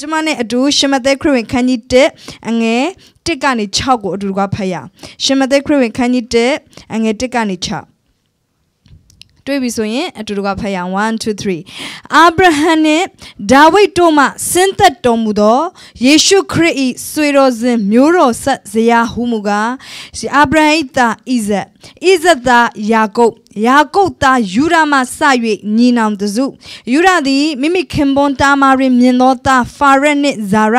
ကျွန်မနဲ့အတူရှမသက်ခရစ်ဝင်ခန်းကြီး1အငယ်1ကနေ6ကိုအတူတကွဖတ်ရအောင်ရှမသက်ခရစ်ဝင်ခန်းကြီး1အငယ်1ကနေ6တွေ့ပြီဆိုရင်အတူတူကဖတ်ရအောင်1 2 3အာဗြဟံနှင့်ဒါဝိဒ်တို့မှဆင်းသက်တော်မူသောယေရှုခရစ်၏ဆွေတော်စဉ်မျိုးတော်ဆက်ဇရာဟုမူကားအာဗြဟံ၏သားဣဇက်ဣဇက်သားယာကုပ် ယာကုပ်သားယူရမှစ၍ညီနောင်တစုယူရသည်မိမိခင်ပွန်းတာမာရင်မြင်သောသားဖာရက်နှင့်ဇာရ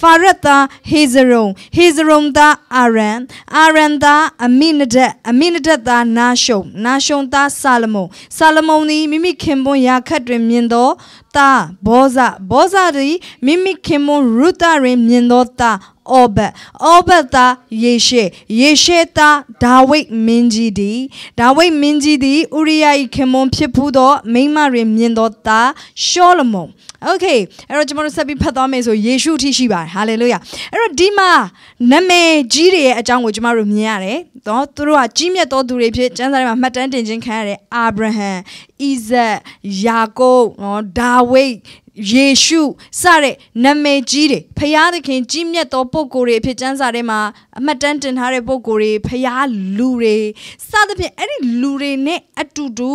ဖာရက်သားဟေဇရုံဟေဇရုံသားအာရန်အာရန်သားအမိနဒက်အမိနဒက်သားနာရှုံနာရှုံသားဆာလမုန်ဆာလမုန်သည်မိမိခင်ပွန်းယာခတ်တွင်မြင်သောသားဘောဇဘောဇသည်မိမိခင်ပွန်းရုသတွင်မြင်သောသား အောဘတ်အောဘတ်သားယေရှေယေရှေသားဒါဝိဒ်မင်းကြီးသည်ဒါဝိဒ်မင်းကြီးသည်ဥရိယ၏ခင်မွန်ဖြစ်ဖူးသောမိမတွင်မြင်သောသားရှောလမုန်โอเคအဲ့တော့ကျွန်တော်တို့ဆက်ပြီးဖတ်သွားမယ်ဆိုယေရှုအထိရှိပါတယ်ဟာလေလုယာအဲ့တော့ဒီမှာနာမည်ကြီးတွေရဲ့အကြောင်းကိုကျွန်တော်တို့မြင်ရတယ်တော့သူတို့ကကြီးမြတ်သောသူတွေဖြစ်ကျမ်းစာထဲမှာမှတ်တမ်းတင်ခြင်းခံရတဲ့အာဗြဟံဣဇက်ယာကုပ်နော်ဒါဝိဒ် ယေရှုစတဲ့နာမည်ကြီးတွေဖျားသခင်ကြီးမြတ်သောပုဂ္ဂိုလ်တွေအဖြစ်ကျမ်းစာထဲမှာအမှတ်တမ်းတင်ထားတဲ့ပုဂ္ဂိုလ်တွေဖျားလူတွေစသဖြင့်အဲ့ဒီလူတွေနဲ့အတူတူ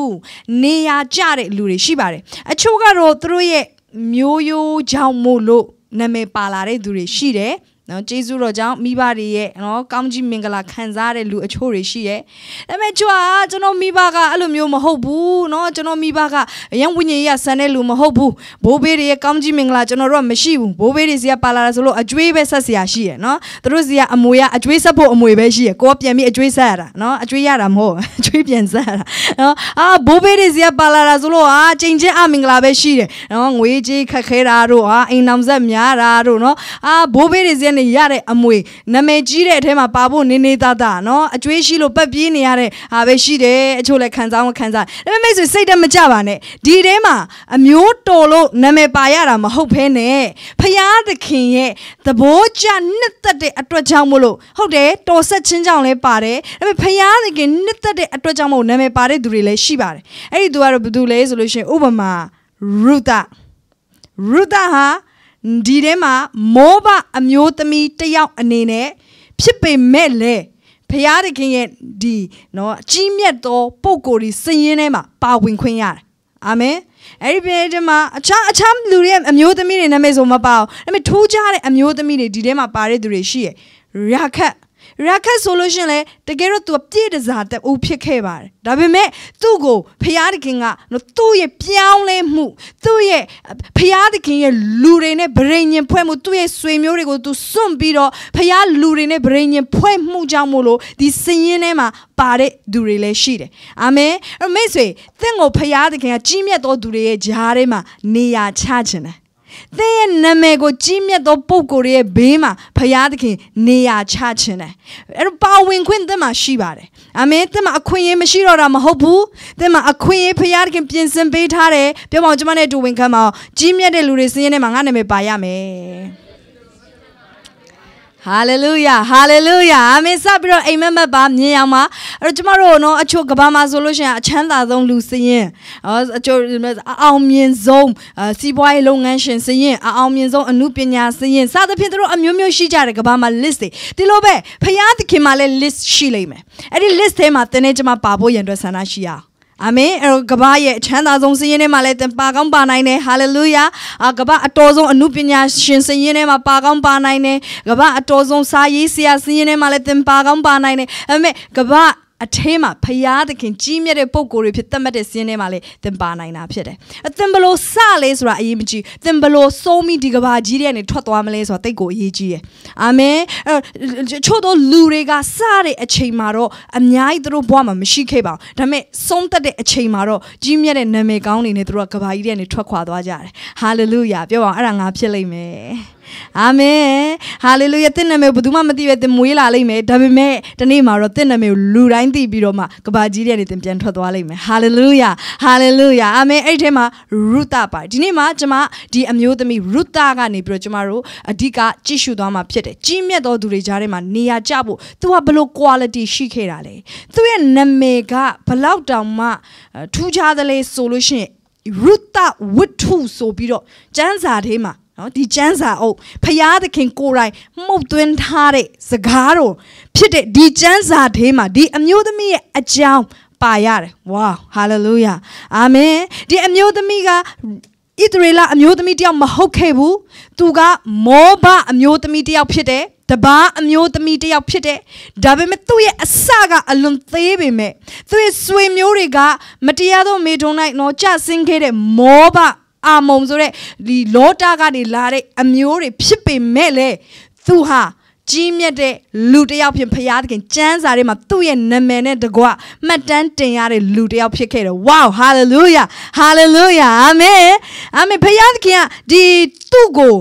နေရာကျတဲ့လူတွေရှိပါတယ်အချို့ကတော့သူတို့ရဲ့မျိုးရိုးကြောင့်မို့လို့နာမည်ပါလာတဲ့သူတွေရှိတယ် နော်ကျေးဇူးတော်ကြောင့်မိဘတွေရဲ့နော်ကောင်းကြီးမင်္ဂလာခံစားတဲ့လူအချို့တွေရှိရဲ့ဒါပေမဲ့ကျွာကျွန်တော်မိဘကအဲ့လိုမျိုးမဟုတ်ဘူးနော်ကျွန်တော်မိဘကအရင်ဝိညာဉ်ရေးဆန်တဲ့လူမဟုတ်ဘူးဘိုးဘေးတွေရဲ့ကောင်းကြီးမင်္ဂလာကျွန်တော်တို့ကမရှိဘူးဘိုးဘေးတွေစီကပါလာတာဆိုလို့အကျွေးပဲဆက်เสียရှိရဲ့နော်သူတို့စီကအမွေကအကျွေးဆက်ဖို့အမွေပဲရှိရဲ့ကိုကပြန်ပြီးအကျွေးဆက်ရတာနော်အကျွေးရတာမဟုတ်အကျွေးပြန်ဆက်ရတာနော်အာဘိုးဘေးတွေစီကပါလာတာဆိုလို့အာချိန်ချင်းအမင်္ဂလာပဲရှိတယ်နော်ငွေကြေးခက်ခဲတာတို့ဟာအိမ်နောင်ဆက်များတာတို့နော်အာဘိုးဘေးတွေစီက နေရတဲ့အမွေနာမည်ကြီးတဲ့အထဲမှာပါဖို့နေနေသားသားနော်အကျွေးရှိလို့ပတ်ပြေးနေရတဲ့ဟာပဲရှိတယ်အချို့လည်းခံစားမခံစားဒါပေမဲ့ဆိုစိတ်တမကြပါနဲ့ဒီထဲမှာအမျိုးတော်လို့နာမည်ပါရတာမဟုတ်ဘဲနဲ့ဖရာသခင်ရဲ့သဘောကျနှစ်သက်တဲ့အတွက်ကြောင့်မို့လို့ဟုတ်တယ်တော်ဆက်ချင်းကြောင့်လည်းပါတယ်ဒါပေမဲ့ဖရာသခင်နှစ်သက်တဲ့အတွက်ကြောင့်မို့နာမည်ပါတဲ့သူတွေလည်းရှိပါတယ်အဲ့ဒီသူကတော့ဘယ်သူလဲဆိုလို့ရှိရင်ဥပမာရုသရုသဟာ ဒီထဲမှာမောဘအမျိုးသမီးတယောက်အနေနဲ့ဖြစ်ပေမဲ့လေဖရာသခင်ရဲ့ဒီနော်အကြီးမြတ်သောပုံကိုယ်ဒီစည်ရင်းထဲမှာပါဝင်ခွင့်ရတယ်အာမင်အဲ့ဒီပြည်ထဲမှာအခြားအခြားလူတွေရဲ့အမျိုးသမီးတွေနာမည်ဆိုမပါဘူးဒါပေမဲ့ထိုးကြတဲ့အမျိုးသမီးတွေဒီထဲမှာပါတဲ့သူတွေရှိရယ်ရာခတ် ရာခတ်ဆိုလို့ရှင်လေတကယ်တော့ तू ပြည့်တစားတူဖြစ်ခဲ့ပါတယ်ဒါပေမဲ့သူ့ကိုဖျားသခင်ကသူ့ရဲ့ပြောင်းလဲမှုသူ့ရဲ့ဖျားသခင်ရဲ့လူတွေနဲ့ဗရိညင်ဖွဲ့မှုသူ့ရဲ့ဆွေမျိုးတွေကို तू စွန့်ပြီးတော့ဖျားလူတွေနဲ့ဗရိညင်ဖွဲ့မှုကြောင့်မို့လို့ဒီစည်ရင်ထဲမှာပါတဲ့သူတွေလည်းရှိတယ်အာမင်အဲ့မိတ်ဆွေသင်ကိုဖျားသခင်ကကြီးမြတ်သောသူတွေရဲ့ဂျားထဲမှာနေရာချခြင်းတယ် သင်ရဲ့နာမည်ကိုကြီးမြတ်သောပုဂ္ဂိုလ်ရဲ့ဘေးမှာဖရာသခင်နေရာချခြင်းတယ်အဲ့တော့ပါဝင်ခွင့်သင်မှာရှိပါတယ်အာမင်သင်မှာအခွင့်အရေးမရှိတော့တာမဟုတ်ဘူးသင်မှာအခွင့်အရေးဖရာသခင်ပြင်ဆင်ပေးထားတယ်ပြောပါဦးကျွန်မနဲ့တူဝင်ခံပါအောင်ကြီးမြတ်တဲ့လူတွေစင်းရဲထဲမှာငါနာမည်ပါရမယ် ဟာလေလုယာဟာလေလုယာအာမင်စပြီးတော့အိမ်မက်မက်ပါမြင်အောင်ပါအဲ့တော့ကျမတို့နော်အချို့ကဘာမှာဆိုလို့ရှိရင်အချမ်းသာဆုံးလူစရင်အချို့အောင်မြင်ဆုံးစီးပွားရေးလုပ်ငန်းရှင်စရင်အောင်မြင်ဆုံးအမှုပညာစရင်စသဖြင့်တို့အမျိုးမျိုးရှိကြတယ်ကဘာမှာ list တွေဒီလိုပဲဖယားသခင်မှာလည်း list ရှိလိမ့်မယ်အဲ့ဒီ list ထဲမှာတင်းနေကျမပါဖို့ရန်အတွက်ဆန္ဒရှိအောင် အာမင်အဲ့ကဘာရဲ့အချမ်းသာဆုံးစည်ရင်းထဲမှာလည်းသင်ပါကောင်းပါနိုင်တယ်ဟာလေလုယာအာကဘာအတော်ဆုံးအမှုပညာရှင်စည်ရင်းထဲမှာပါကောင်းပါနိုင်တယ်ကဘာအတော်ဆုံးစာရေးဆရာစည်ရင်းထဲမှာလည်းသင်ပါကောင်းပါနိုင်တယ်အဲ့မဲ့ကဘာအထဲမှာဖရာသခင်ကြီးမြတ်တဲ့ပုံကိုယ်တွေဖြစ်သတ်မှတ်တဲ့စင်းထဲမှာလေသင်ပါနိုင်တာဖြစ်တယ်။အသင်ဘလို့စလဲဆိုတာအရေးမကြီး။သင်ဘလို့စိုးမိဒီကဘာကြီးတဲ့ကနေထွက်သွားမလဲဆိုတာတိတ်ကိုအရေးကြီးတယ်။အာမင်။အဲချို့သောလူတွေကစတဲ့အချိန်မှာတော့အများကြီးသူတို့ဘဝမှာမရှိခဲ့ပါဘူး။ဒါပေမဲ့ဆုံးသက်တဲ့အချိန်မှာတော့ကြီးမြတ်တဲ့နာမည်ကောင်းတွေနဲ့သူတို့ကကဘာကြီးတဲ့ကနေထွက်ခွာသွားကြတယ်။ဟာလေလုယာပြောပါအောင်အဲ့ဒါငါဖြစ်လိမ့်မယ်။ အာမင်ဟာလေလုယာတင့်နာမည်ဘယ်သူမှမသိပဲတင်မွေးလာလိမ့်မယ်ဒါပေမဲ့ဒီနေ့မှာတော့တင့်နာမည်ကိုလူတိုင်းသိပြီးတော့မှကဘာကြီးတဲ့နေတင်ပြန်ထွက်သွားလိမ့်မယ်ဟာလေလုယာဟာလေလုယာအာမင်အဲ့ဒီထဲမှာရုသပါဒီနေ့မှာကျွန်မဒီအမျိုးသမီးရုသကနေပြီးတော့ကျွန်မတို့အဓိကကြည့်ရှုသွားမှာဖြစ်တယ်ကြီးမြတ်သောသူတွေကြားထဲမှာနေရာကျဖို့သူကဘလို့ quality ရှိခဲ့တာလဲသူရဲ့နာမည်ကဘလောက်တောင်မှထူးခြားတယ်လေဆိုလို့ရှိရင်ရုသဝတ္ထုဆိုပြီးတော့ကျမ်းစာထဲမှာ နော်ဒီကျမ်းစာအုပ်ဖျားသခင်ကိုယ်တိုင်မှုတ်သွင်းထားတဲ့စကားတော်ဖြစ်တဲ့ဒီကျမ်းစာထဲမှာဒီအမျိုးသမီးရဲ့အကြောင်းပါရတယ်ဝါဟာလေလုယာအာမင်ဒီအမျိုးသမီးကဣသရေလအမျိုးသမီးတယောက်မဟုတ်ခဲ့ဘူးသူကမောဘအမျိုးသမီးတယောက်ဖြစ်တယ်တပားအမျိုးသမီးတယောက်ဖြစ်တယ်ဒါပေမဲ့သူ့ရဲ့အစကအလွန်သေးပေမဲ့သူ့ရဲ့ဆွေမျိုးတွေကမတရားသောမေထုံ၌တော့ကြဆင်းခဲ့တဲ့မောဘ အာမုံဆိုတဲ့ဒီလောတာကနေလာတဲ့အမျိုးတွေဖြစ်ပေမဲ့လေသူဟာကြီးမြတ်တဲ့လူတစ်ယောက်ဖြစ်ဖရာသခင်ကျမ်းစာထဲမှာသူ့ရဲ့နာမည်နဲ့တကွမှတ်တမ်းတင်ရတဲ့လူတစ်ယောက်ဖြစ်ခဲ့တယ်။ Wow hallelujah hallelujah amen amen ဖရာသခင်ကဒီသူ့ကို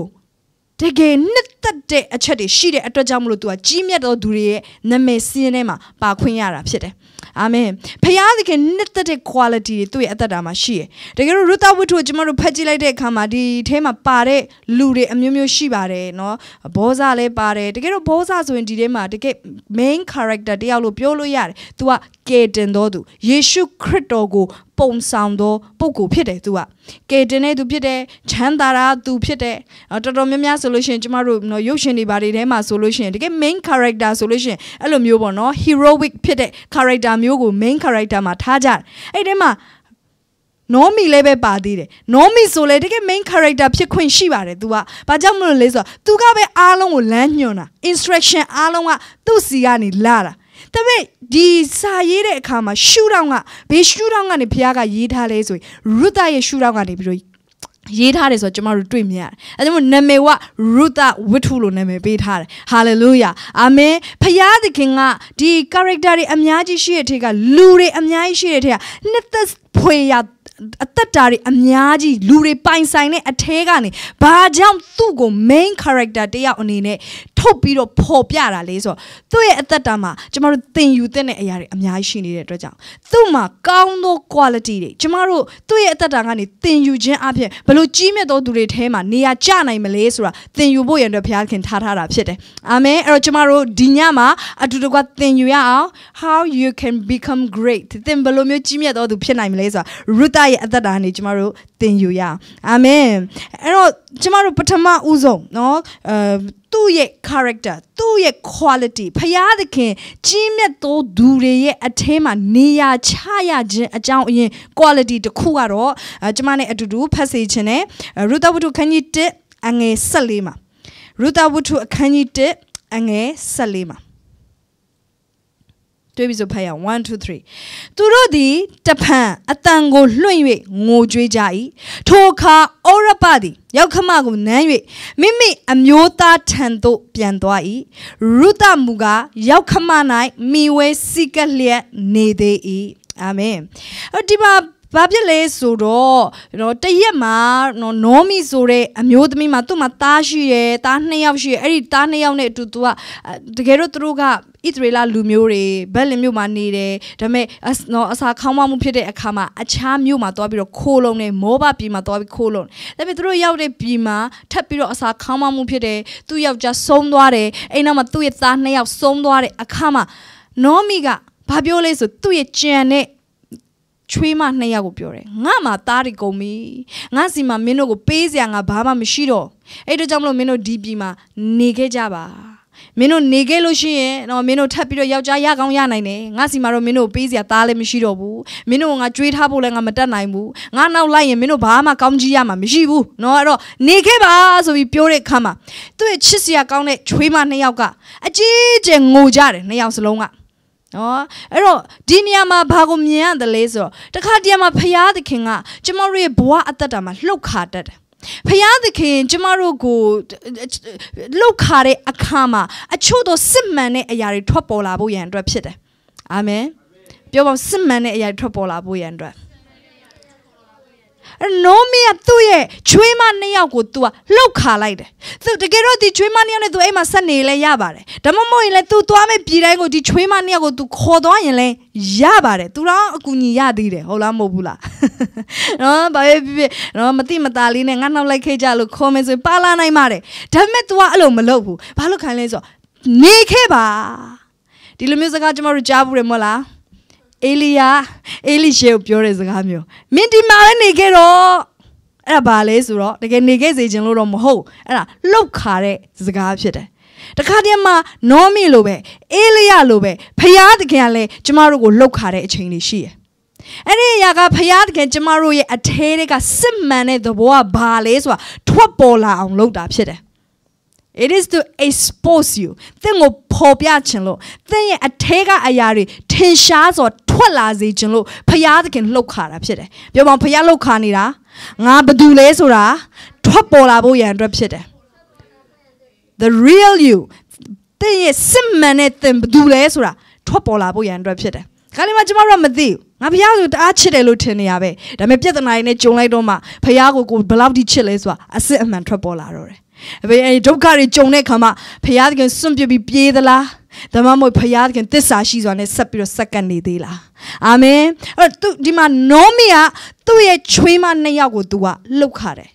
တကယ်နှစ်သက်တဲ့အချက်တွေရှိတဲ့အတွက်ကြောင့်မလို့သူကကြီးမြတ်သောသူတွေရဲ့နာမည်စင်းထဲမှာပါခွင့်ရတာဖြစ်တယ် အာမင်ဖခင်သခင်နှစ်သက်တဲ့ quality တွေသူ့ရဲ့အသက်တာမှာရှိတယ်တကယ်လို့ရုသဝတ္ထုကိုကျွန်တော်တို့ဖတ်ကြည့်လိုက်တဲ့အခါမှာဒီထဲမှာပါတဲ့လူတွေအမျိုးမျိုးရှိပါတယ်နော်ဘောဇလည်းပါတယ်တကယ်လို့ဘောဇဆိုရင်ဒီထဲမှာတကယ် main character တယောက်လို့ပြောလို့ရတယ် तू ကကယ်တင်တော်သူယေရှုခရစ်တော်ကို ပုံဆောင်သောပုဂ္ဂိုလ်ဖြစ်တယ်သူကကယ်တင်တဲ့သူဖြစ်တယ်ချမ်းသာတာသူဖြစ်တယ်တော်တော်များများဆိုလို့ရှိရင်ကျမတို့နော်ရုပ်ရှင်တွေဘာတွေထဲမှာဆိုလို့ရှိရင်တကယ် main character ဆိုလို့ရှိရင်အဲ့လိုမျိုးပေါ့နော် heroic ဖြစ်တဲ့ character မျိုးကို main character မှာထားကြတယ်အဲ့ဒီမှာနောမီလည်းပဲပါသေးတယ်နောမီဆိုလေတကယ် main character ဖြစ်ခွင့်ရှိပါတယ် तू ကဘာကြောင့်မလို့လဲဆိုတော့ तू ကပဲအားလုံးကိုလမ်းညွှန်တာ instruction အားလုံးကသူ့စီကနေလာတာ ဒါပေမဲ့ဒီစာရေးတဲ့အခါမှာရှူတောင်းကဘေးရှူတောင်းကနေဘုရားကရေးထားလဲဆိုရင်ရုသရဲ့ရှူတောင်းကနေပြီးတော့ရေးထားတယ်ဆိုတော့ကျမတို့တွေ့မြင်ရတယ်။အဲဒါကြောင့်နာမည်ကရုသဝိထုလို့နာမည်ပေးထားတယ်။ဟာလေလုယာ။အာမင်။ဖခင်သခင်ကဒီ character တွေအများကြီးရှိတဲ့ထက်ကလူတွေအများကြီးရှိတဲ့ထက်ကနှစ်သက်ဖွေရအသက်တာတွေအများကြီးလူတွေပိုင်ဆိုင်တဲ့အထဲကနေဘာကြောင့်သူ့ကို main character တယောက်အနေနဲ့ ထုတ်ပြီးတော့ပေါ်ပြတာလဲဆိုတော့သူ့ရဲ့အသက်တာမှာကျမတို့သင်ယူတဲ့အရာတွေအများကြီးရှိနေတဲ့အတွက်ကြောင့်သူ့မှာကောင်းသော quality တွေကျမတို့သူ့ရဲ့အသက်တာကနေသင်ယူခြင်းအပြင်ဘလို့ကြီးမြတ်သောသူတွေထဲမှာနေရာကျနိုင်မလဲဆိုတာသင်ယူဖို့ရန်အတွက်ဘုရားခင်ထားထားတာဖြစ်တယ်အာမင်အဲ့တော့ကျမတို့ဒီညမှာအတူတကွသင်ယူရအောင် how you can become great သင်ဘလို့မျိုးကြီးမြတ်သောသူဖြစ်နိုင်မလဲဆိုတာ Ruth ရဲ့အသက်တာကနေကျမတို့သင်ယူရအောင်အာမင်အဲ့တော့ကျမတို့ပထမဦးဆုံးเนาะအဲ သူ့ရဲ့ character သူ့ရဲ့ quality ဖျားသခင်ကြီးမြတ်သောသူတွေရဲ့အထဲမှာနေရာချရခြင်းအကြောင်းအရင် quality တစ်ခုကတော့ကျမနဲ့အတူတူဖတ်စေခြင်းနဲ့ရုသဝတ္ထုခန်းကြီး1အငယ်14မှာရုသဝတ္ထုအခန်းကြီး1အငယ်14မှာ တွေးပြီးဆိုဖတ်ရအောင်1 2 3သူတို့သည်တဖန်အတန်ကိုလွှင့်၍ငိုကြွေးကြ၏ထိုအခါဩရပသည်ရောက်ခမကိုနမ်း၍မိမိအမျိုးသားထံသို့ပြန်သွား၏ရုသမူကရောက်ခမ၌မိဝဲစိကလျက်နေသေး၏အာမင်ဒီမှာ ဘာဖြစ်လဲဆိုတော့နော်တရက်မှာနော်နောမီဆိုတဲ့အမျိုးသမီးမှာသူ့မှာသားရှိတယ်သားနှစ်ယောက်ရှိတယ်အဲ့ဒီသားနှစ်ယောက်နဲ့အတူသူကတကယ်တော့သူတို့ကဣသရေလလူမျိုးတွေဘက်လင်မြို့မှာနေတယ်ဒါပေမဲ့နော်အစာခေါင်းမမှုဖြစ်တဲ့အခါမှာအခြားမြို့မှာသွားပြီးတော့ခိုးလုံးနေမောဘပြည်မှာသွားပြီးခိုးလုံးဒါပေမဲ့သူတို့ရောက်တဲ့ပြည်မှာထပ်ပြီးတော့အစာခေါင်းမမှုဖြစ်တယ်သူ့ယောက်ျားဆုံးသွားတယ်အဲ့နောက်မှာသူ့ရဲ့သားနှစ်ယောက်ဆုံးသွားတဲ့အခါမှာနောမီကဘာပြောလဲဆိုသူ့ရဲ့ကြံတဲ့ ချွေးမနှစ်ယောက်ကိုပြောတယ်ငါမှသားတွေကုန်ပြီငါစီမှာမင်းတို့ကိုပေးစရာငါဘာမှမရှိတော့အဲ့တို့ကြောင့်မလို့မင်းတို့ဒီပြည်မှာနေခဲ့ကြပါမင်းတို့နေခဲ့လို့ရှိရင်တော့မင်းတို့ထပ်ပြီးတော့ယောက်ျားရကောင်းရနိုင်တယ်ငါစီမှာတော့မင်းတို့ပေးစရာသားလည်းမရှိတော့ဘူးမင်းတို့ကငါကြွေးထားဖို့လည်းငါမတတ်နိုင်ဘူးငါနောက်လိုက်ရင်မင်းတို့ဘာမှကောင်းကြီးရမှာမရှိဘူးเนาะအဲ့တော့နေခဲ့ပါဆိုပြီးပြောတဲ့အခါမှာသူ့ရဲ့ချစ်စရာကောင်းတဲ့ချွေးမနှစ်ယောက်ကအကြီးကျယ်ငိုကြတယ်နှစ်ယောက်စလုံးက နော်အဲ့တော့ဒီနေရာမှာဘာကိုမြင်ရတယ်လဲဆိုတော့တခါတည်းမှာဖရာသခင်ကကျမတို့ရဲ့ဘဝအသက်တာမှာလှုပ်ခါတတ်တယ်ဖယားသခင်ကျမတို့ကိုလှုပ်ခါတဲ့အခါမှာအချို့သောစစ်မှန်တဲ့အရာတွေထွက်ပေါ်လာဖို့ရန်အတွက်ဖြစ်တယ်အာမင်ပြောပါစစ်မှန်တဲ့အရာတွေထွက်ပေါ်လာဖို့ရန်အတွက် နိုမီကသူ့ရဲ့ချွေးမနှစ်ယောက်ကို तू ကလှုပ်ခါလိုက်တယ်သူတကယ်တော့ဒီချွေးမနှစ်ယောက်နဲ့ तू အိမ်မှာဆက်နေလဲရပါတယ်ဒါမှမဟုတ်ရင်လဲ तू သွားမဲ့ပြည်တိုင်းကိုဒီချွေးမနှစ်ယောက်ကို तू ခေါ်သွားရင်လဲရပါတယ် तू တော့အကူညီရသေးတယ်ဟုတ်လားမဟုတ်ဘူးလားနော်ဘာပဲဖြစ်ဖြစ်နော်မတိမတာလေးနဲ့ငါနှောက်လိုက်ခဲ့ကြလို့ခေါ်မယ်ဆိုရင်ပါလာနိုင်ပါတယ်ဒါပေမဲ့ तू ကအဲ့လိုမလုပ်ဘူးဘာလို့ခံလဲဆိုတော့နေခဲ့ပါဒီလိုမျိုးစကားကျမတို့ကြားဘူးရမလား အေလီယာအေလိရှေကိုပြောတဲ့စကားမျိုးမင်းဒီမှာလည်းနေခဲ့တော့အဲ့ဒါဘာလဲဆိုတော့တကယ်နေခဲ့စေခြင်းလို့တော့မဟုတ်အဲ့ဒါလှုပ်ခါတဲ့စကားဖြစ်တယ်တခါတည်းမှာနောမီလိုပဲအေလိယလိုပဲဖယားတကယ်လည်းကျမတို့ကိုလှုပ်ခါတဲ့အချိန်တွေရှိတယ်အဲ့ဒီအရာကဖယားတကယ်ကျမတို့ရဲ့အထဲတွေကစစ်မှန်တဲ့သဘောကဘာလဲဆိုတာထွက်ပေါ်လာအောင်လုပ်တာဖြစ်တယ် It is to expose you သင်ကိုပေါ်ပြခြင်းလို့သင်ရဲ့အထဲကအရာတွေထင်ရှားစွာထွက်လာစေခြင်းလို့ဖယားသခင်လှုပ်ခါတာဖြစ်တယ်ပြောပါဖယားလှုပ်ခါနေတာငါဘယ်သူလဲဆိုတာထွက်ပေါ်လာဖို့ရန်အတွက်ဖြစ်တယ် the real you သင်ရဲ့စစ်မှန်တဲ့သင်ဘယ်သူလဲဆိုတာထွက်ပေါ်လာဖို့ရန်အတွက်ဖြစ်တယ်ခါလေးမှာကျမတို့ကမသိဘူးငါဖះဆိုတအားချစ်တယ်လို့ထင်နေရပဲဒါပေမဲ့ပြဿနာတွေနဲ့ကြုံလိုက်တော့မှဖះကိုကိုဘယ်လောက်ထိချစ်လဲဆိုတာအစစ်အမှန်ထွက်ပေါ်လာတော့တယ် အဖေအဲဒီဒုက္ခတွေကြုံတဲ့ခါမှာဖះသခင်စွန့်ပြပြီးပြေးသလားဒါမှမဟုတ်ဖះသခင်တစ္ဆာရှိစွာနဲ့ဆက်ပြီးတော့စက္ကန့်နေသေးလားအာမင်အဲ့တော့ဒီမှာနောမီကသူ့ရဲ့ချွေးမနှစ်ယောက်ကိုသူကလှုပ်ခါတယ်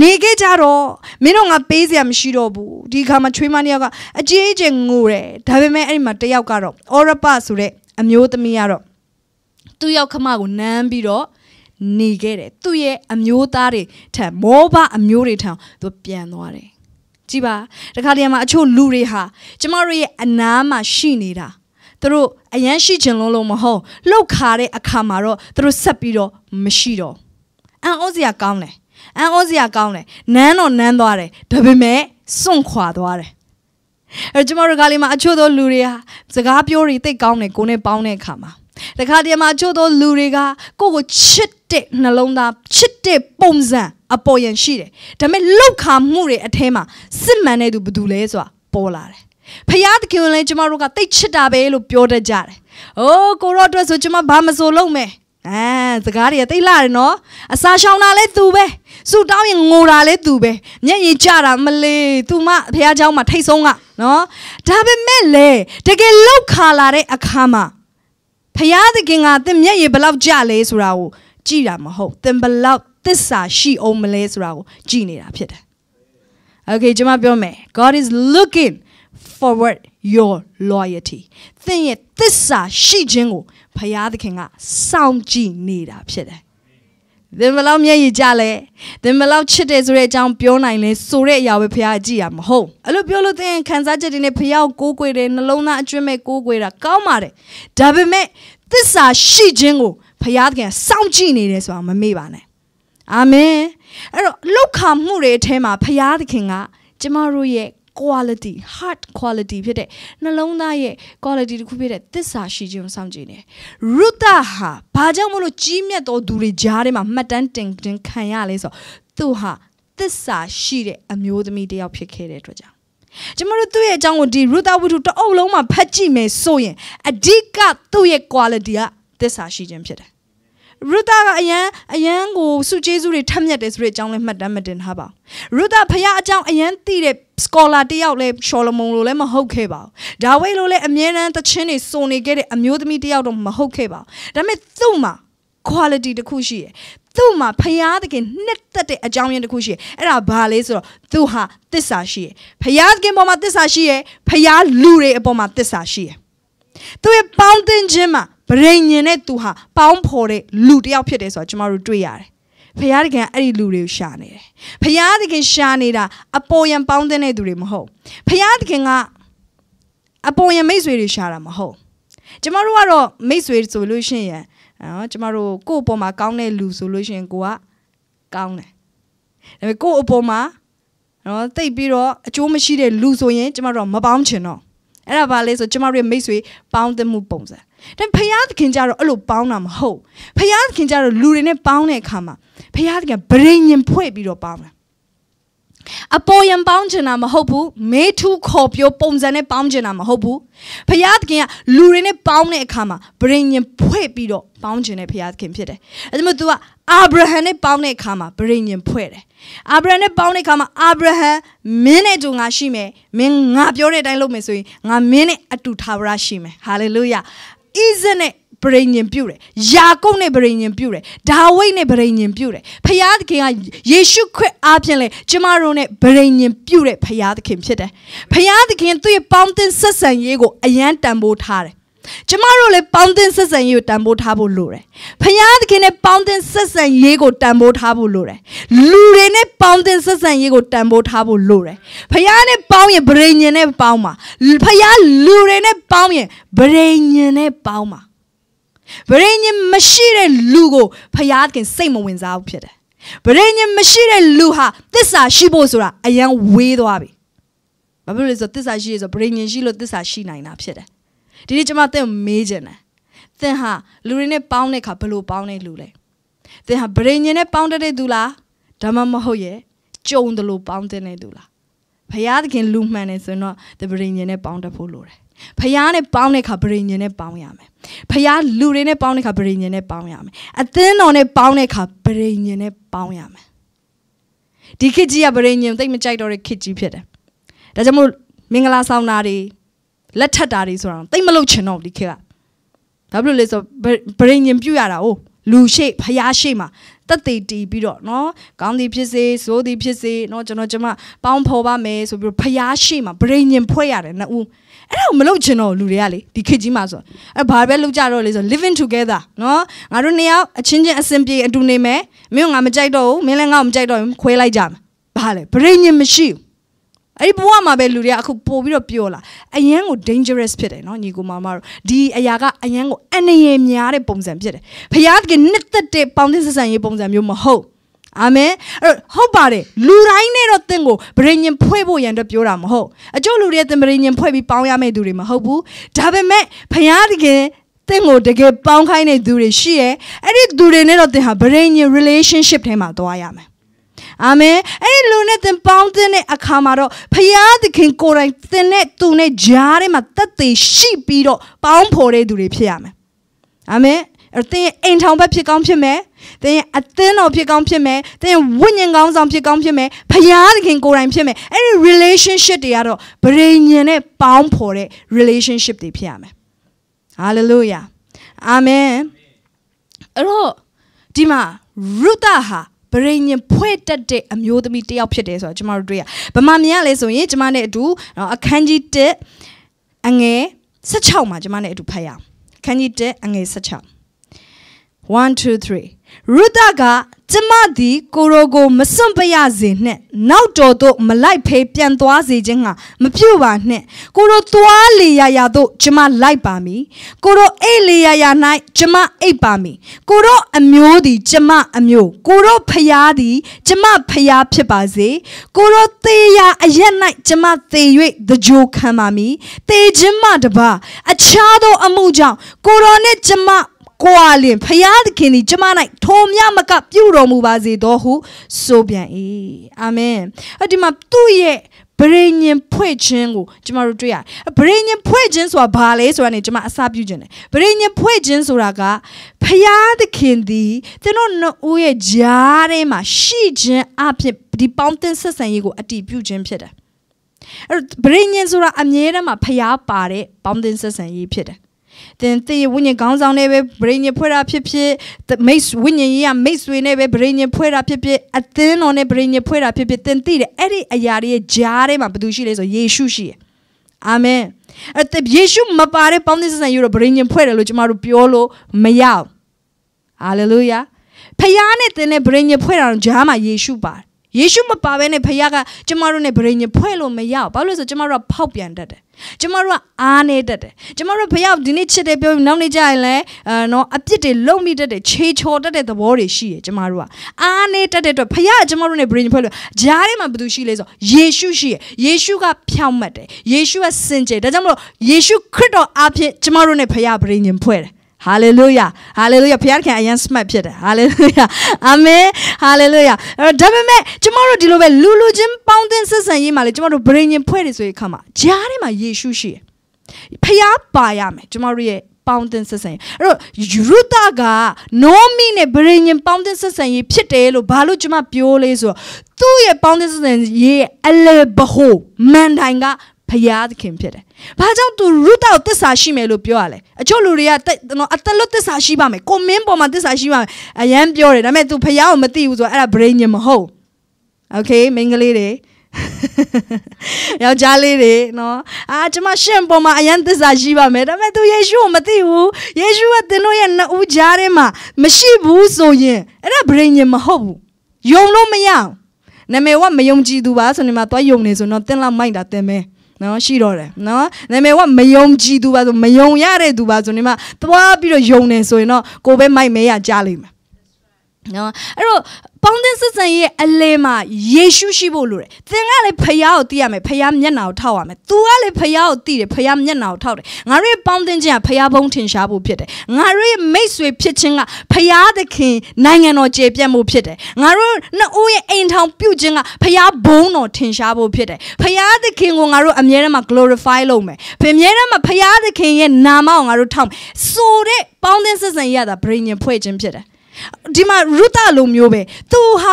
နေခဲ့ကြတော့မင်းတို့ငါပေးစရာမရှိတော့ဘူးဒီခါမှာချွေးမနှစ်ယောက်ကအကြီးအကျယ်ငိုတယ်ဒါပေမဲ့အဲ့ဒီမှာတယောက်ကတော့အော်ရပဆိုတဲ့အမျိုးသမီးကတော့သူ့ယောက်ခမကိုနမ်းပြီးတော့ နေခဲ့တယ်သူ့ရဲ့အမျိုးသားတွေထံမောဘအမျိုးတွေထံသူပြန်သွားတယ်ကြည်ပါတခါတည်းမှာအချို့လူတွေဟာကျမတို့ရဲ့အနားမှာရှိနေတာသူတို့အရန်ရှိချင်လုံးလုံးမဟုတ်လှုပ်ခါတဲ့အခါမှာတော့သူတို့ဆက်ပြီးတော့မရှိတော့အံ့ဩစရာကောင်းတယ်အံ့ဩစရာကောင်းတယ်နန်းတော့နန်းသွားတယ်ဒါပေမဲ့စွန့်ခွာသွားတယ်အဲကျမတို့ကလေးမှာအချို့သောလူတွေဟာစကားပြောတွေသိကောင်းတယ်ကိုနဲ့ပေါင်းတဲ့အခါမှာတခါတည်းမှာအချို့သောလူတွေကကိုကိုချစ် တဲ့နှလုံးသားချစ်တဲ့ပုံစံအပေါ်ယံရှိတယ်ဒါပေမဲ့လောက်ခါမှုတွေအထဲမှာစစ်မှန်တဲ့သူဘယ်သူလဲဆိုတာပေါ်လာတယ်ဖယားတခင်လည်းကျမတို့ကတိတ်ချစ်တာပဲလို့ပြောတတ်ကြတယ်။အိုးကိုရောအတွက်ဆိုကျမဘာမဆိုလုပ်မယ်။အဲစကားတွေကတိတ်လာတယ်နော်။အစာရှောင်တာလည်းသူပဲ။စူတောင်းရင်ငိုတာလည်းသူပဲ။မျက်ရည်ကျတာမလေး။ तू မဖယားเจ้าမှာထိတ်ဆုံးကနော်။ဒါပေမဲ့လေတကယ်လောက်ခါလာတဲ့အခါမှာဖယားသခင်ကသင်မျက်ရည်ဘလောက်ကျလဲဆိုတာကို ကြည့်တာမဟုတ်။သင်ဘလောက်သစ္စာရှိအောင်မလဲဆိုတာကိုကြည့်နေတာဖြစ်တယ်။ Okay ကျွန်မပြောမယ် God is looking forward your loyalty သင်ရဲ့သစ္စာရှိခြင်းကိုဘုရားသခင်ကစောင့်ကြည့်နေတာဖြစ်တယ်သင်ဘလောက်မျက်ရည်ကြလဲသင်ဘလောက်ချစ်တယ်ဆိုတဲ့အကြောင်းပြောနိုင်လဲဆိုတဲ့အရာပဲဖခင်ကြည့်ရမဟုတ်အဲ့လိုပြောလို့သင်ခံစားချက်တွေနဲ့ဖခင်ကိုကိုးကွယ်တယ်နှလုံးသားအကျွမ်းမဲ့ကိုးကွယ်တာကောင်းပါတယ်ဒါပေမဲ့သစ္စာရှိခြင်းကို ဖခင်သခင်စောင့်ကြည့်နေတယ်ဆိုတာမမေ့ပါနဲ့အာမင်အဲ့တော့လောက်ခမှုတွေအထဲမှာဖခင်သခင်ကကျမတို့ရဲ့ quality heart quality ဖြစ်တဲ့နှလုံးသားရဲ့ quality တစ်ခုဖြစ်တဲ့သစ္စာရှိခြင်းကိုစောင့်ကြည့်နေရုသဟာဘာကြောင့်မလို့ကြီးမြတ်သောသူတွေကြားထဲမှာမှတ်တမ်းတင်တင်ခံရလဲဆိုသူဟာသစ္စာရှိတဲ့အမျိုးသမီးတစ်ယောက်ဖြစ်ခဲ့တဲ့အတွက်ကြောင့်ကျမတို့သူ့ရဲ့အကြောင်းကိုဒီရုသဝတ္ထုတအုပ်လုံးမှာဖတ်ကြည့်မယ်ဆိုရင်အဓိကသူ့ရဲ့ quality ကသစ္စာရှိခြင်းဖြစ်တယ် ရုသကအယံအယံကိုစုကျေးဇူးတွေထက်မြက်တယ်ဆိုတဲ့အကြောင်းလည်းမှတ်တမ်းမတင်ထားပါဘူးရုသဖခင်အကြောင်းအယံသိတဲ့ scholar တယောက်လည်းရှောလမုန်လိုလည်းမဟုတ်ခဲ့ပါဘူးဒါဝိဒ်လိုလည်းအမြဲတမ်းသချင်းတွေစုံနေခဲ့တဲ့အမျိုးသမီးတယောက်တော့မဟုတ်ခဲ့ပါဘူးဒါပေမဲ့သူ့မှာ quality တစ်ခုရှိတယ်သူ့မှာဖျားသခင်နှစ်သက်တဲ့အကြောင်းရင်းတစ်ခုရှိတယ်အဲ့ဒါဘာလဲဆိုတော့သူဟာတစ္ဆာရှိတယ်ဖျားသခင်ပေါ်မှာတစ္ဆာရှိတယ်ဖျားလူတွေအပေါ်မှာတစ္ဆာရှိတယ်သူရဲ့ပေါင်းတင်ခြင်းမှာ ဗရိညင်နဲ့သူဟာပေါင်းဖော်တဲ့လူတစ်ယောက်ဖြစ်တယ်ဆိုတာကျွန်တော်တို့တွေ့ရတယ်ဖယားတခင်အဲ့ဒီလူတွေကိုရှာနေတယ်ဖယားတခင်ရှာနေတာအပေါ်ယံပေါင်းတဲ့သူတွေမဟုတ်ဖယားတခင်ကအပေါ်ယံမိတ်ဆွေတွေရှာတာမဟုတ်ကျမတို့ကတော့မိတ်ဆွေဆိုလို့ရှိရင်နော်ကျမတို့ကိုယ့်အပေါ်မှာကောင်းတဲ့လူဆိုလို့ရှိရင်ကိုကကောင်းတယ်ဒါပေမဲ့ကိုယ့်အပေါ်မှာနော်တိတ်ပြီးတော့အကျိုးမရှိတဲ့လူဆိုရင်ကျမတို့မပေါင်းချင်တော့ အဲ့ဒါဘာလဲဆိုကျမတို့ရဲ့မိတ်ဆွေပေါင်းသမှုပုံစံဒါဖယားသခင်ကြတော့အဲ့လိုပေါင်းတာမဟုတ်ဖယားသခင်ကြတော့လူတွေနဲ့ပေါင်းတဲ့အခါမှာဖယားသခင်ဗရိညင်ဖွဲ့ပြီးတော့ပေါင်းတာ အပေါ်ယံပေါင်းချင်တာမဟုတ်ဘူးမေထုခေါ်ပြောပုံစံနဲ့ပေါင်းချင်တာမဟုတ်ဘူးဖယားသခင်ကလူတွေနဲ့ပေါင်းတဲ့အခါမှာဗရိညင်ဖွဲ့ပြီးတော့ပေါင်းချင်တဲ့ဖယားသခင်ဖြစ်တယ်အဲဒါမျိုး तू ကအာဗြဟံနဲ့ပေါင်းတဲ့အခါမှာဗရိညင်ဖွဲ့တယ်အာဗြဟံနဲ့ပေါင်းတဲ့အခါမှာအာဗြဟံမင်းနဲ့တူငါရှိမယ်မင်းငါပြောတဲ့အတိုင်းလုပ်မယ်ဆိုရင်ငါမင်းနဲ့အတူထာဝရရှိမယ်ဟာလေလုယာဣဇနဲ့ ဗရိညင်ပြုတယ်ယာကုပ်နဲ့ဗရိညင်ပြုတယ်ဒါဝိဒ်နဲ့ဗရိညင်ပြုတယ်ဖယားသခင်ကယေရှုခရစ်အားဖြင့်လေကျမတို့နဲ့ဗရိညင်ပြုတဲ့ဖယားသခင်ဖြစ်တယ်ဖယားသခင်သူ့ရဲ့ပေါင်းသင်းဆက်ဆံရေးကိုအယံတန်ဖိုးထားတယ်ကျမတို့လည်းပေါင်းသင်းဆက်ဆံရေးကိုတန်ဖိုးထားဖို့လိုတယ်ဖယားသခင်နဲ့ပေါင်းသင်းဆက်ဆံရေးကိုတန်ဖိုးထားဖို့လိုတယ်လူတွေနဲ့ပေါင်းသင်းဆက်ဆံရေးကိုတန်ဖိုးထားဖို့လိုတယ်ဖယားနဲ့ပေါင်းရင်ဗရိညင်နဲ့ပေါင်းပါဖယားလူတွေနဲ့ပေါင်းရင်ဗရိညင်နဲ့ပေါင်းပါ ဗရိညင်မရှိတဲ့လူကိုဖယားသခင်စိတ်မဝင်စားဘူးဖြစ်တယ်ဗရိညင်မရှိတဲ့လူဟာတစ္ဆာရှိဖို့ဆိုတာအယံဝေးသွားပြီဘာဖြစ်လို့လဲဆိုတော့တစ္ဆာရှိရဆိုဗရိညင်ရှိလို့တစ္ဆာရှိနိုင်တာဖြစ်တယ်ဒီနေ့ကျွန်မသင်မေးချင်တယ်သင်ဟာလူတွေနဲ့ပေါင်းတဲ့အခါဘယ်လိုပေါင်းတဲ့လူလဲသင်ဟာဗရိညင်နဲ့ပေါင်းတဲ့သူလားဒါမှမဟုတ်ရဲ့ကြုံတယ်လို့ပေါင်းတဲ့သူလားဖယားသခင်လူမှန်တယ်ဆိုရင်တော့သဗရိညင်နဲ့ပေါင်းတတ်ဖို့လိုတယ် ဖယားနဲ့ပေါင်းတဲ့အခါဗရိညင်နဲ့ပေါင်းရမယ်ဖယားလူတွေနဲ့ပေါင်းတဲ့အခါဗရိညင်နဲ့ပေါင်းရမယ်အသင်းတော်နဲ့ပေါင်းတဲ့အခါဗရိညင်နဲ့ပေါင်းရမယ်ဒီခေတ်ကြီးကဗရိညင်သိမကြိုက်တော့တဲ့ခေတ်ကြီးဖြစ်တယ်ဒါကြောင့်မို့မင်္ဂလာဆောင်တာတွေလက်ထပ်တာတွေဆိုတာတိတ်မလုပ်ချင်တော့ဒီခေတ်ကဘာဖြစ်လို့လဲဆိုဗရိညင်ပြုတ်ရတာ哦လူရှိဖျားရှိမှာတက်သေးတီးပြီးတော့เนาะကောင်းသည်ဖြစ်စေဆိုးသည်ဖြစ်စေเนาะကျွန်တော်ကျမပေါင်းဖော်ပါမယ်ဆိုပြီးတော့ဖျားရှိမှာဗရိညင်ဖွဲ့ရတယ်နှစ်ဦး အဲ့ဒါကိုမလုပ်ချင်တော့လူတွေကလေဒီခေတ်ကြီးမှာဆိုအဲ့ဘာပဲလုပ်ကြတော့လေဆို living together နော်ငါတို့နှစ်ယောက်အချင်းချင်းအဆင်ပြေအတူနေမယ်မင်းကငါမကြိုက်တော့ဘူးမင်းလည်းငါ့ကိုမကြိုက်တော့ဘူးခွဲလိုက်ကြမယ်ဘာလဲဗရိညင်မရှိဘူးအဲ့ဒီဘဝမှာပဲလူတွေကအခုပို့ပြီးတော့ပြောလာအရန်ကို dangerous ဖြစ်တယ်နော်ညီကိုမာမတို့ဒီအရာကအရန်ကိုအန္တရာယ်များတဲ့ပုံစံဖြစ်တယ်ဖခင်ကနှစ်သက်တဲ့ပေါင်းသစ်ဆက်ဆံရေးပုံစံမျိုးမဟုတ် အာမင်အဲ့ဟုတ်ပါတယ်လူတိုင်းနဲ့တော့သင်ကိုဗရိညင်ဖွဲ့ဖို့ရန်အတွက်ပြောတာမဟုတ်အကျို့လူတွေသင်ဗရိညင်ဖွဲ့ပြီးပေါင်းရမယ့်သူတွေမဟုတ်ဘူးဒါပေမဲ့ဖခင်တကယ်သင်ကိုတကယ်ပေါင်းခိုင်းတဲ့သူတွေရှိရဲ့အဲ့ဒီသူတွေနဲ့တော့သင်ဟာဗရိညင် relationship ထဲမှာသွားရမယ်အာမင်အဲ့ဒီလူနဲ့သင်ပေါင်းတဲ့အခါမှာတော့ဖယားသခင်ကိုယ်တိုင်သင်နဲ့သူနဲ့ကြားထဲမှာတက်သေးရှိပြီးတော့ပေါင်းဖော်တဲ့သူတွေဖြစ်ရမယ်အာမင်အဲ့သင်အိမ်ထောင်ဘက်ဖြစ်ကောင်းဖြစ်မယ် သင်အသင်းတော်ဖြစ်ကောင်းဖြစ်မယ်သင်ဝိညာဉ်ကောင်းဆောင်ဖြစ်ကောင်းဖြစ်မယ်ဖယားသခင်ကိုယ်တိုင်ဖြစ်မယ်အဲ့ဒီ relationship တွေကတော့ဗရိညင်နဲ့ပေါင်းဖော်တဲ့ relationship တွေဖြစ်ရမယ် hallelujah amen အဲ့တော့ဒီမှာရုဒဟာဗရိညင်ဖွဲ့တတ်တဲ့အမျိုးသမီးတယောက်ဖြစ်တယ်ဆိုတော့ကျမတို့တွေ့ရဗမာမြင်ရလဲဆိုရင်ကျမနဲ့အတူအခန်းကြီး1အငယ်16မှာကျမနဲ့အတူဖတ်ရအောင်အခန်းကြီး1အငယ်16 1 2 3 ရုဒကကျမသည်ကိုရိုကိုမစွန့်ပရစေနှင့်နောက်တော်သို့မလိုက်ဖေးပြန်သွားစေခြင်းဟာမပြုတ်ပါနှင့်ကိုရိုသွားလေရာရာသို့ကျမလိုက်ပါမည်ကိုရိုအိတ်လေရာရာ၌ကျမအိတ်ပါမည်ကိုရိုအမျိုးသည်ကျမအမျိုးကိုရိုဖျားသည်ကျမဖျားဖြစ်ပါစေကိုရိုသေးရာအရက်၌ကျမသေ၍တကြိုခံပါမည်သေခြင်းမှတပါအခြားသောအမှုကြောင့်ကိုရိုနှင့်ကျမ ကွာလင်ဖျားသခင်သည်ကျမ၌ထိုမြမကပြုတော်မူပါစေတော်ဟုဆိုပြန်၏အာမင်အဲ့ဒီမှာသူ့ရဲ့ဗရိညင်ဖွဲ့ခြင်းကိုကျမတို့တွေ့ရတယ်ဗရိညင်ဖွဲ့ခြင်းဆိုတာဘာလဲဆိုတာ ਨੇ ကျမအစပြုခြင်းတယ်ဗရိညင်ဖွဲ့ခြင်းဆိုတာကဖျားသခင်သည်ကျွန်တော်နှစ်ဦးရဲ့ဂျားထဲမှာရှိခြင်းအဖြစ်ဒီပေါင်းတင်ဆက်ဆံရေးကိုအတည်ပြုခြင်းဖြစ်တယ်အဲ့ဗရိညင်ဆိုတာအမြဲတမ်းမှာဖျားပါတဲ့ပေါင်းတင်ဆက်ဆံရေးဖြစ်တယ် သင်သိဝိညာဉ်ခေါင်းဆောင်နဲ့ပဲဗရိညင်ဖွဲ့တာဖြစ်ဖြစ်မိတ်ဝိညာဉ်ကြီးကမိတ်ဆွေနဲ့ပဲဗရိညင်ဖွဲ့တာဖြစ်ဖြစ်အသင်းတော်နဲ့ဗရိညင်ဖွဲ့တာဖြစ်ဖြစ်သင်သိတယ်အဲ့ဒီအရာတွေရဲ့ဂျားထဲမှာဘယ်သူရှိလဲဆိုယေရှုရှိတယ်အာမင်အဲ့တယေရှုမပါတဲ့ပေါင်းသင်းဆန်ယူတော့ဗရိညင်ဖွဲ့တယ်လို့ကျမတို့ပြောလို့မရဘူးဟာလေလုယာဖခင်နဲ့သင်နဲ့ဗရိညင်ဖွဲ့တာတော့ဂျားမှာယေရှုပါတယ်ယေရှုမပါဘဲနဲ့ဖခင်ကကျမတို့နဲ့ဗရိညင်ဖွဲ့လို့မရဘူးဘာလို့လဲဆိုကျမတို့ကဖောက်ပြန်တတ်တယ် ကျမတို့ကအားနေတတ်တယ်ကျမတို့ဖခင်ဒီနေ့ချစ်တယ်ပြောပြီးနောက်နေ့ကျရင်လည်းအဲနော်အပြစ်တွေလုံမိတတ်တယ်ခြေချော်တတ်တဲ့သဘောတွေရှိရကျမတို့ကအားနေတတ်တဲ့အတွက်ဖခင်ကကျမတို့နဲ့ဗရိညင်ဖွဲ့လို့ဂျားထဲမှာဘယ်သူရှိလဲဆိုယေရှုရှိရယေရှုကဖြောင့်မတ်တယ်ယေရှုကစင်ကြယ်ဒါကြောင့်မလို့ယေရှုခရစ်တော်အဖြစ်ကျမတို့နဲ့ဖခင်ဗရိညင်ဖွဲ့တယ် ဟာလေလုယာဟာလေလုယာဘုရားခင်အရင် smart ဖြစ်တယ်ဟာလေလုယာအာမင်ဟာလေလုယာအဲ့တော့ဒါပေမဲ့ကျမတို့ဒီလိုပဲလူလူချင်းပေါင်းတင်ဆက်ဆံရေးမှာလေကျမတို့ဗြိဉ္ဉ်ဖွဲ့တယ်ဆိုရင်ခါမှာဂျားထဲမှာယေရှုရှိတယ်ဖျားပါရမယ်ကျမတို့ရဲ့ပေါင်းတင်ဆက်ဆံရေးအဲ့တော့ယူဒကနောမီနဲ့ဗြိဉ္ဉ်ပေါင်းတင်ဆက်ဆံရေးဖြစ်တယ်လို့ဘာလို့ကျမပြောလဲဆိုတော့သူ့ရဲ့ပေါင်းတင်ဆက်ဆံရေးအလေဘဟိုမန်တိုင်က ဖယားသခင်ဖြစ်တယ်။ဘာကြောင့်သူရုတောက်တစ္ဆာရှိမယ်လို့ပြောရလဲ။အချို့လူတွေကနော်အသက်လွတ်တစ္ဆာရှိပါမယ်။ကိုမင်းပေါ်မှာတစ္ဆာရှိပါမယ်။အရန်ပြောတယ်။ဒါပေမဲ့ तू ဖယားကိုမသိဘူးဆိုတော့အဲ့ဒါ brain ညမဟုတ်။ Okay မင်္ဂလေးတွေယောက်ျားလေးတွေနော်အာကျမရှင့်ပေါ်မှာအယံသစ္စာရှိပါမယ်ဒါပေမဲ့သူယေရှုကိုမသိဘူးယေရှုကသင်တို့ရဲ့နှစ်ဦးကြားထဲမှာမရှိဘူးဆိုရင်အဲ့ဒါဗြိဉ္ဉ်မဟုတ်ဘူးယုံလို့မရအောင်နာမည်ကမယုံကြည်သူပါဆိုနေမှာသွားယုံနေဆိုတော့သင်လောက်မိုက်တာသင်မဲ နော်ရှိတော့တယ်နော်နာမည်ကမယုံကြည်သူပါဆိုမယုံရတဲ့သူပါဆိုနေမှာသွားပြီးတော့ယုံနေဆိုရင်တော့ကိုပဲမိုက်မဲရကြားလိမ့်မယ်နော်အဲ့တော့ ပေါင်းတဲ့စစ်စံရဲ့အလဲမှာယေရှုရှိဖို့လိုတယ်။သင်ကလည်းဖယားကိုသိရမယ်။ဖယားမျက်နှာကိုထောက်ရမယ်။ तू ကလည်းဖယားကိုသိတယ်။ဖယားမျက်နှာကိုထောက်တယ်။ငါတို့ရဲ့ပေါင်းတဲ့ခြင်းကဖယားဘုံထင်ရှားဖို့ဖြစ်တယ်။ငါတို့ရဲ့မိတ်ဆွေဖြစ်ခြင်းကဖယားသခင်နိုင်ငံတော်ကျေပြတ်မှုဖြစ်တယ်။ငါတို့နှစ်ဦးရဲ့အိမ်ထောင်ပြုခြင်းကဖယားဘုံတော်ထင်ရှားဖို့ဖြစ်တယ်။ဖယားသခင်ကိုငါတို့အမြဲတမ်း glorify လုပ်မယ်။အမြဲတမ်းဖယားသခင်ရဲ့နာမကိုငါတို့ထောက်မယ်။ဆိုတဲ့ပေါင်းတဲ့စစ်စံရတာဗြိဉ္ဉ်ဖွဲ့ခြင်းဖြစ်တယ်။ ဒီမှာရုသလိုမျိုးပဲသူဟာ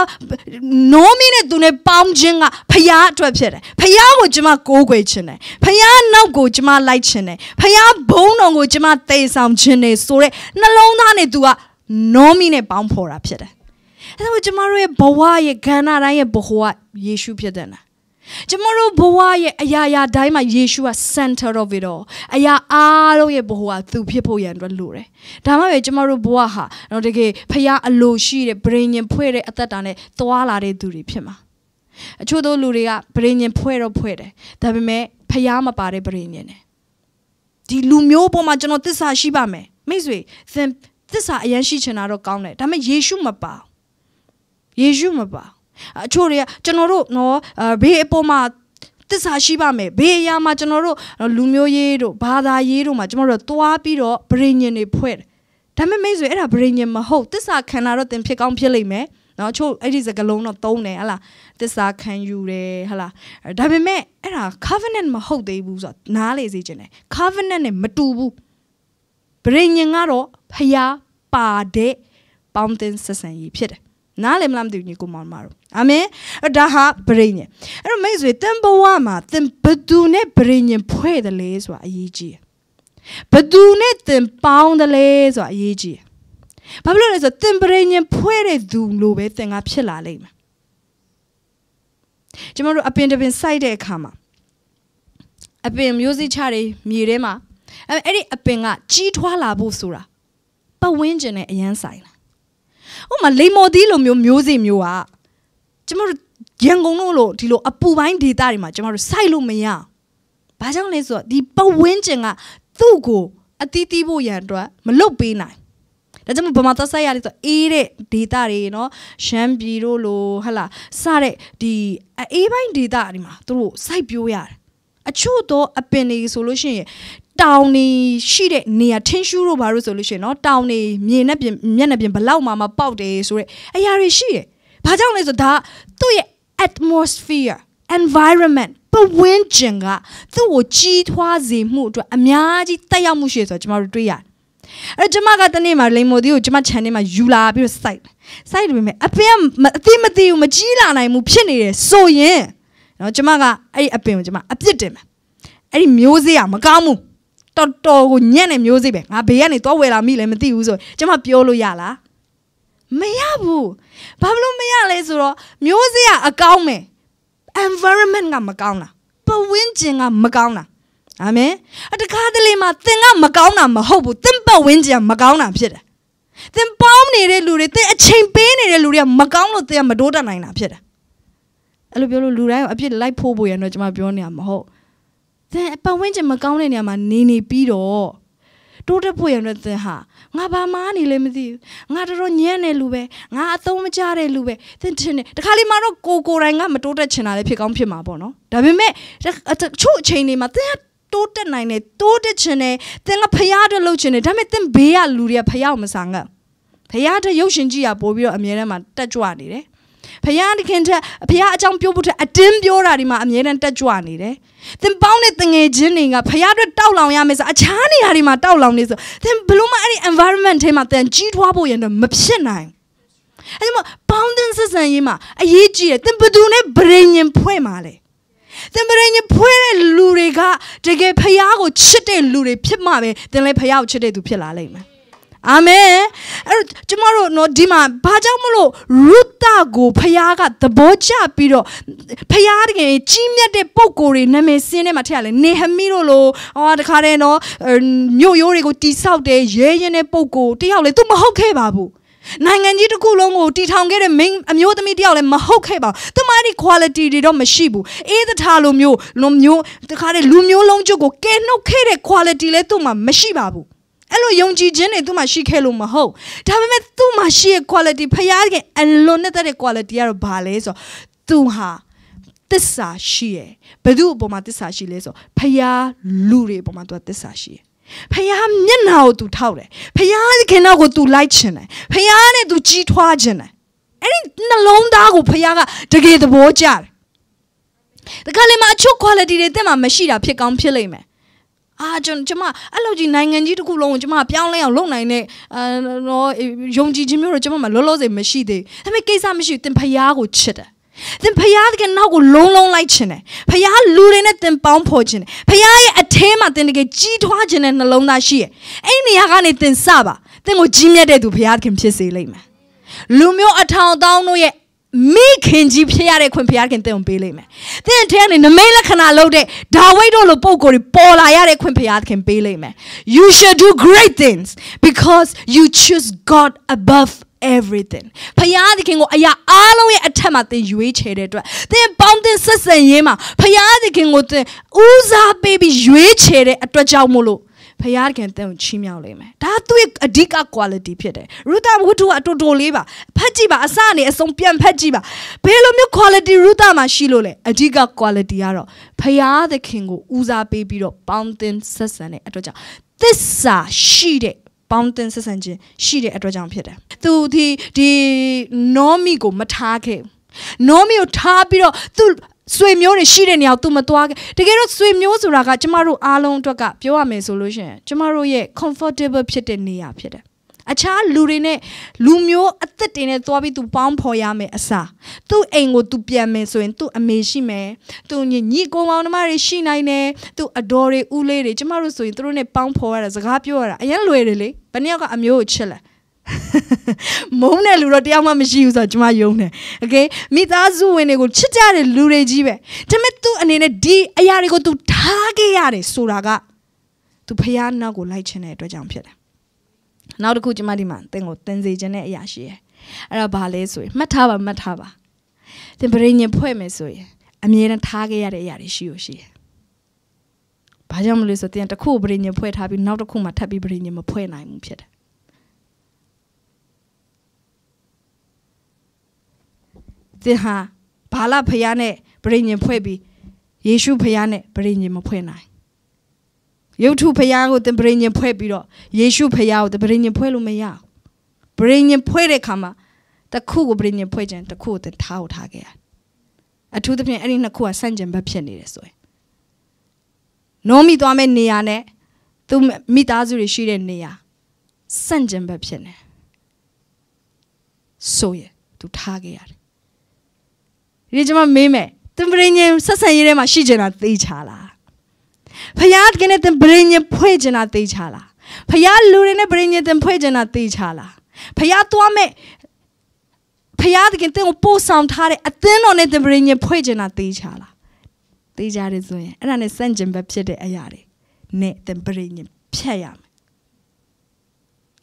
နိုမီနဲ့သူနဲ့ပေါင်းခြင်းကဖျားအတွက်ဖြစ်တယ်ဖျားကိုကျွန်မကိုးကွယ်ခြင်းတယ်ဖျားနောက်ကိုကျွန်မလိုက်ခြင်းတယ်ဖျားဘုံတော်ကိုကျွန်မတည်ဆောင်ခြင်းတယ်ဆိုတဲ့နှလုံးသားနဲ့သူကနိုမီနဲ့ပေါင်းဖော်တာဖြစ်တယ်အဲဒါကျွန်မတို့ရဲ့ဘဝရဲ့ခန္ဓာတိုင်းရဲ့ဘဝယေရှုဖြစ်တယ်နော် ကျမတို့ဘဝရဲ့အရာရာတိုင်းမှာယေရှုက center of it all အရာအားလုံးရဲ့ဘဝကသူဖြစ်ဖို့ရန်အတွက်လိုတယ်။ဒါမှပဲကျမတို့ဘဝဟာတော့တကယ်ဖခင်အလိုရှိတဲ့ဗြိဉ္ဉ်ဖွဲ့တဲ့အသက်တာနဲ့သွားလာတဲ့သူတွေဖြစ်မှာ။အချို့သောလူတွေကဗြိဉ္ဉ်ဖွဲ့တော့ဖွဲ့တယ်။ဒါပေမဲ့ဖခင်မပါတဲ့ဗြိဉ္ဉ်နဲ့ဒီလူမျိုးပေါ်မှာကျွန်တော်သစ္စာရှိပါမယ်။မိတ်ဆွေသင်သစ္စာအရင်ရှိချင်တာတော့ကောင်းတယ်။ဒါပေမဲ့ယေရှုမပါ။ယေရှုမပါ။ အချို့တွေကကျွန်တော်တို့နော်ဘေးအပေါ်မှာတစ္ဆာရှိပါမယ်ဘေးအရာမှာကျွန်တော်တို့လူမျိုးရေးတို့ဘာသာရေးတို့မှာကျွန်တော်တို့တွားပြီးတော့ဗြိညင်တွေဖွဲ့တယ်ဒါပေမဲ့မိတ်ဆွေအဲ့ဒါဗြိညင်မဟုတ်တစ္ဆာခံတာတော့သင်ဖြစ်ကောင်းဖြစ်လိမ့်မယ်နော်ချို့အဲ့ဒီစကားလုံးတော့သုံးတယ်ဟလားတစ္ဆာခံယူတယ်ဟလားဒါပေမဲ့အဲ့ဒါ covenant မဟုတ်သေးဘူးဆိုတော့နားလေစေချင်တယ် covenant နဲ့မတူဘူးဗြိညင်ကတော့ဖျားပါတဲ့ပေါင်းတင်ဆက်ဆံရေးဖြစ်တယ် နားလည်မလားမသိဘူးညီကိုမောင်မတို့အာမင်ဒါဟာဗြိညင်အဲ့တော့မိတ်ဆွေတန်ဘဝမှာသင်ဘသူနဲ့ဗြိညင်ဖွဲ့တယ်လေဆိုတာအရေးကြီးဘသူနဲ့သင်ပေါင်းတယ်လေဆိုတာအရေးကြီးဘာဖြစ်လို့လဲဆိုတော့သင်ဗြိညင်ဖွဲ့တဲ့သူလိုပဲသင်ကဖြစ်လာလိမ့်မယ်ကျွန်တော်တို့အပင်တပင်စိုက်တဲ့အခါမှာအပင်မျိုးစိချတွေမြေထဲမှာအဲ့ဒီအပင်ကကြီးထွားလာဖို့ဆိုတာပတ်ဝန်းကျင်နဲ့အရန်ဆိုင်လာ ဥမာလိမ္မော်သီးလိုမျိုးမျိုးစေ့မျိုးอ่ะကျမတို့ရန်ကုန်တို့လိုဒီလိုအပူပိုင်းဒေသတွေမှာကျမတို့စိုက်လို့မရဘာကြောင့်လဲဆိုတော့ဒီပဝင်းကျင်ကသူ့ကိုအတီးတီးဖို့ရန်အတွက်မလုတ်ပေးနိုင်ဒါကြောင့်ဗမာသက်ဆိုင်ရတဲ့ဆိုအေးတဲ့ဒေတာတွေနော်ရှမ်းပြည်တို့လိုဟလာစတဲ့ဒီအေးပိုင်းဒေတာတွေမှာသူတို့စိုက်ပျိုးရတယ်အချို့တော့အပင်တွေဆိုလို့ရှိရင်တောင်နေရှိတဲ့နေရာထင်းရှူးတို့ဘာလို့ဆိုလို့ရှိရင်နော်တောင်နေမြေနဲ့ပြင်မျက်နှာပြင်ဘလောက်မှမပေါက်တယ်ဆိုတဲ့အရာတွေရှိတယ်။ဘာကြောင့်လဲဆိုဒါသူ့ရဲ့ atmosphere environment ပတ်ဝန်းကျင်ကသူ့ကိုကြီးထွားစေမှုအတွက်အများကြီးတက်ရောက်မှုရှိဆိုတော့ကျွန်တော်တို့တွေ့ရတယ်။အဲ့တော့ကျွန်မကတနေ့မှလိန်မိုတီကိုကျွန်မ channel မှာယူလာပြီးတော့ site site ပြင်မဲ့အပင်အသိမသိဘူးမကြီးလာနိုင်ဘူးဖြစ်နေတယ်ဆိုရင်နော်ကျွန်မကအဲ့အပင်ကိုကျွန်မအပြစ်တင်မယ်။အဲ့ဒီမျိုးစေးကမကောင်းဘူး။ တော်တော်ကိုညံ့တဲ့မျိုးစေ့ပဲ။ငါဘေးကနေသွားဝယ်လာမိလည်းမသိဘူးဆိုကျွန်မပြောလို့ရလား။မရဘူးဘာလို့မရလဲဆိုတော့မျိုးစေ့ကအကောင်းမယ် environment ကမကောင်းတာပဝန်းကျင်ကမကောင်းတာအာမင်အတခါတလေမှာသင်ကမကောင်းတာမဟုတ်ဘူးသင်ပတ်ဝန်းကျင်ကမကောင်းတာဖြစ်တယ်သင်ပေါင်းနေတဲ့လူတွေသင်အချိန်ပေးနေတဲ့လူတွေကမကောင်းလို့သင်ကမတိုးတက်နိုင်တာဖြစ်တယ်အဲ့လိုပြောလို့လူတိုင်းကိုအပြစ်လိုက်ဖို့ဖို့ရတော့ကျွန်မပြောနေတာမဟုတ် သင်ပတ်ဝန်းကျင်မကောင်းတဲ့နေရာမှာနေနေပြီးတော့တိုးတက်ဖို့ရတဲ့သင်ဟာငါဘာမှနေလဲမသိဘူးငါတော်တော်ညံ့နေလူပဲငါအသုံးမကျတဲ့လူပဲသင်တင်တယ်တခါလေးမှတော့ကိုကိုတိုင်းကမတိုးတက်ချင်တာလည်းဖြစ်ကောင်းဖြစ်မှာပေါ့နော်ဒါပေမဲ့ချို့အချိန်တွေမှာသင်တိုးတက်နိုင်တယ်တိုးတက်ချင်တယ်သင်ကဖျားအတွက်လှုပ်ချင်တယ်ဒါပေမဲ့သင်ဘေးကလူတွေကဖျားကိုမဆန်ကဖျားတဲ့ရုပ်ရှင်ကြည့်ရပို့ပြီးတော့အမြဲတမ်းမှာတက်ကြွနေတယ် ဖခင်တခင်ထက်ဖခင်အကြောင်းပြောဖို့ထက်အတင်းပြောတာဒီမှာအမြဲတမ်းတက်ကြွနေတယ်။သင်ပေါင်းတဲ့တငယ်ချင်းတွေကဖခင်အတွက်တောက်လောင်ရမယ်ဆိုအခြားနေရာတွေမှာတောက်လောင်နေဆိုသင်ဘလို့မှအဲ့ဒီ environment ထဲမှာသင်ကြီးထွားဖို့ရတော့မဖြစ်နိုင်။အဲ့ဒီမှာပေါင်းတဲ့ဆက်ဆံရေးမှာအရေးကြီးတယ်။သင်ဘယ်သူနဲ့ဗြိဉ္ဉ်ဖွဲ့မှာလဲ။သင်ဗြိဉ္ဉ်ဖွဲ့တဲ့လူတွေကတကယ်ဖခင်ကိုချစ်တဲ့လူတွေဖြစ်မှပဲသင်လည်းဖခင်ကိုချစ်တဲ့သူဖြစ်လာလိမ့်မယ်။ အာမင်အဲ့တော့ကျမတို့နော်ဒီမှာဘာကြောင့်မလို့ရုသကိုဖခင်ကသဘောကျပြီးတော့ဖခင်တကယ်ကြီးမြတ်တဲ့ပုံကိုယ်တွေနာမည်စင်းထဲမှာထည့်ရလဲနေဟမီတို့လိုဟောတခါတည်းနော်မြို့ရိုးတွေကိုတိဆောက်တဲ့ရဲရင်တဲ့ပုံကိုတယောက်လေသူမဟုတ်ခဲ့ပါဘူးနိုင်ငံကြီးတစ်ခုလုံးကိုတီထောင်ခဲ့တဲ့ main အမျိုးသမီးတယောက်လည်းမဟုတ်ခဲ့ပါဘူး။တမန်ဒီ quality တွေတော့မရှိဘူး။အေးတထားလိုမျိုးလူမျိုးတခါတည်းလူမျိုးလုံးကျုပ်ကိုကဲနှုတ်ခဲ့တဲ့ quality လည်းသူ့မှာမရှိပါဘူး။ အဲ့လိုယုံကြည်ခြင်းတွေသူ့မှာရှိခဲ့လို့မဟုတ်ဒါပေမဲ့သူ့မှာရှိရဲ့ quality ဖရားခင်အလွန်နဲ့တဲ့ quality ကတော့ဘာလဲဆိုတော့သူဟာတစ္ဆာရှိရယ်ဘယ်သူအပေါ်မှာတစ္ဆာရှိလဲဆိုဖယားလူတွေအပေါ်မှာသူကတစ္ဆာရှိရယ်ဖယားမျက်နှာကိုသူထောက်တယ်ဖယားခင်နာကိုသူလိုက်ချင်တယ်ဖယားနဲ့သူကြီးထွားချင်တယ်အဲ့ဒီနှလုံးသားကိုဖယားကတကယ်သဘောကျတယ်တခါလေမှာအချုပ် quality တွေတက်မှာမရှိတာဖြစ်ကောင်းဖြစ်လိမ့်မယ် အာကျွန်ကျမအဲ့လိုကြီးနိုင်ငံကြီးတစ်ခုလုံးကိုကျမပြောင်းလဲအောင်လုပ်နိုင်တဲ့အာတော့ယုံကြည်ခြင်းမျိုးတော့ကျမမှာလောလောဆယ်မရှိသေးဘူးဒါပေမဲ့ကိစ္စမရှိဘူးသင်ဖျားကိုချစ်တယ်သင်ဖျားတကယ်နောက်ကိုလုံးလုံးလိုက်ချင်တယ်ဖျားလူတွေနဲ့သင်ပေါင်းဖော်ချင်တယ်ဖျားရဲ့အထဲမှာသင်တကယ်ကြီးထွားခြင်းနဲ့နှလုံးသားရှိရဲ့အဲ့ဒီနေရာကနေသင်စပါသင်ကိုကြီးမြတ်တဲ့သူဖျားခင်ဖြစ်စေလိမ့်မယ်လူမျိုးအထောင်တောင်းတို့ရဲ့ မိခင်ကြီးဖြစ်ရတဲ့ခွင့်ဖျားခင်တင်ပေးလိမ့်မယ်။သင်ထဲကနေနမိတ်လက္ခဏာလုပ်တဲ့ဒါဝိဒ်တို့လိုပုံကိုယ်ပေါ်လာရတဲ့ခွင့်ဖျားခင်ပေးလိမ့်မယ်။ You should do great things because you choose God above everything ဖယားသခင်ကိုအရာအားလုံးရဲ့အထက်မှာသင်ရွေးချယ်တဲ့အတွက်သင်ပေါင်းသင်ဆက်ဆံရေးမှာဖယားသခင်ကိုသင်ဦးစားပေးပြီးရွေးချယ်တဲ့အတွက်ကြောင့်မို့လို့ ဖယားခင်တန်ကိုချီးမြှောက်လိမ့်မယ်ဒါသူ့ရဲ့အဓိက quality ဖြစ်တယ်ရူတာဝတ္ထုကအတူတူလေးပါဖတ်ကြည့်ပါအစနေအဆုံးပြန်ဖတ်ကြည့်ပါဘယ်လိုမျိုး quality ရူတာမှာရှိလို့လဲအဓိက quality ကတော့ဖယားသခင်ကိုဦးစားပေးပြီးတော့ပေါင်းတင်ဆက်ဆံတဲ့အတွက်ကြောင့်သစ္စာရှိတဲ့ပေါင်းတင်ဆက်ဆံခြင်းရှိတဲ့အတွက်ကြောင့်ဖြစ်တယ်သူဒီဒီနောမီကိုမထားခဲ့နောမီကိုထားပြီးတော့သူ ဆွေမျိုးတွေရှိတဲ့နေရာကို तू မသွားခဲ့တကယ်တော့ဆွေမျိုးဆိုတာကကျမတို့အားလုံးအတွက်ကပြောရမယ်ဆိုလို့ရှိရင်ကျမတို့ရဲ့ comfortable ဖြစ်တဲ့နေရာဖြစ်တယ်အခြားလူတွေနဲ့လူမျိုးအသက်တွေနဲ့သွားပြီးသူပေါင်းဖော်ရမယ်အစားသူ့အိမ်ကိုသူပြန်မယ်ဆိုရင်သူ့အမေရှိမယ်သူ့ညီညီကိုမောင်နှမတွေရှိနိုင်တယ်သူ့အတော်တွေဦးလေးတွေကျမတို့ဆိုရင်သူတို့နဲ့ပေါင်းဖော်ရတာစကားပြောရတာအရင်လွယ်တယ်လေဘယ်နှစ်ယောက်ကအမျိုးကိုချစ်လဲ မုန်းတဲ့လူတော့တရားမှမရှိဘူးဆိုတော့ကျမယုံတယ်။ Okay မိသားစုဝင်တွေကိုချစ်ကြတဲ့လူတွေကြီးပဲ။ဒါပေမဲ့ तू အနေနဲ့ဒီအရာတွေကို तू ထားခဲ့ရတယ်ဆိုတာက तू ဖះနောက်ကိုလိုက်ချင်တဲ့အတွက်ကြောင့်ဖြစ်တယ်။နောက်တစ်ခုကျမဒီမှာသင်ကိုသင်စေခြင်းတဲ့အရာရှိရယ်။အဲ့ဒါဘာလဲဆိုရင်မှတ်ထားပါမှတ်ထားပါ။သင်ပြိညာဖွဲ့မယ်ဆိုရင်အမြဲတမ်းထားခဲ့ရတဲ့အရာတွေရှိလို့ရှိရယ်။ဘာကြောင့်မလို့ဆိုတော့သင်တစ်ခုပြိညာဖွဲ့ထားပြီးနောက်တစ်ခုမှထပ်ပြီးပြိညာမဖွဲ့နိုင်ဘူးဖြစ်တယ် သင်ဟာဘာလဖယားနဲ့ပရိညင်ဖွဲ့ပြီးယေရှုဖယားနဲ့ပရိညင်မဖွဲ့နိုင်ရုပ်ထုဖယားကိုသင်ပရိညင်ဖွဲ့ပြီးတော့ယေရှုဖယားကိုသင်ပရိညင်ဖွဲ့လို့မရပရိညင်ဖွဲ့တဲ့ခါမှာတခုကိုပရိညင်ဖွဲ့ခြင်းတခုကိုသင်ထားကိုထားခဲ့ရအထူးသဖြင့်အဲ့ဒီနှစ်ခုကဆန့်ကျင်ဘက်ဖြစ်နေတယ်ဆိုရင်နိုးမိသွားမယ့်နေရာနဲ့သူမိသားစုတွေရှိတဲ့နေရာဆန့်ကျင်ဘက်ဖြစ်နေဆိုရသူထားခဲ့ရတယ် ဒီကျွန်မမေးမယ်သင်ပရိညင်ဆက်ဆံရေးထဲမှာရှိကျင်တာသိချလားဖယားတကယ်နဲ့သင်ပရိညင်ဖွဲ့ကျင်တာသိချလားဖယားလူတွေနဲ့ပရိညင်သင်ဖွဲ့ကျင်တာသိချလားဖယားသွားမဲ့ဖယားတကယ်သင်ကိုပို့ဆောင်ထားတဲ့အသင်းတော်နဲ့သင်ပရိညင်ဖွဲ့ကျင်တာသိချလားသိကြတယ်ဆိုရင်အဲ့ဒါနဲ့စန့်ကျင်ဘက်ဖြစ်တဲ့အရာတွေနဲ့သင်ပရိညင်ဖြတ်ရမယ်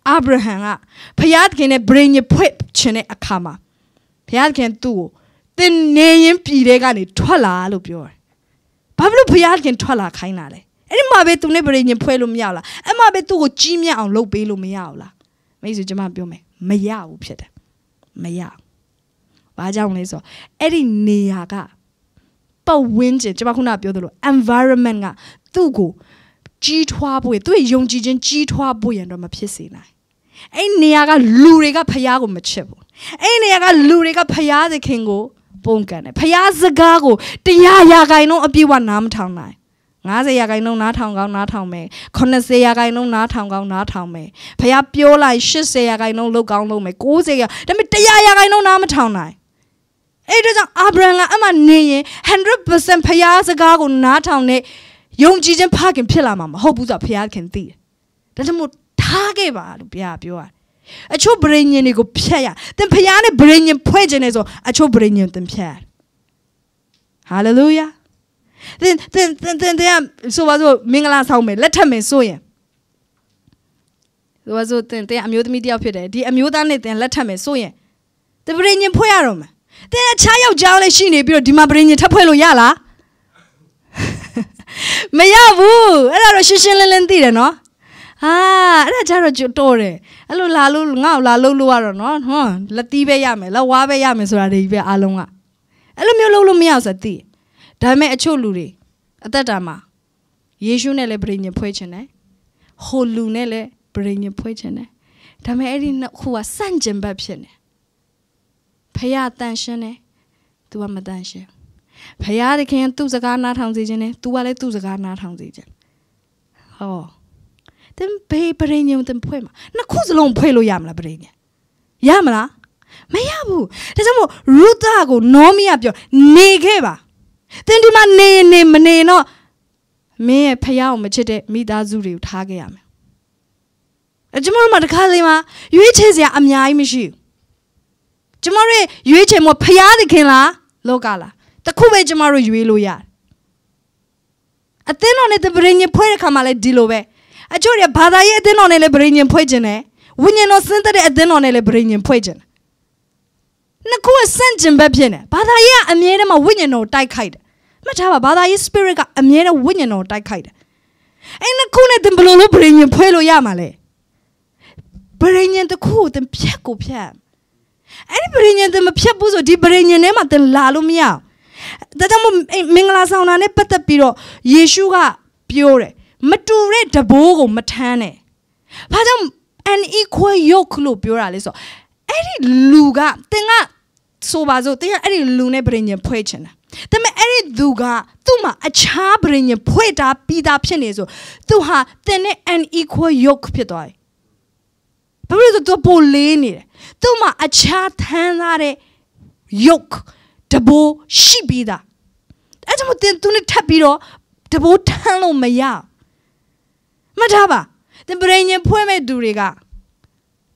အာဗြဟံကဖယားတကယ်နဲ့ပရိညင်ဖွဲ့ခြင်းတဲ့အခါမှာဖယားတကယ်သူ့ကို သင်နေရင်ပြည်တဲ့ကနေထွက်လာလို့ပြောတယ်။ဘာဖြစ်လို့ဘုရားခင်ထွက်လာခိုင်းတာလဲ။အဲ့ဒီမှာပဲသူနဲ့ပြည်ရင်ဖွဲ့လို့မရလား။အဲ့မှာပဲသူ့ကိုကြီးမြတ်အောင်လုပ်ပေးလို့မရဘူးလား။မိတ်ဆွေကျွန်မပြောမယ်မရဘူးဖြစ်တယ်။မရဘူး။ဘာကြောင့်လဲဆိုတော့အဲ့ဒီနေရာကပတ်ဝန်းကျင်ကျွန်မခုနပြောသလို environment ကသူ့ကိုကြီးထွားဖို့သူ့ရဲ့ယုံကြည်ခြင်းကြီးထွားဖို့ရတော့မဖြစ်စေနိုင်။အဲ့နေရာကလူတွေကဖះကိုမချစ်ဘူး။အဲ့နေရာကလူတွေကဖះသခင်ကို ပုန်ကန်တယ်ဖျားစကားကိုတရားရာခိုင်နှုန်းအပြည့်ဝနားမထောင်နိုင်90ရာခိုင်နှုန်းနားထောင်ကောင်းနားထောင်မယ်80ရာခိုင်နှုန်းနားထောင်ကောင်းနားထောင်မယ်ဖះပြောလိုက်80ရာခိုင်နှုန်းလောက်ကောင်းလုပ်မယ်90ရာဒါပေမဲ့100ရာခိုင်နှုန်းနားမထောင်နိုင်အဲ့ဒါကြောင့်အာဗြဟံကအမှနေရင်100%ဖះစကားကိုနားထောင်တဲ့ယုံကြည်ခြင်းဖခင်ဖြစ်လာမှာမဟုတ်ဘူးဆိုတော့ဖះခင်သိတယ်ဒါကြောင့်မို့ထထားခဲ့ပါလို့ဘုရားပြောရတယ် အချို့ဗရိညင်တွေကိုဖျက်ရသင်ဖျားနဲ့ဗရိညင်ဖွဲ့ခြင်းနဲ့ဆိုအချို့ဗရိညင်သင်ဖျက်ရဟာလေလုယာသင်သင်သင်သင်တဲ့ဆိုပါစို့မင်္ဂလာဆောင်မယ်လက်ထပ်မယ်ဆိုရင်ဆိုပါစို့သင်တဲ့အမျိုးသမီးတယောက်ဖြစ်တယ်ဒီအမျိုးသားနဲ့သင်လက်ထပ်မယ်ဆိုရင်သင်ဗရိညင်ဖွဲ့ရတော့မယ်သင်အခြားယောက်ျားလည်းရှိနေပြီးတော့ဒီမှာဗရိညင်ထပ်ဖွဲ့လို့ရလားမရဘူးအဲ့ဒါတော့ရှင်းရှင်းလင်းလင်းသိတယ်နော်ဟာအဲ့ဒါကြတော့တော်တယ် အဲ့လိုလာလို့ငါ့ကိုလာလို့လို့ရတော့နော်ဟွန်းလက်တီးပဲရမယ်လက်ဝါးပဲရမယ်ဆိုတာတွေပဲအားလုံးကအဲ့လိုမျိုးလုပ်လို့မရဆိုသိဒါပေမဲ့အချို့လူတွေအသက်တာမှာယေရှုနဲ့လည်းပြည်ညင်ဖွဲခြင်းတယ်ဟိုလူနဲ့လည်းပြည်ညင်ဖွဲခြင်းတယ်ဒါပေမဲ့အဲ့ဒီနှစ်ခုကစန့်ကျင်ဘက်ဖြစ်နေဖះတန်ရှင်းတယ်သူကမတန်ရှင်းဖះသခင်သူ့စကားနားထောင်စေခြင်းနဲ့သူကလည်းသူ့စကားနားထောင်စေခြင်းဟော တင်ဘေးပရိညုံတင်ဖွဲ့မှာနှစ်ခုစလုံးဖွဲ့လို့ရမလားပရိညံရမလားမရဘူးဒါကြောင့်မို့ရူတာကိုနောမီယာပြောနေခဲ့ပါတင်ဒီမှာနေနေမနေတော့မင်းရဲ့ဖះအောင်မချစ်တဲ့မိသားစုတွေကိုထားခဲ့ရမယ်အဲကျွန်တော်တို့မှာတခါလေမှာရွေးချယ်စရာအများကြီးမရှိဘူးကျွန်တော်တို့ရွေးချယ်မဖះသခင်လားလောကလားတခုပဲကျွန်တော်တို့ရွေးလို့ရတယ်အသင်းတော်နဲ့တပရင်းညဖွဲတဲ့ခါမှာလည်းဒီလိုပဲ အချို့တွေဘာသာရေးအသင်းတော်နဲ့လည်းပရိညင်ဖွဲ့ခြင်းတယ်ဝိညာဉ်တော်စင်တဲ့အသင်းတော်နဲ့လည်းပရိညင်ဖွဲ့ခြင်းနှစ်ခုဆန့်ကျင်ဘက်ဖြစ်နေဘာသာရေးကအမြဲတမ်းဝိညာဉ်တော်တိုက်ခိုက်တယ်မှတ်ထားပါဘာသာရေး spirit ကအမြဲတမ်းဝိညာဉ်တော်တိုက်ခိုက်တယ်အဲ့နှစ်ခုနဲ့သင်ဘယ်လိုလုပ်ပရိညင်ဖွဲ့လို့ရမှာလဲပရိညင်တစ်ခုကိုသင်ဖြတ်ကိုဖြတ်အဲ့ဒီပရိညင်သင်မဖြတ်ဘူးဆိုဒီပရိညင်ထဲမှာသင်လာလို့မရဒါကြောင့်မင်္ဂလာဆောင်တာနဲ့ပတ်သက်ပြီးတော့ယေရှုကပြောတယ် မတူတဲ့တဘိုးကိုမထမ်းနဲ့။ဘာကြောင့် an equal yoke လို့ပြောတာလဲဆိုတော့အဲ့ဒီလူကတင်ကဆိုပါစို့တင်ကအဲ့ဒီလူနဲ့ပြင်ညင်ဖွဲ့ချင်တာ။ဒါပေမဲ့အဲ့ဒီသူကသူ့မှာအခြားပြင်ညင်ဖွဲ့တာပြီးသားဖြစ်နေဆိုသူဟာတင်နဲ့ an equal yoke ဖြစ်သွားတယ်။ဘာလို့လဲဆိုတော့ပိုလေးနေတယ်။သူ့မှာအခြားထမ်းသားတဲ့ yoke တဘိုးရှိပြီးသား။အဲ့ဒါမှတင်သူနဲ့ထပ်ပြီးတော့တဘိုးထမ်းလို့မရဘူး မှတ်ထားပါသင်ပရိညင်ဖွဲ့မဲ့သူတွေက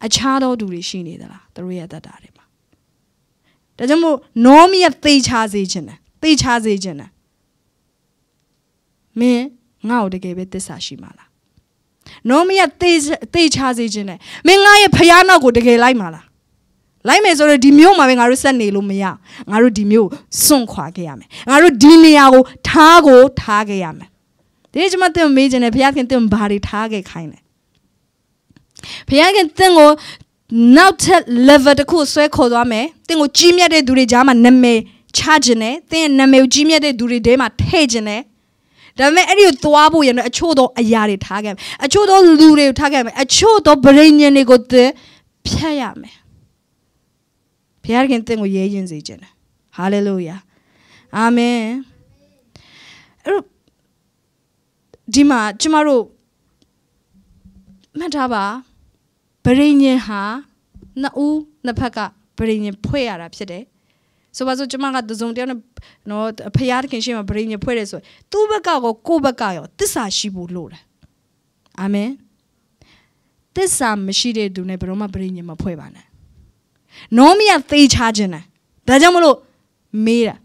အခြားသောသူတွေရှိနေသလားသူတို့ရဲ့တတ်တာတွေမှာဒါကြောင့်မို့နောမီကသေချာစေခြင်းတယ်သေချာစေခြင်းတယ်မင်းငါ့ကိုတကယ်ပဲသစ္စာရှိမှာလားနောမီကသေသေချာစေခြင်းတယ်မင်းငါရဲ့ဖျားနောက်ကိုတကယ်လိုက်မှာလားလိုက်မယ်ဆိုတော့ဒီမျိုးမှာပဲငါတို့ဆက်နေလို့မရငါတို့ဒီမျိုးစွန့်ခွာခဲ့ရမယ်ငါတို့ဒီနေရာကိုထားကိုထားခဲ့ရမယ် ဒီနေ့ကျွန်မတင်မေးခြင်းနဲ့ဘုရားခင်တင်ဘာတွေထားခဲ့ခိုင်းလဲဘုရားခင်တင်ကိုနောက်ထပ် level တစ်ခုဆွဲခေါ်သွားမယ်တင်ကိုကြီးမြတ်တဲ့သူတွေကြားမှာနာမည်ချခြင်းနဲ့တင်ရဲ့နာမည်ကိုကြီးမြတ်တဲ့သူတွေထဲမှာထည့်ခြင်းနဲ့ဒါပေမဲ့အဲ့ဒီကိုသွားဖို့ရတဲ့အချို့သောအရာတွေထားခဲ့မယ်အချို့သောလူတွေကိုထားခဲ့မယ်အချို့သောဗရိညင်တွေကိုသင်ဖြတ်ရမယ်ဘုရားခင်တင်ကိုရဲရင်စေခြင်းနဲ့ဟာလေလုယာအာမင်အဲ့တော့ ဒီမှာကျမတို့မှတ်ထားပါဗရိညင်ဟာနှစ်ဦးနှစ်ဖက်ကဗရိညင်ဖွဲ့ရတာဖြစ်တယ်ဆိုပါစို့ကျမကတစုံတယောက်နဲ့နော်ဖရာသခင်ရှေ့မှာဗရိညင်ဖွဲ့တယ်ဆိုရင်သူ့ဘက်ကကောကိုယ့်ဘက်ကရောတစ္ဆာရှိဖို့လိုတယ်အာမင်တစ္ဆာမရှိတဲ့သူနဲ့ဘယ်တော့မှဗရိညင်မဖွဲ့ပါနဲ့နောမီကသေချာခြင်းတယ်ဒါကြောင့်မလို့မေးတာ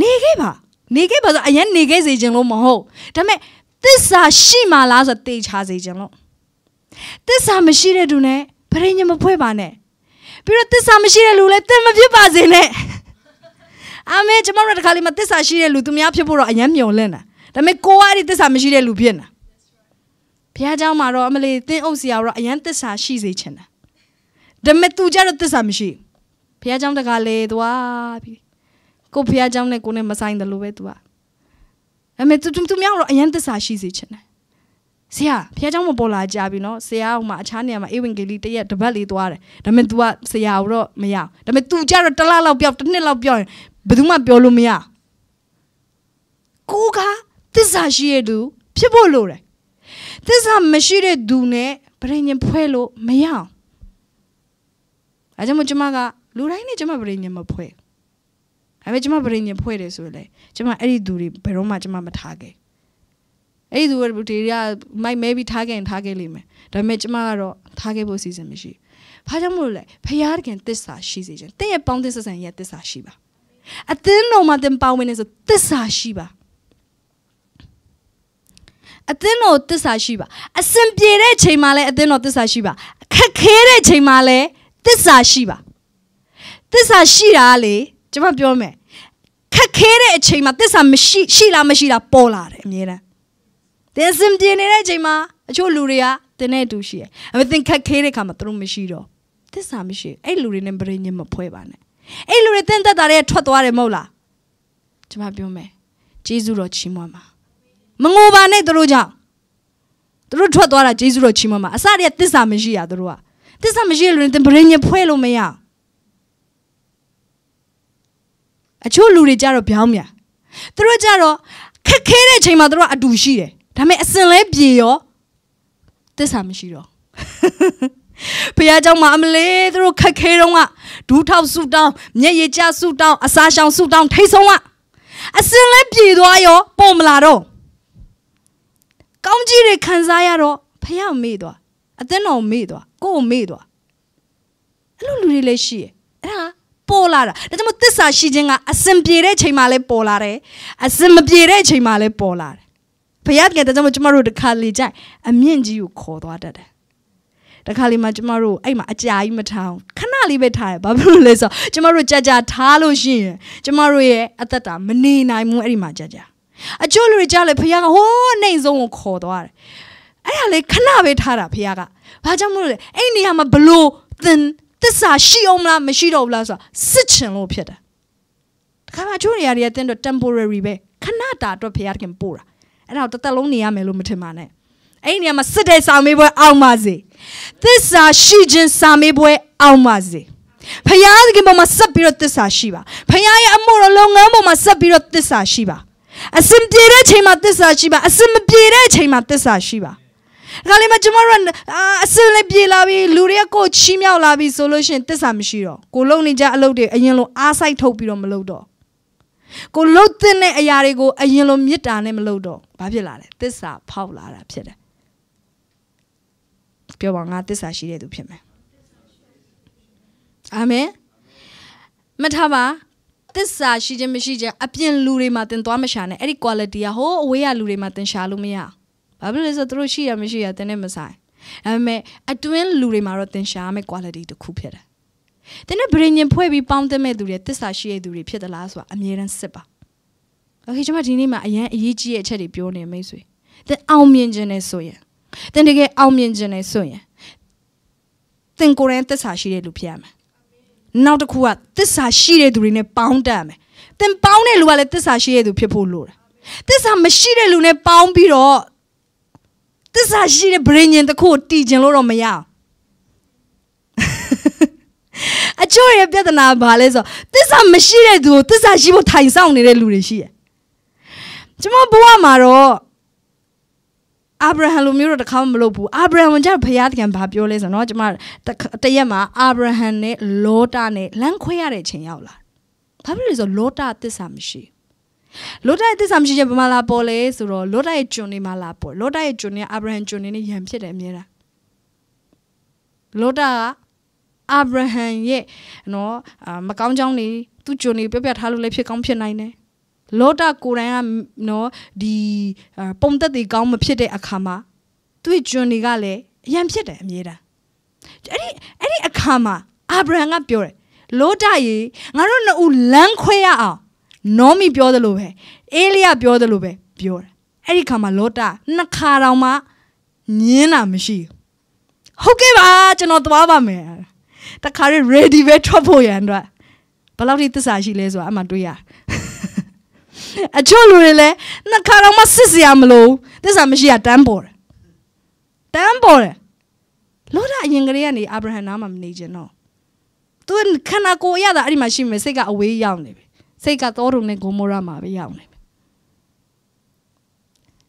နေခဲ့ပါ နေခဲ့ပါဆိုအရင်နေခဲ့စေခြင်းလို့မဟုတ်ဒါပေမဲ့သစ္စာရှိမှလားဆိုတေချာစေခြင်းလို့သစ္စာမရှိတဲ့သူနဲ့ပရိညမဖွဲ့ပါနဲ့ပြီးတော့သစ္စာမရှိတဲ့လူလည်းသင်မဖြစ်ပါစေနဲ့အာမင်ကျွန်တော်တို့တခါလေးမှာသစ္စာရှိတဲ့လူသူများဖြစ်ဖို့တော့အရင်မျှော်လင့်တာဒါပေမဲ့ကိုကအဲ့ဒီသစ္စာမရှိတဲ့လူဖြစ်နေတာဘုရားเจ้าမှာတော့အမလီသင်အုပ်စီကတော့အရင်သစ္စာရှိစေချင်တာဒါပေမဲ့သူကြတော့သစ္စာမရှိဘုရားเจ้าတခါလေသွားပြီ ကိုဖះเจ้าနဲ့ကိုနဲ့မဆိုင်တယ်လို့ပဲသူကဒါပေမဲ့သူသူမြောက်တော့အရင်သစ္စာရှိစေချင်တယ်ဆရာဖះเจ้าမပေါ်လာကြပြီနော်ဆရာဟိုမှာအခြားနေရာမှာအေဝင်ဂေလိတရက်တပတ်လေးသွားတယ်ဒါပေမဲ့ तू ကဆရာကိုတော့မရဒါပေမဲ့ तू ကြတော့တစ်လလောက်ပြောက်တစ်နှစ်လောက်ပြောက်ရင်ဘယ်သူမှပြောလို့မရကိုကသစ္စာရှိရတူဖြစ်ဖို့လိုတယ်သစ္စာမရှိတဲ့သူနဲ့ပြိညာဉ်ဖွဲ့လို့မရအောင်အဲကြောင့်ကျွန်မကလူတိုင်းနဲ့ကျွန်မပြိညာဉ်မဖွဲ့ ဒါပေမဲ့ကျမဗရိညင်ဖွဲ့တယ်ဆိုရင်လေကျမအဲ့ဒီသူတွေဘယ်တော့မှကျမမထားခဲ့အဲ့ဒီသူတွေကမိုက်မဲပြီးထားခဲ့ရင်ထားခဲ့လိမ့်မယ်ဒါပေမဲ့ကျမကတော့ထားခဲ့ဖို့စီစဉ်မရှိဘာကြောင့်မလို့လဲဖရာတခင်တစ္ဆာရှိစေခြင်းတဲ့ရဲ့ပေါင်းသစ္စာဆန်ရဲ့တစ္ဆာရှိပါအသင်းတော်မှာတင်ပါဝင်နေဆိုတစ္ဆာရှိပါအသင်းတော်တစ္ဆာရှိပါအစင်ပြေတဲ့ချိန်မှာလည်းအသင်းတော်တစ္ဆာရှိပါအခက်ခဲတဲ့ချိန်မှာလည်းတစ္ဆာရှိပါတစ္ဆာရှိတာလေ ကျွန်မပြောမယ်ခက်ခဲတဲ့အချိန်မှာတစ္ဆာမရှိရှိလားမရှိလားပေါ်လာတယ်အမြဲတမ်းတင်စင်ပြေနေတဲ့အချိန်မှာအချို့လူတွေကတင်းနဲ့အတူရှိတယ်အမေတင်ခက်ခဲတဲ့ခါမှာသူတို့မရှိတော့တစ္ဆာမရှိအဲ့လူတွေနဲ့ပြင်းညင်မဖွဲပါနဲ့အဲ့လူတွေတင်းသက်တာတွေထွက်သွားတယ်မဟုတ်လားကျွန်မပြောမယ်ဂျေဇုတော်ချီးမွမ်းပါမငိုပါနဲ့သူတို့ကြောင့်သူတို့ထွက်သွားတာဂျေဇုတော်ချီးမွမ်းပါအစတည်းကတစ္ဆာမရှိရသူတို့ကတစ္ဆာမရှိတဲ့လူတွေတင်ပြင်းညင်ဖွဲလို့မရ အချို့လူတွေကြတော့ပြောင်းမြန်သူတို့ကြတော့ခက်ခဲတဲ့အချိန်မှာသူတို့ကအတူရှိတယ်ဒါပေမဲ့အစင်လဲပြေရောတစ္ဆာမရှိတော့ဘုရားเจ้าမှာအမလေးသူတို့ခက်ခဲတော့ကဒူးထောက်ဆူတောင်းမျက်ရည်ကျဆူတောင်းအစာရှောင်ဆူတောင်းထိတ်ဆုံးကအစင်လဲပြေသွားရောပုံမလာတော့ကောင်းကြီးတွေခံစားရတော့ဖះမေ့သွားအသင်းတော်မေ့သွားကိုယ်မေ့သွားအဲ့လိုလူတွေလည်းရှိရဲ့အဲ့ဒါ ပေါ်လာတာဒါကြောင့်မို့သစ္စာရှိခြင်းကအစင်ပြေတဲ့ချိန်မှာလည်းပေါ်လာတယ်အစင်မပြေတဲ့ချိန်မှာလည်းပေါ်လာတယ်ဘုရားကတည်းကကျွန်တော်တို့တခါလေကြိုက်အမြင့်ကြီးကိုခေါ်သွားတတ်တယ်တခါလေမှကျမတို့အဲ့မှာအကြာကြီးမထားအောင်ခဏလေးပဲထားရဘာဖြစ်လို့လဲဆိုတော့ကျမတို့ကြာကြာထားလို့ရှိရင်ကျမတို့ရဲ့အသက်တာမနေနိုင်ဘူးအဲ့ဒီမှာကြာကြာအချို့လူတွေကြားလေဖခင်ကဟိုးနှိမ်ဆုံးကိုခေါ်သွားတယ်အဲ့ဒါလေခဏပဲထားတာဖခင်ကဘာကြောင့်မလို့လဲအဲ့နေရာမှာဘလို့သင် သစ္စာရှိအောင်မလားမရှိတော့ဘူးလားဆိုတာစစ်ချင်လို့ဖြစ်တယ်တခါမှအချို့နေရာတွေကတင်းတော့ temporary ပဲခဏတာအတွက်ဖခင်ပို့တာအဲ့ဒါတော့တစ်သက်လုံးနေရမယ်လို့မထင်ပါနဲ့အဲ့ဒီနေရာမှာစစ်တဲ့စာမေးပွဲအောင်ပါစေသစ္စာရှိခြင်းစာမေးပွဲအောင်ပါစေဖခင်သခင်ပေါ်မှာဆက်ပြီးတော့သစ္စာရှိပါဖခင်ရဲ့အမှုတော်လုပ်ငန်းပေါ်မှာဆက်ပြီးတော့သစ္စာရှိပါအစင်ပြေတဲ့ချိန်မှာသစ္စာရှိပါအစင်မပြေတဲ့ချိန်မှာသစ္စာရှိပါ ဒါလေးမှကျမတို့အစင်လေးပြေလာပြီလူတွေကကိုချီးမြှောက်လာပြီဆိုလို့ရှိရင်သစ္စာမရှိတော့ကိုလုံနေကြအလုပ်တွေအရင်လိုအားစိုက်ထုတ်ပြီးတော့မလုပ်တော့ကိုလှုပ်တဲ့အရာတွေကိုအရင်လိုမေတ္တာနဲ့မလုပ်တော့ဘာဖြစ်လာလဲသစ္စာဖောက်လာတာဖြစ်တယ်ပြောပါငါသစ္စာရှိတဲ့သူဖြစ်မယ်အာမင်မထားပါသစ္စာရှိခြင်းမရှိခြင်းအပြင်လူတွေမှာတင်သွားမရှာနဲ့အဲ့ဒီ quality ကဟိုးအဝေးကလူတွေမှာတင်ရှာလို့မရဘာ ဖြစ်လို့လဲဆိုတော့သူတို့ရှိရမရှိရတင်နဲ့မဆိုင်ဒါပေမဲ့အတွင်းလူတွေမှာတော့တင်ရှာမယ့် quality တစ်ခုဖြစ်တယ်တင်းနဲ့ဗရင်ညင်ဖွဲ့ပြီးပေါင်းသမဲ့သူတွေသစ္စာရှိတဲ့သူတွေဖြစ်သလားဆိုတာအမြဲတမ်းစစ်ပါโอเคကျွန်မဒီနေ့မှာအရန်အရေးကြီးတဲ့အချက်တွေပြောနေမိတ်ဆွေတင်းအောင်မြင်ခြင်းနဲ့ဆိုရင်တင်းတကယ်အောင်မြင်ခြင်းနဲ့ဆိုရင်တင်းကိုယ်တိုင်သစ္စာရှိတဲ့လူဖြစ်ရမယ်နောက်တစ်ခုကသစ္စာရှိတဲ့သူတွေနဲ့ပေါင်းတတ်မယ်သင်ပေါင်းတဲ့လူကလည်းသစ္စာရှိတဲ့သူဖြစ်ဖို့လိုတယ်သစ္စာမရှိတဲ့လူနဲ့ပေါင်းပြီးတော့ သစ္စာရှိတဲ့ဗြိဉ္ဉ်တစ်ခုကိုတည်ခြင်းလို့တော့မရအောင်အချို့ရဲ့ပြဿနာဘာလဲဆိုသစ္စာမရှိတဲ့သူကိုသစ္စာရှိဖို့ထိုင်ဆောင်နေတဲ့လူတွေရှိတယ်ကျွန်မဘဝမှာတော့အာဗြဟံလိုမျိုးတော့တစ်ခါမှမလုပ်ဘူးအာဗြဟံကဘုရားသခင်ဘာပြောလဲဆိုတော့ကျွန်မတရက်မှာအာဗြဟံနဲ့လောတာနဲ့လမ်းခွဲရတဲ့ချိန်ရောက်လာဘာဖြစ်လဲဆိုလောတာသစ္စာမရှိ လောတာရဲ့သစ္စာမရှိချက်ဘာမှလာပေါ်လဲဆိုတော့လောတာရဲ့ကျွန်နေမှလာပေါ်လောတာရဲ့ကျွန်နေအာဗြဟံကျွန်နေနဲ့ယံဖြစ်တယ်အမြဲတမ်းလောတာကအာဗြဟံရဲ့နော်မကောင်းကြောင်းနေသူ့ကျွန်နေပြပြထားလို့လည်းဖြစ်ကောင်းဖြစ်နိုင်တယ်လောတာကိုယ်တိုင်ကနော်ဒီပုံသက်တွေကောင်းမဖြစ်တဲ့အခါမှာသူ့ကျွန်တွေကလည်းအရန်ဖြစ်တယ်အမြဲတမ်းအဲ့ဒီအဲ့ဒီအခါမှာအာဗြဟံကပြောတယ်လောတာရေငါတို့နှစ်ဦးလမ်းခွဲရအောင် နောမီပြောသလိုပဲအေလိယပြောသလိုပဲပြောတယ်အဲ့ဒီခါမှာလောတာနှစ်ခါတောင်မှညင်းတာမရှိဟုတ်ကဲ့ပါကျွန်တော်သွားပါမယ်တခါရ ready ပဲထွက်ဖို့ရန်အတွက်ဘယ်လောက်ထိသစ္စာရှိလဲဆိုတာအမှတွေးရအချို့လူတွေလည်းနှစ်ခါတော့မှစစ်စရာမလိုသစ္စာမရှိရတန်းပေါ်တယ်တန်းပေါ်တယ်လောဒအရင်ကလေးကနေအာဗြဟံနားမှာမနေခြင်းတော့သူခန္ဓာကိုယ်အရသာအဲ့ဒီမှာရှိမယ်စိတ်ကအဝေးရောက်နေပြီ စိတ်ကသောတုံနဲ့ဂိုမိုရာမှာပဲရောက်နေပြီ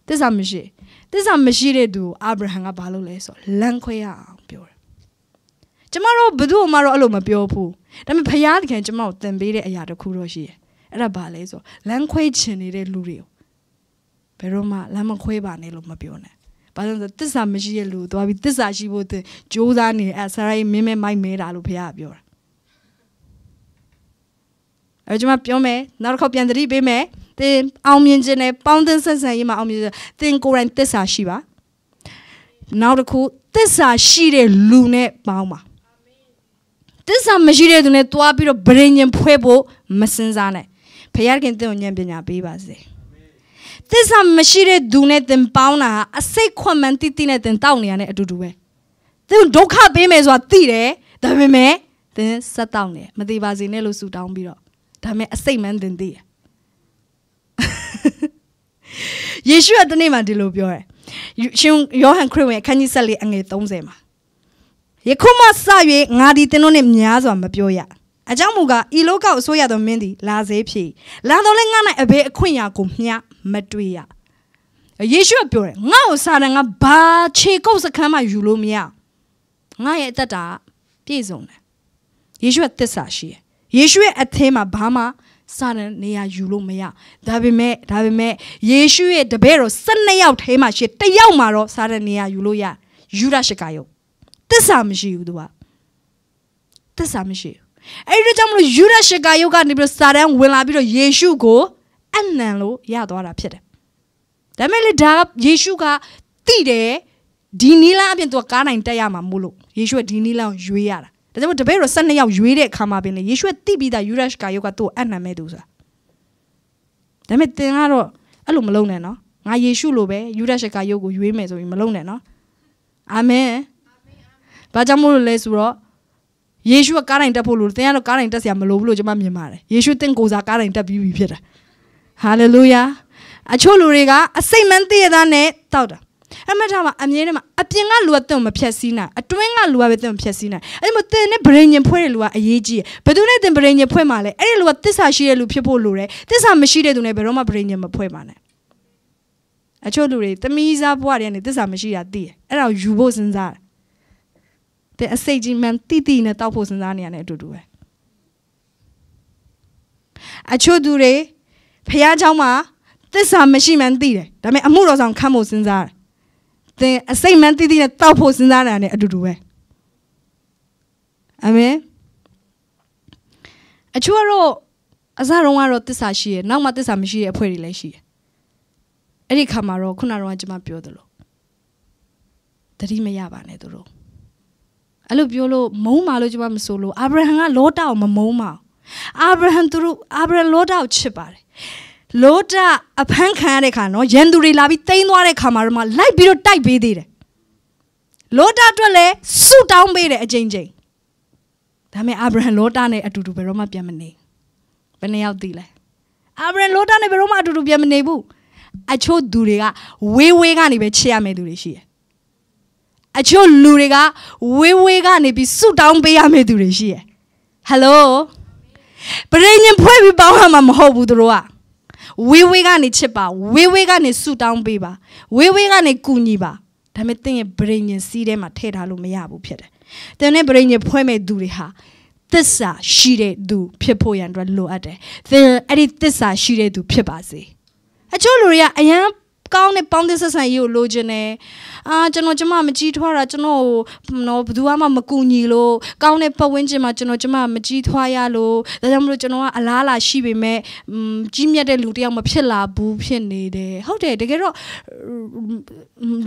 သစ္စာမရှိသစ္စာမရှိတဲ့သူအာဗြဟံကဘာလုပ်လဲဆိုလမ်းခွဲရအောင်ပြောတယ်ကျမတို့ဘယ်သူမှတော့အဲ့လိုမပြောဘူးဒါပေမဲ့ဘုရားသခင်ကျမကိုသင်ပေးတဲ့အရာတစ်ခုတော့ရှိတယ်အဲ့ဒါဘာလဲဆိုလမ်းခွဲချင်နေတဲ့လူတွေကိုဘယ်တော့မှလမ်းမခွဲပါနဲ့လို့မပြောနဲ့ဘာလို့လဲဆိုတစ္ဆာမရှိတဲ့လူသွားပြီးတစ္ဆာရှိဖို့တင်ကြိုးစားနေအဲဆရာကြီးမင်းမဲမိုက်မဲတာလို့ဖခင်ကပြောတာ အဲကျွန်မပြောမယ်နောက်တစ်ခေါက်ပြန်သတိပေးမယ်သင်အောင်မြင်ခြင်းနဲ့ပေါင်းသင်းဆက်ဆံရေးမှာအောင်မြင်ခြင်းသင်ကိုယ်တိုင်တစ္ဆာရှိပါနောက်တစ်ခုတစ္ဆာရှိတဲ့လူနဲ့ပေါင်းပါတစ္ဆာမရှိတဲ့သူနဲ့တွားပြီးတော့ဗရင်ညင်ဖွဲဖို့မစင်စားနဲ့ဖခင်သင်ကိုဉာဏ်ပညာပေးပါစေသစ္စာမရှိတဲ့သူနဲ့သင်ပေါင်းတာအစိတ်ခွန်မှန်တိတိနဲ့သင်တောက်နေရတဲ့အတူတူပဲသင်ဒုက္ခပေးမယ်ဆိုတာသိတယ်ဒါပေမဲ့သင်ဆက်တောက်နေမသေးပါစေနဲ့လို့ဆူတောင်းပြီးတော့ ဒါပေမဲ့အစိတ်မှန်သင်သိတယ်ယေရှုကတနေ့မှဒီလိုပြောတယ်ရှင်ယောဟန်ခရစ်ဝင်အခန်းကြီး14အငယ်30မှာယခုမှစ၍ငါဒီသင်တို့နှင့်များစွာမပြောရအကြောင်းမူကားဤလောကအစိုးရသောမင်းသည်လာစေဖြစ်လာတော့လဲငါ၌အဘယ်အခွင့်အရာကိုမျှမတွေ့ရယေရှုကပြောတယ်ငါ့ကိုစာတန်ကဘာခြေကုပ်စခန်းမှယူလို့မရငါရဲ့အသက်တာပြည့်စုံတယ်ယေရှုကသစ္စာရှိတယ် ယေရှုရဲ့အသင်းမှာဘာမှစာတန်နေရာယူလို့မရဒါပေမဲ့ဒါပေမဲ့ယေရှုရဲ့တပည့်တော်12ယောက်ထဲမှာရှိတယောက်မှာတော့စာတန်နေရာယူလို့ရယူဒရှကာယုသစ္စာမရှိဘူးသူကသစ္စာမရှိဘူးအဲ့ဒီကြောင့်မလို့ယူဒရှကာယုကနေပြီးစာတန်ဝင်လာပြီးတော့ယေရှုကိုအနံလို့ရသွားတာဖြစ်တယ်ဒါပေမဲ့လေဒါယေရှုကတိတယ်ဒီနီလာအပြင်သူကားနိုင်တက်ရမှာမို့လို့ယေရှုကဒီနီလာကိုရွေးရတာ ဒါကြောင့်တပည့်တော်12ယောက်ရွေးတဲ့အခါမှာပင်လေယေရှုကတိပြီးသားယူရရှ်ကာယုကသူ့ကိုအနံမဲ့သူဆိုတာဒါပေမဲ့သင်ကတော့အဲ့လိုမလုပ်နဲ့နော်ငါယေရှုလိုပဲယူရရှ်ကာယုကိုရွေးမယ်ဆိုရင်မလုပ်နဲ့နော်အာမင်ဘာကြောင့်မို့လို့လဲဆိုတော့ယေရှုကကားတိုင်းတက်ဖို့လို့သင်ကတော့ကားတိုင်းတက်စရာမလိုဘူးလို့ကျွန်မမြင်ပါတယ်ယေရှုသင်ကိုယ်စားကားတိုင်းတက်ပြီးပြီဖြစ်တယ်ဟာလေလုယာအချို့လူတွေကအစိတ်မန်းတည့်ရသားနဲ့တောက်တာ အမှတ်ထားမှာအမြဲတမ်းအပြင်ကလူကတင့်မဖြက်စီးနိုင်အတွင်းကလူကပဲတင့်မဖြက်စီးနိုင်အဲ့ဒီမှာတင်နဲ့ဗရင်ညင်ဖွဲ့တဲ့လူကအရေးကြီးဘယ်သူနဲ့တင်ဗရင်ညင်ဖွဲ့မှာလဲအဲ့ဒီလူကတစ္ဆာရှိတဲ့လူဖြစ်ဖို့လိုတယ်တစ္ဆာမရှိတဲ့သူနဲ့ဘယ်တော့မှဗရင်ညင်မဖွဲ့ပါနဲ့အချို့လူတွေတမီးစားဘွားတွေကနေတစ္ဆာမရှိတာသိတယ်အဲ့ဒါကိုယူဖို့စဉ်းစားတယ်တဲ့အစိတ်ကြီးမှန်တိတိနဲ့တောက်ဖို့စဉ်းစားနေရတဲ့အတူတူပဲအချို့သူတွေဖះเจ้าမှာသစ္စာမရှိမှန်းသိတယ်ဒါပေမဲ့အမှုတော်ဆောင်ခတ်ဖို့စဉ်းစားတယ် သင်အစိတ်မှန်းသိသိနဲ့တောက်ဖို့စဉ်းစားတာနဲ့အတူတူပဲအာမင်အချို့ကတော့အစတုန်းကတော့သစ္စာရှိရယ်နောက်မှသစ္စာမရှိတဲ့အဖွဲ့တွေလည်းရှိတယ်အဲ့ဒီခါမှာတော့ခုနကတော့ကျွန်မပြောသလိုတတိမရပါနဲ့သူတို့အဲ့လိုပြောလို့မုန်းပါလို့ကျွန်မမဆိုလို့အာဗြဟံကလောတာကိုမမုန်းပါဘူးအာဗြဟံသူတို့အာဗြဟံလောတာကိုချစ်ပါတယ် လောတာအဖမ်းခံရတဲ့ခါနော်ရန်သူတွေလာပြီးတိန်းသွားတဲ့ခါမှာတော့မှလိုက်ပြီးတော့တိုက်ပေးသေးတယ်လောတာအတွက်လည်းဆုတောင်းပေးတယ်အကြိမ်ကြိမ်ဒါပေမဲ့အာဗြဟံလောတာနဲ့အတူတူဘယ်တော့မှပြန်မနေဘယ်နှယောက်သိလဲအာဗြဟံလောတာနဲ့ဘယ်တော့မှအတူတူပြန်မနေဘူးအချို့သူတွေကဝေးဝေးကနေပဲချစ်ရမယ့်သူတွေရှိတယ်အချို့လူတွေကဝေးဝေးကနေပြီးဆုတောင်းပေးရမယ့်သူတွေရှိတယ်ဟယ်လိုပရိညင်ဖွဲ့ပြီးပေါင်းရမှာမဟုတ်ဘူးသူတို့က ဝေးဝေးကနေချစ်ပါဝေးဝေးကနေဆူတောင်းပေးပါဝေးဝေးကနေကူညီပါဒါပေမဲ့တင်းရဲ့ဗရိညင်စီးထဲမှာထည့်ထားလို့မရဘူးဖြစ်တယ်။တင်းရဲ့ဗရိညင်ဖွဲ့မဲ့သူတွေဟာသစ္စာရှိတဲ့သူဖြစ်ဖို့ရန်အတွက်လိုအပ်တယ်။သင်အဲ့ဒီသစ္စာရှိတဲ့သူဖြစ်ပါစေ။အချို့လူတွေကအရန် ကောင်းတဲ့ပေါင်းတဲ့ဆက်ဆံရေးကိုလိုချင်တယ်အာကျွန်တော်ကျမမကြီးထွားတာကျွန်တော်နော်ဘယ်သူမှမကူညီလို့ကောင်းတဲ့ပတ်ဝန်းကျင်မှာကျွန်တော်ကျမမကြီးထွားရလို့ဒါကြောင့်မလို့ကျွန်တော်ကအလားအလာရှိပေမဲ့ကြီးမြတ်တဲ့လူတယောက်မဖြစ်လာဘူးဖြစ်နေတယ်ဟုတ်တယ်တကယ်တော့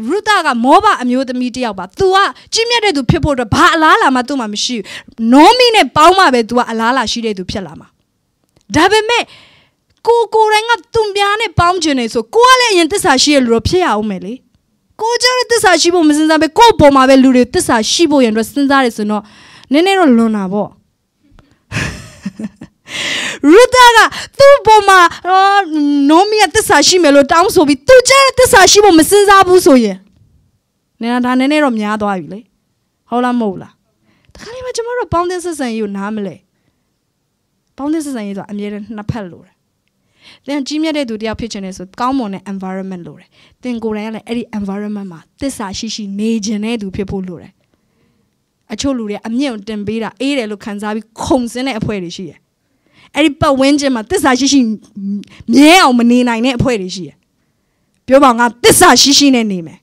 ရူတာကမောဘအမျိုးသမီးတယောက်ပါ तू ကကြီးမြတ်တဲ့သူဖြစ်ဖို့တော့ဘာအလားအလာမှသူ့မှာမရှိဘူးနောမီနဲ့ပေါင်းမှပဲ तू ကအလားအလာရှိတဲ့သူဖြစ်လာမှာဒါပေမဲ့ ကိုကိုတိုင်းကသူ့ပြားနဲ့ပေါင်းကျင်နေဆိုကိုကလည်းအရင်တစ္ဆာရှိရလို့ဖြစ်ရအောင်မယ်လေကိုကြတဲ့တစ္ဆာရှိဖို့မစဉ်းစားပဲကို့ပေါ်မှာပဲလူတွေတစ္ဆာရှိဖို့ရန်အတွက်စဉ်းစားတယ်ဆိုတော့နည်းနည်းတော့လွန်တာပေါ့ရူတာကသူ့ပေါ်မှာနိုမီယတစ္ဆာရှိမယ်လို့တောင်းဆိုပြီးသူကြတဲ့တစ္ဆာရှိဖို့မစဉ်းစားဘူးဆိုရင်နင်ဒါနည်းနည်းတော့များသွားပြီလေဟုတ်လားမဟုတ်လားတခါလေးမှကျွန်တော်တို့ပေါင်းတဲ့ဆက်ဆံရေးကိုနားမလဲပေါင်းတဲ့ဆက်ဆံရေးဆိုတာအမြဲတမ်းနှစ်ဖက်လို့တယ် သင်ကြီးမြတ်တဲ့သူတယောက်ဖြစ်ချင်တယ်ဆိုကောင်းမွန်တဲ့ environment လိုတယ်သင်ကိုယ်တိုင်ကလည်းအဲ့ဒီ environment မှာသစ္စာရှိရှိနေခြင်းတဲ့သူဖြစ်ဖို့လိုတယ်အချို့လူတွေအမြင့်တင်ပေးတာအေးတယ်လို့ခံစားပြီးခုံစင်းတဲ့အဖွဲ့တွေရှိတယ်အဲ့ဒီပတ်ဝန်းကျင်မှာသစ္စာရှိရှိမြဲအောင်မနေနိုင်တဲ့အဖွဲ့တွေရှိတယ်ပြောပါငါသစ္စာရှိရှိနဲ့နေမယ်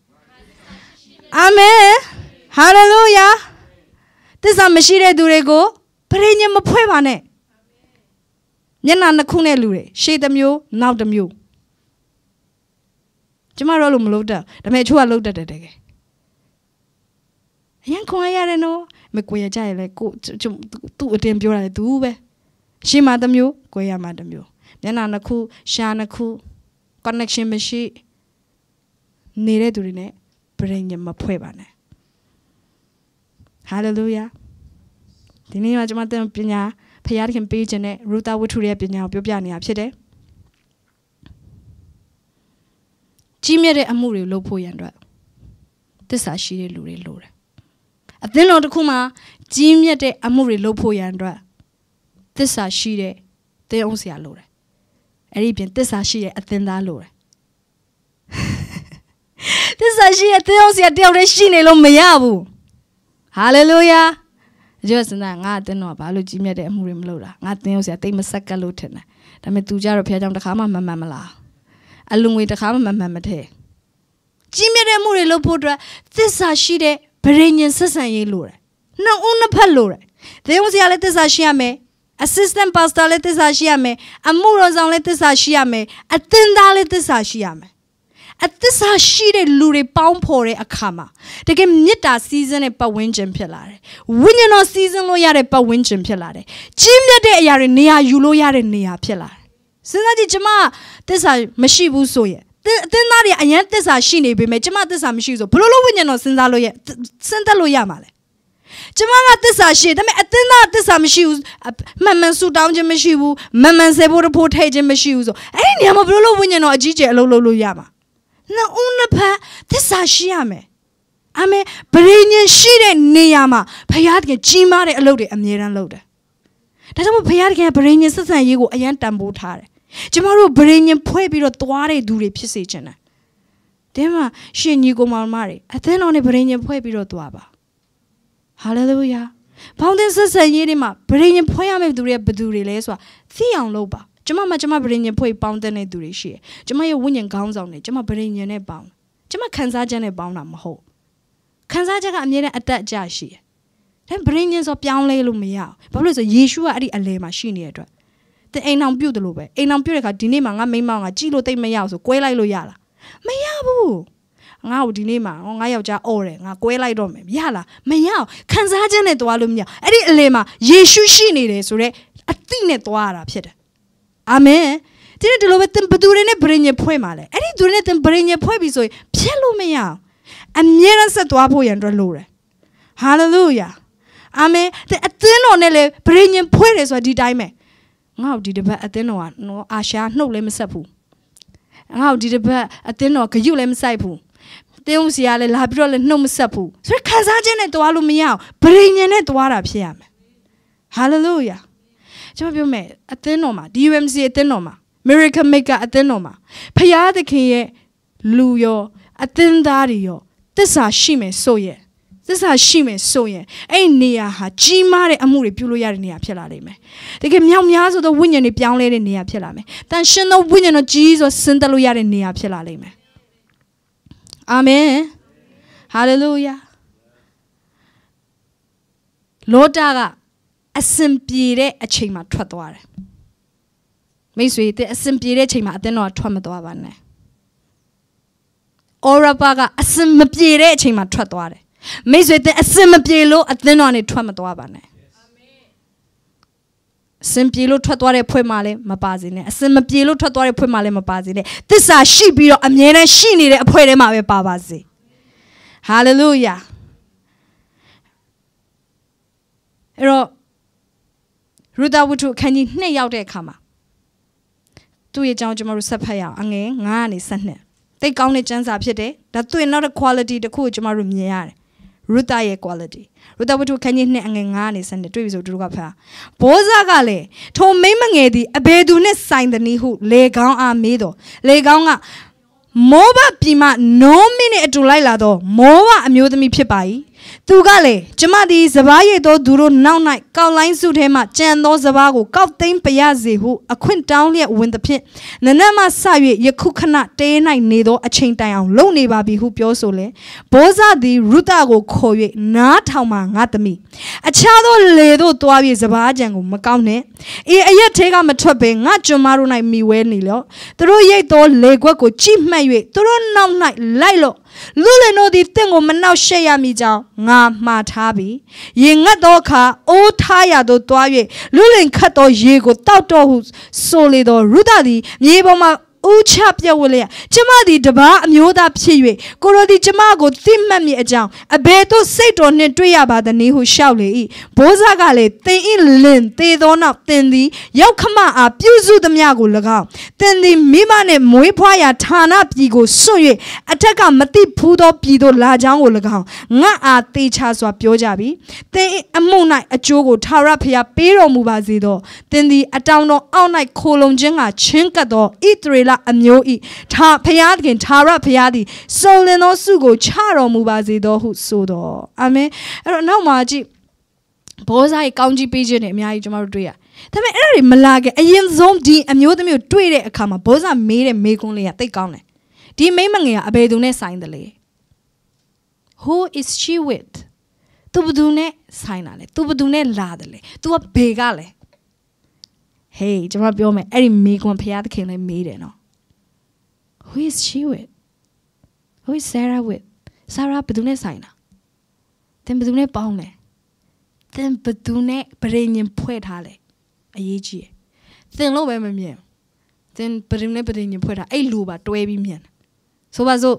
အာမင်ဟာလေလုယာသစ္စာမရှိတဲ့သူတွေကိုပရိညင်မဖွဲ့ပါနဲ့ မျက်နှာနှစ်ခုနဲ့လူတွေရှေ့တစ်မျိုးနောက်တစ်မျိုးကျမတို့လို့မလုပ်တတ်ဒါပေမဲ့ချို့ကလုပ်တတ်တယ်တကယ်အရင်ခွန်ရတယ်နော်မကွေရကြရလဲကိုသူ့အတင်းပြောရတယ်သူပဲရှေ့မှာတစ်မျိုးကွေရမှာတစ်မျိုးမျက်နှာနှစ်ခုရှာနှစ်ခု connection မရှိနေတဲ့သူတွေနဲ့ပြင်ညမဖွဲ့ပါနဲ့ hallelujah ဒီနေ့မှာကျွန်မတင်ပညာ ဖခင်ခင်ပေးခြင်းနဲ့ရူတာဝတ္ထုရဲ့ပညာကိုပြောပြနေတာဖြစ်တယ်ကြီးမြတ်တဲ့အမှုတွေလုပ်ဖို့ရန်အတွက်သစ္စာရှိတဲ့လူတွေလိုတယ်အသင်းတော်တစ်ခုမှာကြီးမြတ်တဲ့အမှုတွေလုပ်ဖို့ရန်အတွက်သစ္စာရှိတဲ့သင်းအောင်ဆရာလိုတယ်အဲ့ဒီပြင်သစ္စာရှိတဲ့အသင်းသားလိုတယ်သစ္စာရှိတဲ့သင်းအောင်ဆရာတယောက်တည်းရှိနေလို့မရဘူးဟာလေလုယာ အကျိုးစင်တာငါအတင်းတော့ဘာလို့ကြီးမြတ်တဲ့အမှုတွေမလုပ်တာငါတင်းအောင်ဆရာတိတ်မဆက်ကပ်လို့ထင်တယ်ဒါပေမဲ့ तू ကြတော့ဖះကြောင့်တစ်ခါမှမမှန်မလားအလူငွေတစ်ခါမှမမှန်မထဲကြီးမြတ်တဲ့မှုတွေလုပ်ဖို့အတွက်သစ္စာရှိတဲ့ဗရိညင်ဆက်ဆံရေးလိုတယ်နှစ်ဦးနှစ်ဖက်လိုတယ်တင်းအောင်ဆရာလည်းသစ္စာရှိရမယ် assistant pastor လည်းသစ္စာရှိရမယ်အမှုတော်ဆောင်လည်းသစ္စာရှိရမယ်အသင်းသားလည်းသစ္စာရှိရမယ် အသစ္စာရှိတဲ့လူတွေပေါင်းဖော်တဲ့အခါမှာတကယ်မေတ္တာစီးစင်းတဲ့ပတ်ဝန်းကျင်ဖြစ်လာတယ်။ဝိညာဉ်တော်စီးစင်းလို့ရတဲ့ပတ်ဝန်းကျင်ဖြစ်လာတယ်။ကြီးမြတ်တဲ့အရာတွေနေရာယူလို့ရတဲ့နေရာဖြစ်လာတယ်။စဉ်းစားကြည့်ကျမသစ္စာမရှိဘူးဆိုရင်အသင်းသားတွေအရင်သစ္စာရှိနေပေမဲ့ကျမသစ္စာမရှိဆိုဘလို့လို့ဝိညာဉ်တော်စဉ်းစားလို့ရစဉ်းသက်လို့ရမှာလဲကျမကသစ္စာရှိဒါပေမဲ့အသင်းသားသစ္စာမရှိဘူးမှန်မှန်ဆူတောင်းခြင်းမရှိဘူးမှန်မှန်စေဖို့တဖို့ထိတ်ခြင်းမရှိဘူးဆိုအဲ့ဒီနေရာမှာဘလို့လို့ဝိညာဉ်တော်အကြီးကျယ်အလုပ်လုပ်လို့ရမှာ နှစ်ဦးနှစ်ဖက်သစ္စာရှိရမယ်အာမင်ဗရိညင်ရှိတဲ့နေရာမှာဘုရားတကယ်ကြီးမားတဲ့အလုပ်တွေအမြဲတမ်းလုပ်တယ်ဒါကြောင့်မို့ဘုရားတကယ်ဗရိညင်ဆက်ဆံရေးကိုအရန်တန်ဖိုးထားတယ်ကျမတို့ဗရိညင်ဖွဲ့ပြီးတော့သွားတဲ့သူတွေဖြစ်စေချင်တယ်ဒီမှာရှင်ညီကိုမောင်မတွေအသင်းတော်နဲ့ဗရိညင်ဖွဲ့ပြီးတော့သွားပါဟာလေလုယာဘောင်းတဲ့ဆက်ဆံရေးတွေမှာဗရိညင်ဖွဲ့ရမယ့်သူတွေကဘယ်သူတွေလဲဆိုတာသိအောင်လုပ်ပါ ကျမမကျမဗရိညင်ဖွဲ့ပေါင်းတဲ့သူတွေရှိတယ်ကျမရဲ့ဝိညာဉ်ခေါင်းဆောင်တွေကျမဗရိညင်နဲ့ပေါင်းကျမခံစားချက်နဲ့ပေါင်းတာမဟုတ်ခံစားချက်ကအမြဲတမ်းအတက်အကျရှိတယ်ဒါဗရိညင်ဆိုပြောင်းလဲလို့မရဘူးဘာလို့လဲဆိုယေရှုကအဲ့ဒီအလဲမှာရှိနေတဲ့အတွက်တဲ့အိမ်အောင်ပြုတ်တယ်လို့ပဲအိမ်အောင်ပြုတ်တဲ့ခါဒီနေ့မှာငါမိမငါကြည့်လို့တိတ်မရအောင်ဆိုကွဲလိုက်လို့ရလားမရဘူးငါ့ကိုဒီနေ့မှာငါယောက်ျားအော်တယ်ငါကွဲလိုက်တော့မယ်ရလားမရအောင်ခံစားချက်နဲ့သွားလို့မရအဲ့ဒီအလေမှာယေရှုရှိနေတယ်ဆိုတော့အသိနဲ့သွားရတာဖြစ်တယ် အာမင်ဒီနေ့ဒီလိုပဲသင်ဘသူတွေနဲ့ဗရင်ညဖွဲ့มาလဲအဲ့ဒီသူတွေနဲ့သင်ဗရင်ညဖွဲ့ပြီဆိုရင်ဖြတ်လို့မရအောင်အမြဲတမ်းဆက်သွားဖို့ရန်အတွက်လိုတယ်ဟာလေလုယာအာမင်တဲ့အသင်းတော်နဲ့လေဗရင်ညဖွဲ့တယ်ဆိုတာဒီတိုင်းပဲငါ့ကိုဒီတစ်ပတ်အသင်းတော်ကနော်အာရှာနှုတ်လည်းမဆက်ဘူးငါ့ကိုဒီတစ်ပတ်အသင်းတော်ဂယုလည်းမဆိုင်ဘူးတင်းဦးစီကလည်းလာပြီးတော့လည်းနှုတ်မဆက်ဘူးဆိုတော့ခံစားခြင်းနဲ့တွားလို့မရအောင်ဗရိညင်နဲ့တွားတာဖြစ်ရမယ်ဟာလေလုယာ ကျွန်တော်ပြောမယ်အသင်းတော်မှာ DUMC အသင်းတော်မှာ Miracle Maker အသင်းတော်မှာဖရာသခင်ရဲ့လူရောအသင်းသားတွေရောသစ္စာရှိမယ်ဆိုရင်သစ္စာရှိမယ်ဆိုရင်အဲ့ဒီနေရာဟာကြီးမားတဲ့အမှုတွေပြုလို့ရတဲ့နေရာဖြစ်လာနိုင်မယ်။တကယ်မြောက်များဆိုသောဝိညာဉ်တွေပြောင်းလဲတဲ့နေရာဖြစ်လာမယ်။တန်ရှင်သောဝိညာဉ်တော်ကြီးဆိုဆင်းသက်လို့ရတဲ့နေရာဖြစ်လာနိုင်မယ်။အာမင်။ဟာလေလုယာ။လောတာက အစင်ပြေတဲ့အချိန်မှာထွက်သွားတယ်။မိတ်ဆွေတဲ့အစင်ပြေတဲ့အချိန်မှာအသင်းတော်ထွက်မသွားပါနဲ့။အော်ရပါကအစင်မပြေတဲ့အချိန်မှာထွက်သွားတယ်မိတ်ဆွေတဲ့အစင်မပြေလို့အသင်းတော်နေထွက်မသွားပါနဲ့အစင်ပြေလို့ထွက်သွားတဲ့ဖွဲ့မှလည်းမပါစေနဲ့အစင်မပြေလို့ထွက်သွားတဲ့ဖွဲ့မှလည်းမပါစေနဲ့သစ္စာရှိပြီးတော့အမြဲတမ်းရှိနေတဲ့အဖွဲ့ထဲမှာပဲပါပါစေဟာလေလုယာအဲ့တော့ ရူဒဝတ္ထုအခန်းကြီး2ရောက်တဲ့အခါမှာသူ့ရဲ့အကြောင်းကျွန်တော်တို့ဆက်ဖတ်ရအောင်အငယ်9ကနေ12တိတ်ကောင်းတဲ့ကျမ်းစာဖြစ်တယ်ဒါသူ့ရဲ့ not a quality တခုကိုကျွန်တော်တို့မြင်ရတယ်ရုတာရဲ့ quality ရုတာဝတ္ထုခန်းကြီးနှစ်အငယ်9နေစနေတွေ့ပြီဆိုတို့ကဖာဘောဇာကလည်းထိုမိမငယ်သည်အဘယ်သူနှင့်ဆိုင်သည်နည်းဟုလေကောင်းအားမေးတော်လေကောင်းကမောဘပြည်မှနောမင်းနှင့်အတူလိုက်လာတော့မောဘအမျိုးသမီးဖြစ်ပါ၏ သူကလေကျမသည်စပားရိတ်သောသူတို့နောက်၌ကောက်လိုင်းစုထဲမှကြံသောစပားကိုကောက်သိမ်းပရစေဟုအခွင့်တောင်းလျက်ဝင်သဖြင့်နနက်မှစ၍ယခုခဏတဲ၌နေသောအချိန်တိုင်အောင်လုံနေပါပြီဟုပြောဆိုလေဘောဇသည်ရုတကိုခေါ်၍နားထောင်မှငါသမီးအခြားသောလေတို့တွားပြီးစပားကြံကိုမကောက်နဲ့အေးအရက်ထဲကမထွက်ဘဲငါကျွန်မတို့၌မိဝဲနေလောသူတို့ရိတ်သောလေခွက်ကိုကြိမှတ်၍သူတို့နောက်၌လိုက်လော့ လူလင်တို့သည်တင့်ကိုမနှောက်ရှက်ရမိကြောင်းငါမှားထားပြီရေငတ်သောအခါအိုးထားရသို့တွား၍လူလင်ခတ်သောရေကိုတောက်တော့ဟုဆိုလေသောရုဒသည်မြေပေါ်မှာ ဦးချပြက်ဝလျက်ကျမသည်တပားအမျိုးသားဖြစ်၍ကိုရိုသည်ကျမကိုသိမှတ်မိအကြောင်းအဘယ်သို့စိတ်တော်နှင့်တွေ့ရပါသနည်းဟုရှောက်လေ၏ဘိုးစားကလည်းတင်ဤလင်သေသောနောက်တင်သည်ရောက်ခမအားပြုစုသမျှကို၎င်းတင်သည်မိမနှင့်မွေးဖွားရာဌာနပြည်ကိုစွန့်၍အထက်ကမတိဖူးသောပြည်သို့လာကြောင်းကို၎င်းငါအားတေချစွာပြောကြပြီတင်ဤအမှု၌အကျိုးကိုထာဝရဘုရားပေးတော်မူပါစေသောတင်သည်အတောင်တော်အောက်၌ခိုလုံခြင်းကချင်းကပ်သောဣသရေလအမျိုးဤထာဖျားသခင်ထာဝရဘုရားသည်စုံလင်သောစုကိုချတော်မူပါစေသောဟုဆိုတော်အာမင်အဲ့တော့နောက်မှာကြည့်ဘောဇာရဲ့ကောင်းကြီးပေးခြင်းနဲ့အများကြီးကျွန်တော်တို့တွေ့ရဒါပေမဲ့အဲ့ဒါတွေမလာခင်အရင်ဆုံးဒီအမျိုးသမီးကိုတွေ့တဲ့အခါမှာဘောဇာမေးတဲ့မေးခွန်းလေးကတိတ်ကောင်းတယ်ဒီမိမငယ်ကအဘယ်သူနဲ့ဆိုင်တယ်လဲ Who is she with သူဘယ်သူနဲ့ဆိုင်တာလဲသူဘယ်သူနဲ့လာတယ်လဲ तू ကဘေကလဲ Hey ကျွန်တော်ပြောမယ်အဲ့ဒီမေးခွန်းဖခင်သခင်လည်းမေးတယ်နော် Who is she with? Who is Sarah with? Sarah ဘယ်သူနဲ့ဆိုင်တာသင်ဘယ်သူနဲ့ပေါင်းလဲသင်ဘယ်သူနဲ့ပရိညင်ဖွဲ့ထားလဲအရေးကြီးတယ်သင်လို့ပဲမမြင်သင်ပရိနဲ့ပရိညင်ဖွဲ့ထားအဲ့လူပါတွဲပြီးမြင်ဆိုပါစို့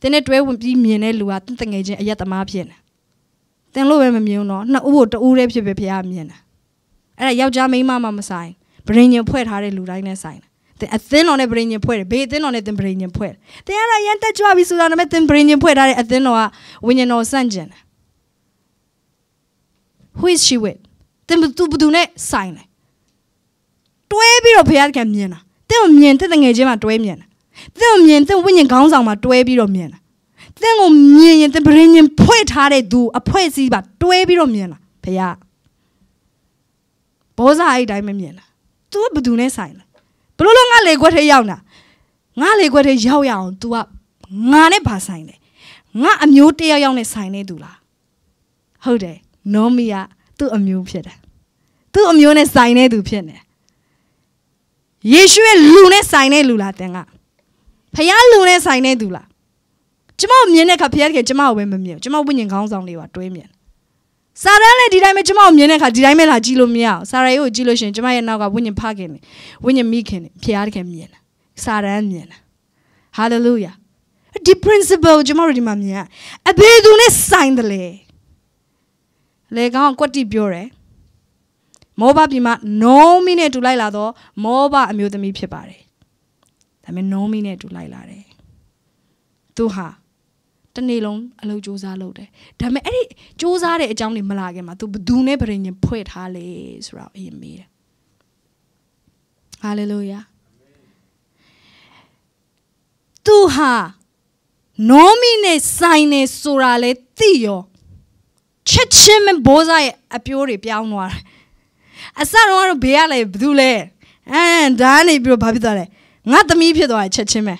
သင်နဲ့တွဲဝင်ပြီးမြင်တဲ့လူကသင်တငယ်ချင်းအယက်သမားဖြစ်နေသင်လို့ပဲမမြင်ဘူးနော်နှစ်ဦးကိုတဦးတည်းဖြစ်ဖြစ်ဖះမြင်တယ်အဲ့ဒါယောက်ျားမိန်းမမှမဆိုင်ပရိညင်ဖွဲ့ထားတဲ့လူတိုင်းနဲ့ဆိုင်တယ်တင် အသင်းတော်နဲ့ဗြိဉ္ဉ်ဖွဲ့တယ်ဘေးအသင်းတော်နဲ့တင်ဗြိဉ္ဉ်ဖွဲ့တယ်တင်ရတာရန်တက်ကြွပြီဆိုတာနဲ့တင်ဗြိဉ္ဉ်ဖွဲ့ထားတဲ့အသင်းတော်ကဝိညာဉ်တော်ဆန့်ကျင်တယ် Who is she with တင်သူဘသူနဲ့ဆိုင်တယ်တွဲပြီးတော့ဘုရားကမြင်တာတင်ကိုမြင်တဲ့ငယ်ချင်းမှာတွဲမြင်တာတင်ကိုမြင်တဲ့ဝိညာဉ်ခေါင်းဆောင်မှာတွဲပြီးတော့မြင်တာတင်ကိုမြင်ရင်တင်ဗြိဉ္ဉ်ဖွဲ့ထားတဲ့သူအဖွဲ့အစည်းပါတွဲပြီးတော့မြင်တာဘုရားဘောဇာအဲ့တိုင်းမမြင်တာ तू ဘသူနဲ့ဆိုင်လဲ ဘလို့လို့ငါလေခွက်ထဲရောက်တာငါလေခွက်ထဲရောက်ရအောင် तू ကငါနဲ့ဘာဆိုင်လဲငါအမျိုးတယောက်ယောက်နဲ့ဆိုင်နေသူလားဟုတ်တယ်နောမီကသူ့အမျိုးဖြစ်တယ်သူ့အမျိုးနဲ့ဆိုင်နေသူဖြစ်နေယေရှုရဲ့လူနဲ့ဆိုင်နေလူလားတင်ကဖခင်လူနဲ့ဆိုင်နေသူလားကျမမြင်တဲ့အခါဖခင်ကကျမကိုပဲမမြင်ကျမဝိညာဉ်ခေါင်းဆောင်လေးပါတွဲမြင် စာရန်လည်းဒီတိုင်းပဲကျမကိုမြင်တဲ့အခါဒီတိုင်းပဲလာကြည့်လို့မရအောင်စာရန်ကိုကြည့်လို့ရှိရင်ကျမရဲ့နောက်ကဝိညာဉ်ဖခင်နေဝိညာဉ်မိခင်နေဖခင်မြင်တယ်စာရန်မြင်တယ် hallelujah ဒီ principle ကျမတို့ဒီမှာမြင်အဘယ်သူနဲ့ဆိုင်တယ်လဲလေကောင်းကွက်တိပြောတယ်မောဘပြည်မှာနောမီနဲ့တူလိုက်လာတော့မောဘအမျိုးသမီးဖြစ်ပါတယ်ဒါပေမဲ့နောမီနဲ့တူလိုက်လာတယ်သူဟာ တနေ့လုံးအလုပ်စူးစမ်းလုပ်တယ်ဒါပေမဲ့အဲ့ဒီစူးစမ်းတဲ့အကြောင်းတွေမလာခင်မှာ तू ဘသူနဲ့ပြင်ရင်ဖွဲ့ထားလေဆိုတော့အရင်မေးတယ်ဟာလေလုယာသူဟာနောမီနဲ့ဆိုင်နေဆိုတာလေသိရောချက်ချင်းမဘိုးစားရဲ့အပြိုးတွေပြောင်းသွားတယ်အစတော့ကတော့ဘေးကလည်းဘသူလဲအဲဒါနေပြီးတော့ဘာဖြစ်သွားလဲငါသမီးဖြစ်သွားတယ်ချက်ချင်းပဲ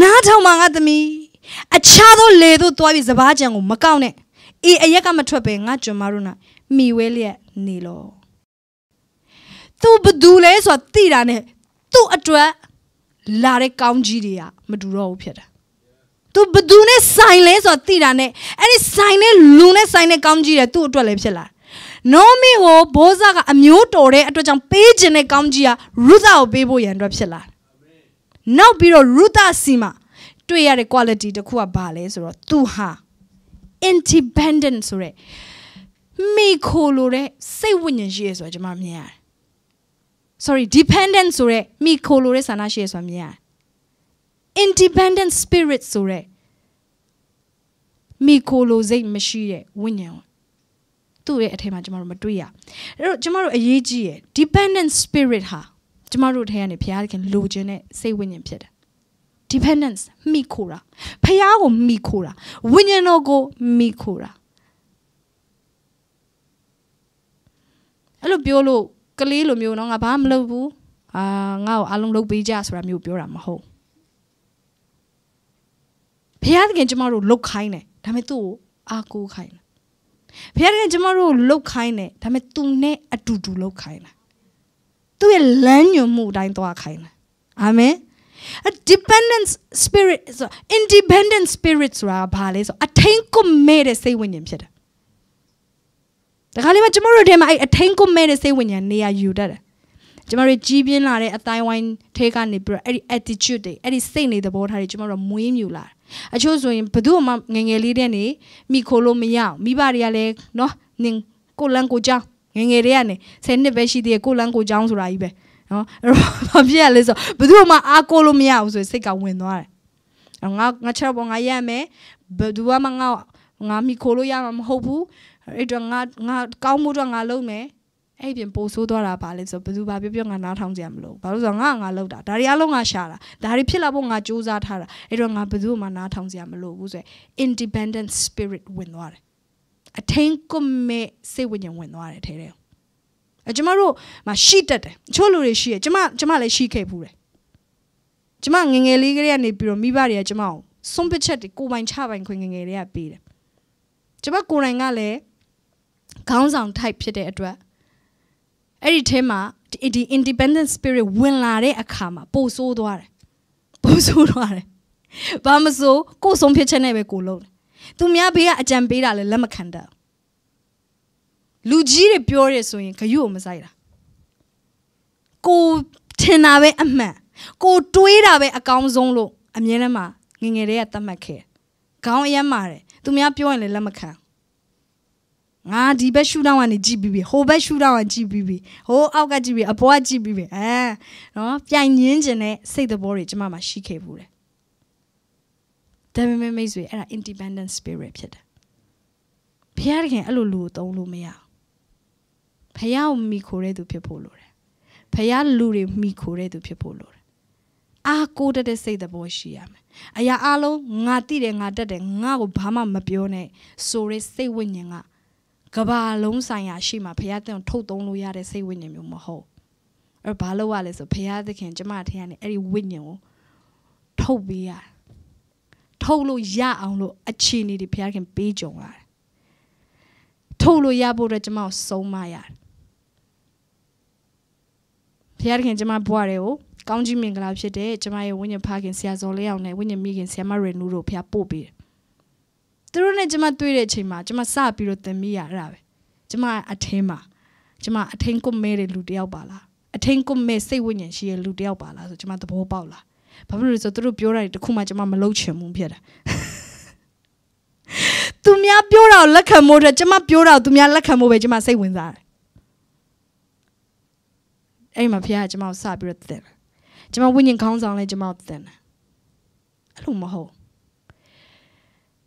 နားထောင်မှာငါသမီး အခြားသောလေတို့သွားပြီးစပားကြံကိုမကောက်နဲ့အေးအရက်ကမထွက်ပဲငါကျွန်မတို့နာမိဝဲလျက်နေလောသူဘသူလဲဆိုတာသိတာနဲ့သူ့အတွက်လာတဲ့ကောင်းကြီးတွေကမတူတော့ဘူးဖြစ်တယ်သူဘသူနဲ့ဆိုင်လဲဆိုတာသိတာနဲ့အဲ့ဒီဆိုင်နဲ့လူနဲ့ဆိုင်တဲ့ကောင်းကြီးတွေသူ့အတွက်လည်းဖြစ်လာနောမီကိုဘိုးစားကအမျိုးတော်တဲ့အတွက်ကြောင့်ပေးခြင်းတဲ့ကောင်းကြီးကရုသကိုပေးဖို့ရန်အတွက်ဖြစ်လာနောက်ပြီးတော့ရုသစီမှာ တွေ့ရတဲ့ quality တစ်ခုကဘာလဲဆိုတော့သူဟာ independent ဆိုရက်မိခိုလိုတဲ့စိတ်ဝိညာဉ်ရှိရဆိုတော့ကျွန်မမြင်ရတယ် sorry dependent ဆိုရက်မိခိုလိုတဲ့ဆန္ဒရှိရဆိုတော့မြင်ရတယ် independent spirit ဆိုရက်မိခိုလိုစိတ်မရှိတဲ့ဝိညာဉ်သူ့ရဲ့အထက်မှာကျမတို့မတွေ့ရအဲ့တော့ကျမတို့အရေးကြီးရယ် dependent spirit ဟာကျမတို့ထဲကနေဘုရားသခင်လိုချင်တဲ့စိတ်ဝိညာဉ်ဖြစ်တယ် dependence မိခိုတာဖះကိုမိခိုတာဝိညာဉ်တော်ကိုမိခိုတာအဲ့လိုပြောလို့ကလေးလိုမျိုးနော်ငါဘာမှမလုပ်ဘူးအာငါ့ကိုအလုံးလုပ်ပေးကြဆိုတာမျိုးပြောတာမဟုတ်ဘုရားသခင်ကျမတို့လုတ်ခိုင်းတယ်ဒါပေမဲ့သူ့ကိုအားကိုးခိုင်းတယ်ဘုရားသခင်ကျမတို့လုတ်ခိုင်းတယ်ဒါပေမဲ့သူနဲ့အတူတူလုတ်ခိုင်းတယ်သူ့ရဲ့လမ်းညွှန်မှုအတိုင်းသွားခိုင်းတယ်အာမင် a dependent spirit ဆို independent spirit ဆိုတာဘာလဲဆိုအထင်းကိုမဲ့တဲ့စိတ်ဝိညာဉ်ဖြစ်တယ်ဒါခါလေးမှာကျမတို့ထဲမှာအဲ့အထင်းကိုမဲ့တဲ့စိတ်ဝိညာဉ်နေရာယူတတ်တယ်ကျမတို့ကြီးပြင်းလာတဲ့အတိုင်းဝိုင်းထဲကနေပြီးတော့အဲ့ဒီ attitude တွေအဲ့ဒီစိတ်နေသဘောထားတွေကျမတို့မွေးမြူလာအချို့ဆိုရင်ဘယ်သူမှငငယ်လေးတဲ့နေမိခိုလို့မရအောင်မိဘတွေကလည်းနော်နင်ကိုလန်းကိုကြောင်းငငယ်လေးကနေ10နှစ်ပဲရှိသေးတယ်ကိုလန်းကိုကြောင်းဆိုတာကြီးပဲ နော်အဲ့တော့ဘာဖြစ်ရလဲဆိုဘယ်သူမှအားကိုလို့မရဘူးဆိုစိတ်ကဝင်သွားတယ်ငါငါချက်ပေါ်ငါရမယ်ဘယ်သူမှငါငါမိခိုလို့ရမှာမဟုတ်ဘူးအဲ့တော့ငါငါကောင်းမှုတော့ငါလုပ်မယ်အဲ့ပြင်ပို့ဆိုးသွားတာပါလဲဆိုဘယ်သူဘာပြောပြောငါနားထောင်ကြမလို့ဘာလို့ဆိုတော့ငါငါလောက်တာဒါတွေအလုံးငါရှာတာဒါတွေဖြစ်လာဖို့ငါစူးစမ်းထားတာအဲ့တော့ငါဘယ်သူမှနားထောင်ကြမလို့ဘူးဆိုရယ် independent spirit ဝင်သွားတယ်အထင်းကွမဲ့စိတ်ဝိညာဉ်ဝင်သွားတယ်ထဲထဲ အကျမတို့မရှိတတ်တယ်ချို့လူတွေရှိရကျမကျမလည်းရှိခဲ့ဘူးတယ်ကျမငငယ်လေးကလေးကနေပြီးတော့မိဘတွေကကျမကိုဆုံးပချက်တွေကိုပိုင်ချပိုင်ခွင့်ငငယ်လေးကပေးတယ်ကျမကိုယ်တိုင်ကလည်းခေါင်းဆောင် type ဖြစ်တဲ့အတွက်အဲ့ဒီထဲမှာဒီ independent spirit ဝင်လာတဲ့အခါမှာပို့ဆိုးသွားတယ်ပို့ဆိုးသွားတယ်ဘာမဆိုကိုယ်ဆုံးဖြစ်ချက်နဲ့ပဲကိုလုံးတယ်သူများဘေးကအကြံပေးတာလည်းလက်မခံတတ် လူကြီးတွေပြောရဲဆိုရင်ဂယုကိုမဆိုင်တာကိုထင်တာပဲအမှန်ကိုတွေးတာပဲအကောင်းဆုံးလို့အမြဲတမ်းမှာငငယ်လေးကသတ်မှတ်ခဲ့ခေါင်းအယမ်းမာတယ်သူများပြောရင်လည်းလက်မခံငါဒီဘက်ရှူတောင်းကနေကြည့်ပြီးပြီဟိုဘက်ရှူတောင်းကကြည့်ပြီးပြီဟိုအောက်ကကြည့်ပြီးအပေါ်ကကြည့်ပြီးပြီအဲနော်ပြိုင်ညင်းခြင်းနဲ့စိတ်သဘောတွေကျမမှာရှိခဲ့ဘူးတယ်ဒါပေမဲ့မိတ်ဆွေအဲ့ဒါ independent spirit ဖြစ်တယ်ဘုရားသခင်အဲ့လိုလူကိုသုံးလို့မရဘု ရားကိုမိခိုတဲ့သူဖြစ်ဖို့လိုတယ်ဘုရားလူတွေမိခိုတဲ့သူဖြစ်ဖို့လိုတယ်အားကိုးတတ်တဲ့စိတ်သဘောရှိရမယ်အရာအလုံးငါတိတယ်ငါတက်တယ်ငါ့ကိုဘာမှမပြောနဲ့ဆိုရဲစိတ်ဝိညာဉ်ကကဘာလုံးဆိုင်ရာရှိမှဘုရားတင်ထုတ်သုံးလို့ရတဲ့စိတ်ဝိညာဉ်မျိုးမဟုတ်အဲ့ဘာလို့ရလဲဆိုဘုရားသခင်ကျမထင်ရတယ်အဲ့ဒီဝိညာဉ်ကိုထုတ်ပေးရထုတ်လို့ရအောင်လို့အခြေအနေတွေဘုရားခင်ပေးကြုံရတယ်ထုတ်လို့ရဖို့အတွက်ကျမကိုစုံမရတယ် ဘုရားခင်ကျမဘွားတွေကိုကောင်းကြီးမင်္ဂလာဖြစ်တဲ့ကျမရဲ့ဝိညာဉ်ဖခင်ဆရာဇော်လေးအောင်နဲ့ဝိညာဉ်မိခင်ဆရာမရနူတို့ဘုရားပို့ပေးတယ်သူတို့နဲ့ကျမတွေ့တဲ့အချိန်မှာကျမစပြီးတော့သင်မိရအဲ့ဒါပဲကျမအထင်းမှာကျမအထင်းကိုမဲတဲ့လူတယောက်ပါလားအထင်းကိုမဲစိတ်ဝိညာဉ်ရှိတဲ့လူတယောက်ပါလားဆိုကျမသဘောပေါက်လားဘာဖြစ်လို့လဲဆိုသူတို့ပြောတာတခုမှကျမမလုပ်ချင်ဘူးဖြစ်တယ်သူများပြောတာကိုလက်ခံမို့တဲ့ကျမပြောတာကိုသူများလက်ခံမို့ပဲကျမစိတ်ဝင်စားတယ် အဲ့မှာဖခင်ကကျမကိုစပြီးတော့သင်တယ်ကျမဝိညာဉ်ခေါင်းဆောင်လဲကျမကိုသင်တယ်အဲ့လိုမဟုတ်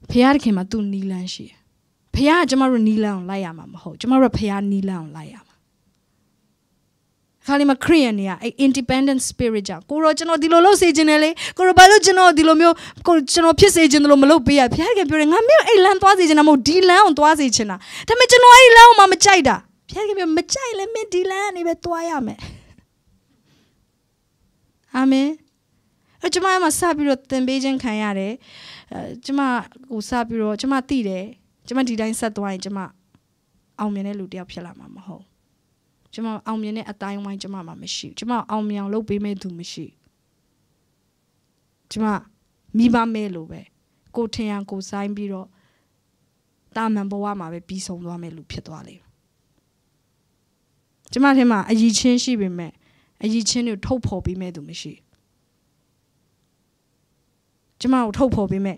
ဖခင်တခင်မှာသူနီလန်းရှိတယ်ဖခင်ကကျမတို့နီလန်းအောင်လိုက်ရမှာမဟုတ်ကျမတို့ဖခင်နီလန်းအောင်လိုက်ရမှာခါလီမခရီးယန်တွေကအဲ့ independent spirit ကြောင့်ကိုရောကျွန်တော်ဒီလိုလုပ်စေခြင်းနဲ့လေကိုရောဘာလို့ကျွန်တော်ဒီလိုမျိုးကိုကျွန်တော်ဖြစ်စေခြင်းလို့မလုပ်ပေးရဖခင်ကပြောတယ်ငါမင်းအဲ့လမ်းသွားစေခြင်းတာမဟုတ်ဒီလမ်းအောင်သွားစေခြင်းတာဒါပေမဲ့ကျွန်တော်အဲ့လမ်းအောင်မှမကြိုက်တာဖခင်ကပြောမကြိုက်လဲမင်းဒီလမ်းကနေပဲသွားရမယ် အာမင်အဲကျမကစပြီးတော့သင်ပေးခြင်းခံရတယ်အဲကျမကိုစပြီးတော့ကျမသိတယ်ကျမဒီတိုင်းဆက်သွားရင်ကျမအောင်မြင်တဲ့လူတယောက်ဖြစ်လာမှာမဟုတ်ကျမအောင်မြင်တဲ့အတိုင်းဝိုင်းကျမမှာမရှိကျမအောင်မြင်အောင်လုပ်ပေးမဲ့သူမရှိကျမမိဘမဲလို့ပဲကိုထင်ရန်ကိုဆိုင်ပြီးတော့တာမန်ဘဝမှာပဲပြီးဆုံးသွားမဲ့လူဖြစ်သွားလိမ့်မယ်ကျမထင်မှာအယီချင်းရှိပေမဲ့ အကြီးချင်းတွေထုတ်ဖော်ပေးမဲ့သူမရှိကျမကိုထုတ်ဖော်ပေးမဲ့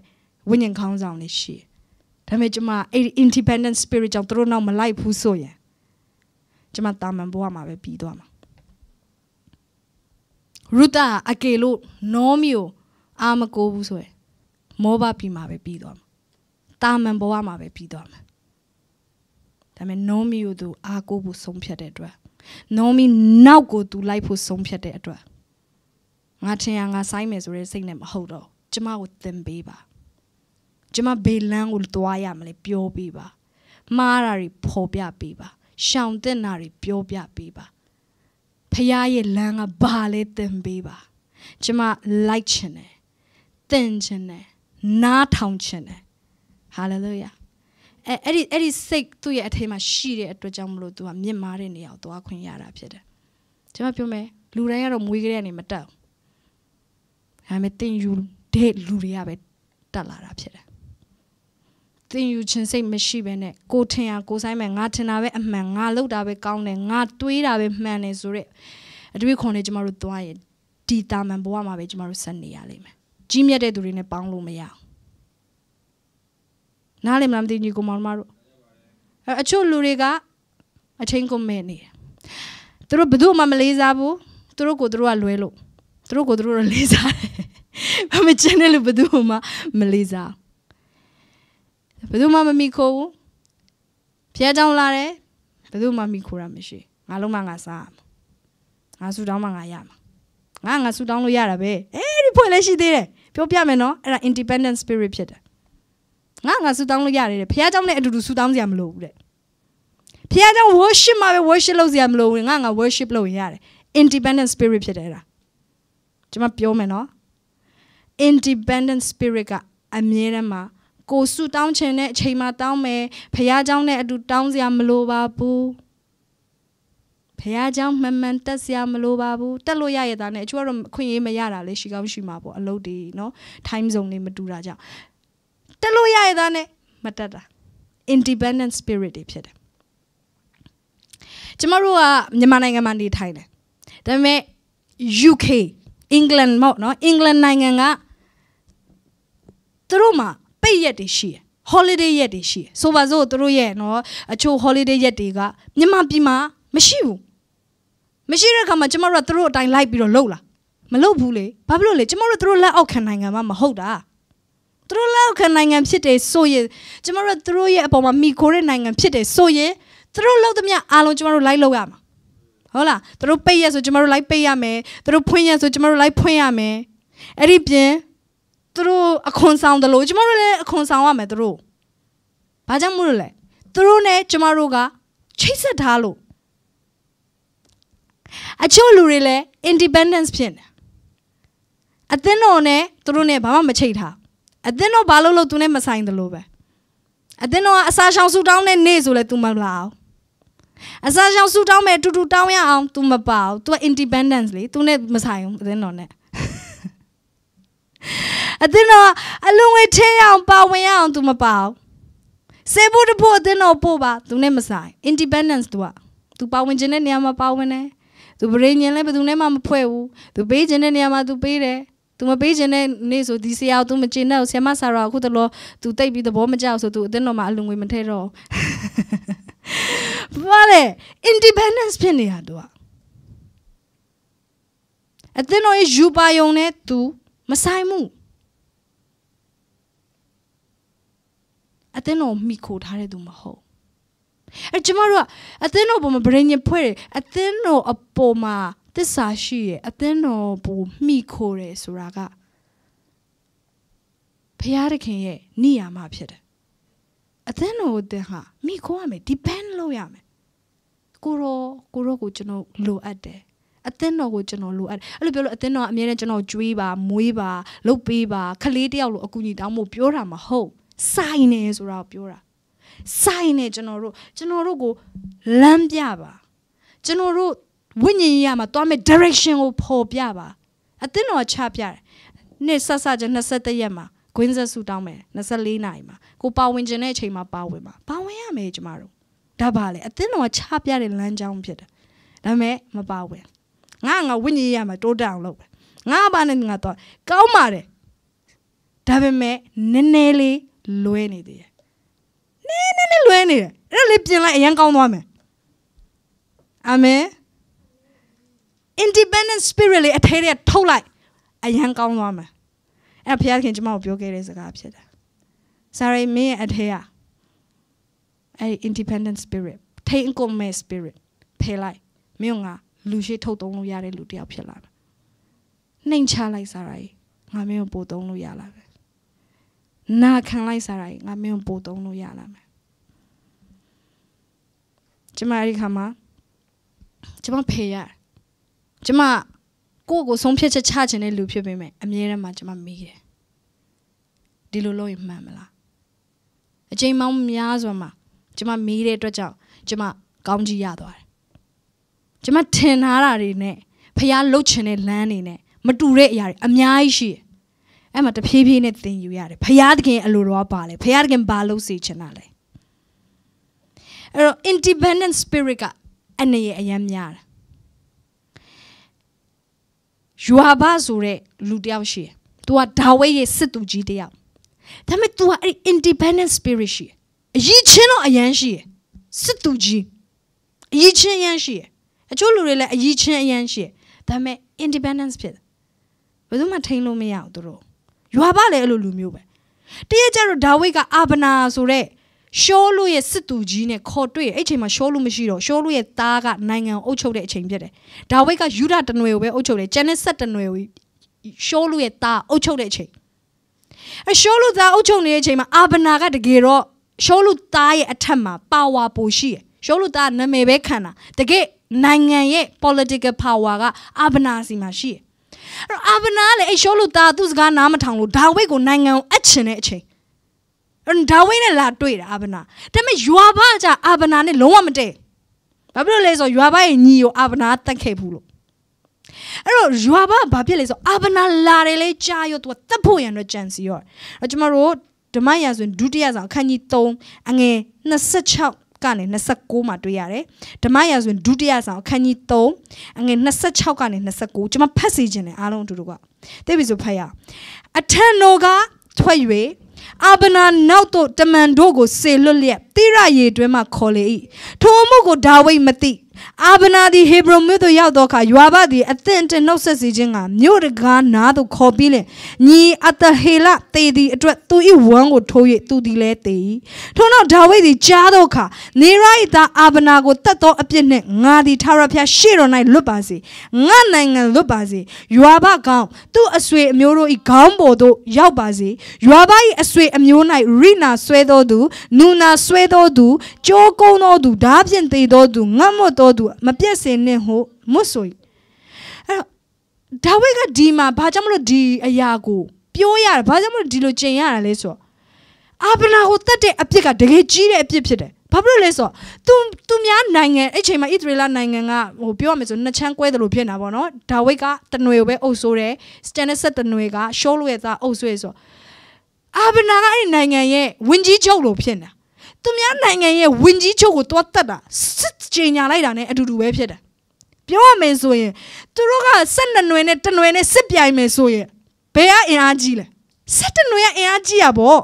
ဝိညာဉ်ခေါင်းဆောင်လေးရှိဒါပေမဲ့ကျမအဲ့ဒီ independent spirit ကြောင့်သူတို့နောက်မလိုက်ဘူးဆိုရင်ကျမတာမန်ဘဝမှာပဲပြီးသွားမှာရူတာအကေလို့နောမီကိုအာမကိုဘူးဆိုရင်မောဘပြီးမှာပဲပြီးသွားမှာတာမန်ဘဝမှာပဲပြီးသွားမှာဒါပေမဲ့နောမီကိုသူအာကိုဖို့ဆုံးဖြတ်တဲ့အတွက် နောမီနောက်ကိုသူလိုက်ဖို့ဆုံးဖြတ်တဲ့အတွက်ငါထင်ရငါဆိုင်မယ်ဆိုတဲ့စိတ်နဲ့မဟုတ်တော့ကျမကိုသင်ပေးပါကျမဘေးလန်းကိုသွားရမလဲပြောပေးပါမှားတာတွေဖော်ပြပေးပါရှောင်တဲ့နာတွေပြောပြပေးပါဖခင်ရဲ့လမ်းကဘာလဲသင်ပေးပါကျမလိုက်ချင်တယ်သင်ချင်တယ်နားထောင်ချင်တယ်ဟာလေလုယာ အဲအဲ့ဒီအဲ့ဒီစိတ်သူ့ရဲ့အထဲမှာရှိတဲ့အတွက်ကြောင့်မလို့သူကမြင့်မားတဲ့နေရာကိုသွားခွင့်ရတာဖြစ်တယ်ကျွန်မပြောမယ်လူတိုင်းကတော့မွေးကလေးကနေမတက်ဘူးဒါပေမဲ့တင်ယူတဲ့လူတွေကပဲတက်လာတာဖြစ်တယ်တင်ယူခြင်းစိတ်မရှိဘဲနဲ့ကိုထင်ရကိုဆိုင်မဲ့ငါထင်တာပဲအမှန်ငါလုပ်တာပဲကောင်းတယ်ငါတွေးတာပဲမှန်တယ်ဆိုရက်အတွေ့အခွန်နဲ့ကျမတို့သွားရင်ဒီတာမန်ဘဝမှာပဲကျမတို့ဆက်နေရလိမ့်မယ်ကြီးမြတ်တဲ့သူတွေနဲ့ပေါင်းလို့မရအောင် နားလည်မလားမသိညီကိုမောင်မတို့အချို့လူတွေကအထင်ကုန်မဲ့နေတယ်သူတို့ဘယ်သူမှမလေးစားဘူးသူတို့ကိုသူတို့ကလွဲလို့သူတို့ကိုသူတို့လေးစားတယ်ဘာမကျင်းတဲ့လူဘယ်သူမှမလေးစားဘယ်သူမှမမိခိုးဘူးဖျက်ကြောင်လာတယ်ဘယ်သူမှမိခိုးတာမရှိငါလုံးမငါစားငါဆူတောင်းမှငါရမှာငါငါဆူတောင်းလို့ရတာပဲအေးဒီဖွင့်လည်းရှိသေးတယ်ပြောပြမယ်နော်အဲ့ဒါ independent spirit ဖြစ်တယ် ငါငါဆူတောင်းလို့ရတယ်ဖះเจ้าနဲ့အတူတူဆူတောင်းစရာမလိုဘူးတဲ့ဖះเจ้า worship မှာပဲ worship လုပ်စရာမလိုဘူးငါငါ worship လုပ်ရင်ရတယ် independent spirit ဖြစ်တယ်အဲ့ဒါကျွန်မပြောမယ်နော် independent spirit ကအမြဲတမ်းမှာကိုဆူတောင်းခြင်းနဲ့အချိန်မှတောင်းမယ်ဖះเจ้าနဲ့အတူတောင်းစရာမလိုပါဘူးဖះเจ้าမှန်မှန်တက်စရာမလိုပါဘူးတက်လို့ရရတာနဲ့အချို့ကတော့ခွင့်ရေးမရတာလေရှိကောင်းရှိမှာပေါ့အလုပ်တွေเนาะ time zone တွေမတူတာကြောင့် တက်လို့ရရတာနဲ့မတက်တာ independent spirit တွေဖြစ်တယ်ကျမတို့ကမြန်မာနိုင်ငံမှာနေထိုင်တယ်ဒါပေမဲ့ UK England မော့နော် England နိုင်ငံကသူတို့မှာပိတ်ရက်တွေရှိတယ် holiday ရက်တွေရှိတယ်ဆိုပါစို့သူတို့ရဲ့နော်အချို့ holiday ရက်တွေကမြန်မာပြည်မှာမရှိဘူးမရှိတဲ့အခါမှာကျမတို့ကသူတို့အတိုင်းလိုက်ပြီးတော့လှုပ်လာမလှုပ်ဘူးလေဘာဖြစ်လို့လဲကျမတို့သူတို့လက်အောက်ခံနိုင်ငံမှာမဟုတ်တာ သူတို့လက်အောက်ခံနိုင်ငံဖြစ်တယ်ဆိုရင်ကျမတို့သူတို့ရဲ့အပေါ်မှာမိခိုးတဲ့နိုင်ငံဖြစ်တယ်ဆိုရင်သူတို့လှုပ်သမျှအားလုံးကျမတို့လိုက်လှုပ်ရမှာဟုတ်လားသူတို့ပိတ်ရဆိုကျမတို့လိုက်ပိတ်ရမယ်သူတို့ဖွင့်ရဆိုကျမတို့လိုက်ဖွင့်ရမယ်အဲ့ဒီပြင်သူတို့အခွန်ဆောင်တယ်လို့ကျမတို့လည်းအခွန်ဆောင်ရမယ်သူတို့ဘာကြောင့်မို့လို့လဲသူတို့နဲ့ကျမတို့ကချိတ်ဆက်ထားလို့အချို့လူတွေလည်း independence ဖြစ်နေအသင်းတော်နဲ့သူတို့နဲ့ဘာမှမချိတ်ထား အသင်းတော်ဘာလို့လို့သူနဲ့မဆိုင်တယ်လို့ပဲအသင်းတော်ကအစာရှောင်ဆူတောင်းတဲ့နေ့ဆိုလဲ तू မလာအောင်အစာရှောင်ဆူတောင်းမယ်အတူတူတောင်းရအောင် तू မပါဘူး तू independence လေ तू နဲ့မဆိုင်ဘူးအသင်းတော်နဲ့အသင်းတော်အလုံးဝထဲရအောင်ပါဝင်ရအောင် तू မပါဘူးစေဖို့တဖို့အသင်းတော်ပို့ပါ तू နဲ့မဆိုင် independence तू อ่ะ तू ပါဝင်ခြင်းတဲ့နေရာမှာပါဝင်တယ် तू ဗရေညင်လည်းဘယ်သူနဲ့မှမဖွဲ့ဘူး तू ပေးခြင်းတဲ့နေရာမှာ तू ပေးတယ်။ तू မပေးခြင်းတဲ့နေ့ဆိုဒီဆရာကို तू မကျင်တဲ့ဆရာမဆရာအခုတလော तू တိတ်ပြီးသဘောမကျဆို तू အတင်းတော်မှာအလုံငွေမထဲတော့ဘာလဲ independence ဖြစ်နေတာ तू อ่ะအတင်းတော်ရဲ့ယူပါယုံနဲ့ तू မဆိုင်ဘူးအတင်းတော်မိခိုထားတဲ့ तू မဟုတ်အဲကျမတို့ကအသင်းတော်ပေါ်မှာဗရင်ညဖွဲ့တယ်အသင်းတော်အပေါ်မှာ သစ္စာရှိရဲ့အသင်းတော်ပေါ်မိခိုတယ်ဆိုတာကဘုရားသခင်ရဲ့နိယာမဖြစ်တယ်အသင်းတော်ကိုသင်ဟာမိခိုးရမယ် depend လုပ်ရမယ်ကိုရောကိုရောကိုကျွန်တော်လိုအပ်တယ်အသင်းတော်ကိုကျွန်တော်လိုအပ်အဲ့လိုပြောလို့အသင်းတော်အမြဲတမ်းကျွန်တော်ကြွေးပါမွေးပါလှုပ်ပေးပါခလေးတယောက်လိုအကူအညီတောင်းဖို့ပြောတာမဟုတ်စိုင်းနေဆိုတာပြောတာစိုင်းနေကျွန်တော်တို့ကျွန်တော်တို့ကိုလမ်းပြပါကျွန်တော်တို့ ဝိညာဉ်ရေးရမှာတွားမဲ့ direction ကိုပေါ်ပြပါအသင်းတော်ချပြတယ်နေ့ဆက်ဆက်ချင်း21ရက်မှာဂွင်းဆက်ဆူတောင်းမယ်24နာရီမှာကိုပါဝင်ခြင်းတဲ့အချိန်မှာပါဝင်ပါပါဝင်ရမယ်ကျမတို့ဒါပါလေအသင်းတော်ချပြတဲ့လမ်းကြောင်းဖြစ်တယ်ဒါပေမဲ့မပါဝင်ငါငါဝိညာဉ်ရေးရမှာတိုးတက်အောင်လုပ်ပဲငါဘာနဲ့ငါတော့ကောင်းပါတယ်ဒါပေမဲ့နည်းနည်းလေးလွဲနေသေးတယ်နည်းနည်းလေးလွဲနေတယ်အဲ့ဒါလေးပြင်လိုက်အရင်ကောင်းသွားမယ်အာမင် independent spirit လေးအထဲထဲထုတ်လိုက်အရန်ကောင်းသွားမှာအဲ့ဘုရားခင်ကျွန်မကိုပြောခဲ့တဲ့စကားဖြစ်တယ်စာရိမင်းရဲ့အထဲကအဲ့ independent spirit ထိန်ကုန်မဲ့ spirit ဖယ်လိုက်မင်းကလူရှိထုတ်သုံးလို့ရတဲ့လူတစ်ယောက်ဖြစ်လာမယ်နှိမ်ချလိုက်စားရိုက်ငါမင်းကိုပို့သုံးလို့ရလာပဲနာခံလိုက်စားရိုက်ငါမင်းကိုပို့သုံးလို့ရလာမယ်ကျမအဲ့ဒီခါမှာကျမဖေရ ကျမကိုယ့်ကိုဆုံးဖြတ်ချက်ချခြင်းတဲ့လူဖြစ်ပေမဲ့အမြဲတမ်းမှကျမမေးတယ်ဒီလိုလုပ်ရင်မှန်မလားအချိန်မောင်းများစွာမှာကျမမေးတဲ့အတွက်ကြောင့်ကျမကောင်းကြီးရသွားတယ်ကျမထင်ထားတာတွေနဲ့ဖះလှုပ်ချင်တဲ့လမ်းတွေနဲ့မတူတဲ့အရာတွေအများကြီးရှိတယ်အဲ့မှာတဖြည်းဖြည်းနဲ့သင်ယူရတယ်ဖះသခင်အလိုတော်ပါလေဖះသခင်ဘာလို့စေချင်တာလဲအဲ့တော့ independent spirit ကအနေရအယမ်းများတယ် ယွာဘဆိုတဲ့လူတယောက်ရှိတယ်။ तू ကဒါဝိဒ်ရဲ့စစ်သူကြီးတယောက်။ဒါပေမဲ့ तू ကအဲ့ independent spirit ရှိတယ်။အရေးချင်းတော့အရန်ရှိတယ်။စစ်သူကြီးအရေးချင်းအရန်ရှိတယ်။အချို့လူတွေလည်းအရေးချင်းအရန်ရှိတယ်။ဒါပေမဲ့ independence ဖြစ်တယ်။ဘယ်သူမှထိန်းလို့မရဘူးသူတို့။ယွာဘလည်းအဲ့လိုလူမျိုးပဲ။တရက်ကျတော့ဒါဝိဒ်ကအာဗနာဆိုတဲ့ ရှောလူရဲ့စစ်သူကြီးနဲ့ခေါ်တွေ့အဲ့ချိန်မှာရှောလူမရှိတော့ရှောလူရဲ့သားကနိုင်ငံအုပ်ချုပ်တဲ့အချိန်ဖြစ်တယ်။ဒါဝိဒ်ကယူဒတနွယ်ကိုပဲအုပ်ချုပ်တယ်။ကျန်တဲ့ဆက်တနွယ်ကိုရှောလူရဲ့သားအုပ်ချုပ်တဲ့အချိန်။အရှောလူသားအုပ်ချုပ်နေတဲ့အချိန်မှာအာဗနာကတကယ်တော့ရှောလူသားရဲ့အထက်မှာပါဝါပိုရှိတယ်။ရှောလူသားနာမည်ပဲခံတာ။တကယ်နိုင်ငံရဲ့ political power ကအာဗနာစီမှာရှိတယ်။အဲ့တော့အာဗနာလည်းအဲ့ရှောလူသားသူ့စကားနားမထောင်လို့ဒါဝိဒ်ကိုနိုင်ငံကိုအပ်ချင်တဲ့အချိန် ဒါဝိနဲ့လာတွေ့တာအာဗနာဒါပေမဲ့ယွာဘအကြအာဗနာနဲ့လုံးဝမတည့်ဘာဖြစ်လို့လဲဆိုယွာဘရဲ့ညီကိုအာဗနာတတ်ခဲ့ဘူးလို့အဲ့တော့ယွာဘဘာဖြစ်လဲဆိုအာဗနာလာတယ်လေကြာရောသူကတတ်ဖို့ရန်တော့ကြံစီရောအဲ့ကျွန်တော်တို့ဓမ္မရာဆိုရင်ဒုတိယဆောင်အခန်းကြီး3အငယ်26ကနေ29မှာတွေ့ရတယ်ဓမ္မရာဆိုရင်ဒုတိယဆောင်အခန်းကြီး3အငယ်26ကနေ29ကျွန်မဖတ်စီခြင်းတယ်အားလုံးအတူတူကသိပြီဆိုဖတ်ရအထံတော်ကထွက်၍ အာဗနာနောက်သို့တမန်တို့ကိုစေလွတ်လျက်တိရရေတွင်မှခေါ်လေ၏ထိုအမှုကိုဒါဝိဒ်မသိ အာဗနာသည်ဟေဘရုန်မြို့သို့ရောက်သောအခါယွာဘသည်အသင့်အတင့်နှုတ်ဆက်စီခြင်းကမြို့တကားနားသို့ခေါ်ပြီးလင်ညီအတဟေလတေသည်အတွက်သူ၏ဝမ်းကိုထိုး၍သူသည်လည်းတေ၏ထို့နောက်ဒါဝိဒ်သည်ကြားသောအခါနေရ၏သားအာဗနာကိုတတ်သောအပြစ်နှင့်ငါသည်ထာဝရဘုရားရှေ့တော်၌လွတ်ပါစေငါနိုင်ငံလွတ်ပါစေယွာဘကောင်းသူ့အဆွေအမျိုးတို့၏ခေါင်းပေါ်သို့ရောက်ပါစေယွာဘ၏အဆွေအမျိုး၌ရိနာဆွဲသောသူနူနာဆွဲသောသူကြိုးကုန်းသောသူဓာဖြင့်သေသောသူငတ်မွတ်သောသူမပြတ်စင်နှင့်ဟုမွတ်ဆို၏အဲ့တော့ဒါဝိဒ်ကဒီမှာဘာကြောင့်မလို့ဒီအရာကိုပြောရတယ်ဘာကြောင့်မလို့ဒီလိုကျင်ရတာလဲဆိုတော့အာဗနာကိုတတ်တဲ့အပြစ်ကတကယ်ကြီးတဲ့အပြစ်ဖြစ်တယ်ဘာဖြစ်လို့လဲဆိုတော့သူသူများနိုင်ငံအဲ့ချိန်မှာဣသရေလနိုင်ငံကဟိုပြောရမယ်ဆိုနှစ်ချမ်းကွဲတယ်လို့ဖြစ်နေတာပေါ့နော်ဒါဝိဒ်ကတနွေကိုပဲအုပ်ဆိုးတယ်စတန်နက်ဆက်တနွေကရှောလို့ရဲ့သားအုပ်ဆိုးရဆိုအာဗနာကအဲ့ဒီနိုင်ငံရဲ့ဝင်ကြီးချုပ်လို့ဖြစ်နေတာ သူများနိုင်ငံရဲ့ဝင်ကြီးချုပ်ကိုတွားတက်တာစစ်ကြေညာလိုက်တာနဲ့အတူတူပဲဖြစ်တယ်ပြောရမယ်ဆိုရင်သူတို့ကဆက်နှစ်နွယ်နဲ့တနွယ်နဲ့စစ်ပြိုင်မယ်ဆိုရင်ဘယ်ကအင်အားကြီးလဲဆက်တနွယ်ကအင်အားကြီးရပေါ့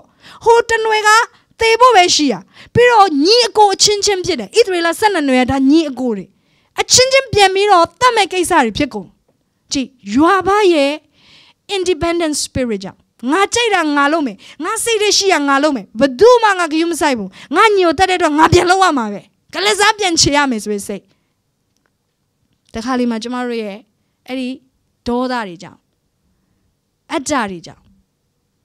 ဟိုတနွယ်ကသေဖို့ပဲရှိရပြီးတော့ညီအကိုအချင်းချင်းဖြစ်တယ်ဣသရေလဆက်နှစ်နွယ်ကဒါညီအကိုတွေအချင်းချင်းပြန်ပြီးတော့တတ်မဲ့ကိစ္စတွေဖြစ်ကုန်ကြည်ယွာဘရဲ့ independent spirit ကြောင့် ငါကြိုက်တာငါလုပ်မယ်ငါစိတ်ရရှိရငါလုပ်မယ်ဘယ်သူမှငါကြည့်မဆိုင်ဘူးငါညိုတက်တဲ့အတွက်ငါပြန်လုပ်ရမှာပဲကလစားပြန်ချေရမယ်ဆိုရင်စိတ်တခါလေးမှကျမတို့ရဲ့အဲ့ဒီဒေါသတွေကြောင့်အတ္တတွေကြောင့်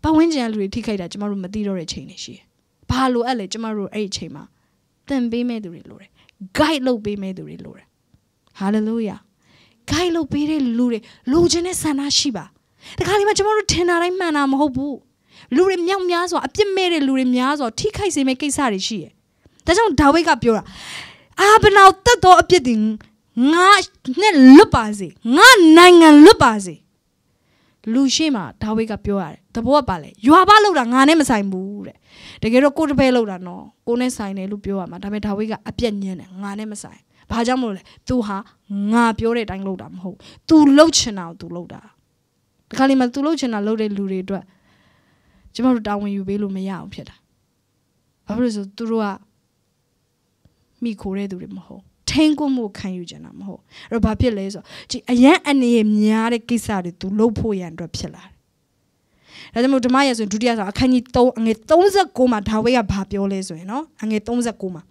ပတ်ဝန်းကျင်လူတွေထိခိုက်တာကျမတို့မသိတော့တဲ့ချိန်တွေရှိတယ်။ဘာလိုအပ်လဲကျမတို့အဲ့ဒီချိန်မှာသင်ပေးမဲ့သူတွေလိုတယ်။ guide လုပ်ပေးမဲ့သူတွေလိုတယ်။ hallelujah guide လုပ်ပေးတဲ့လူတွေလိုချင်တဲ့ဆန္ဒရှိပါ။ တခါလေးမှကျမတို့ထင်တာတိုင်းမှန်တာမဟုတ်ဘူး။လူတွေမြောက်များစွာအပြစ်မဲ့တဲ့လူတွေများစွာထိခိုက်စေမဲ့ကိစ္စတွေရှိတယ်။ဒါကြောင့်ဒါဝိဒ်ကပြောတာအာဗနာတတ်သောအပြစ်တွေငါနဲ့လွတ်ပါစေငါနိုင်ငံလွတ်ပါစေလူရှိမှဒါဝိဒ်ကပြောရတယ်တဘောကပါလေရွာဘလောက်တာငါနဲ့မဆိုင်ဘူးတဲ့တကယ်တော့ကိုတပည့်လောက်တာနော်ကိုနဲ့ဆိုင်တယ်လို့ပြောရမှာဒါပေမဲ့ဒါဝိဒ်ကအပြက်ညံ့တယ်ငါနဲ့မဆိုင်ဘာကြောင့်မလို့လဲ तू ဟာငါပြောတဲ့အတိုင်းလုပ်တာမဟုတ် तू လှုပ်ချင်တာကို तू လုပ်တာ တခါလေမှ तू လှုပ်ချင်တာလုပ်တဲ့လူတွေအတွက်ကျမတို့တာဝန်ယူပေးလို့မရအောင်ဖြစ်တာဘာဖြစ်လို့ဆိုသူတို့ကမိခိုတဲ့သူတွေမဟုတ်ထိန်ကိုမှုခံယူကြတာမဟုတ်အဲ့တော့ဘာဖြစ်လဲဆိုကြည်အရန်အနေရများတဲ့ကိစ္စတွေ तू လုပ်ဖို့ရန်အတွက်ဖြစ်လာတယ်ဒါကြောင့်မို့ဓမ္မရာဆိုဒုတိယဆောင်အခန်းကြီး3အငယ်39မှာဒါဝိဒ်ကဘာပြောလဲဆိုရင်နော်အငယ်39မှာ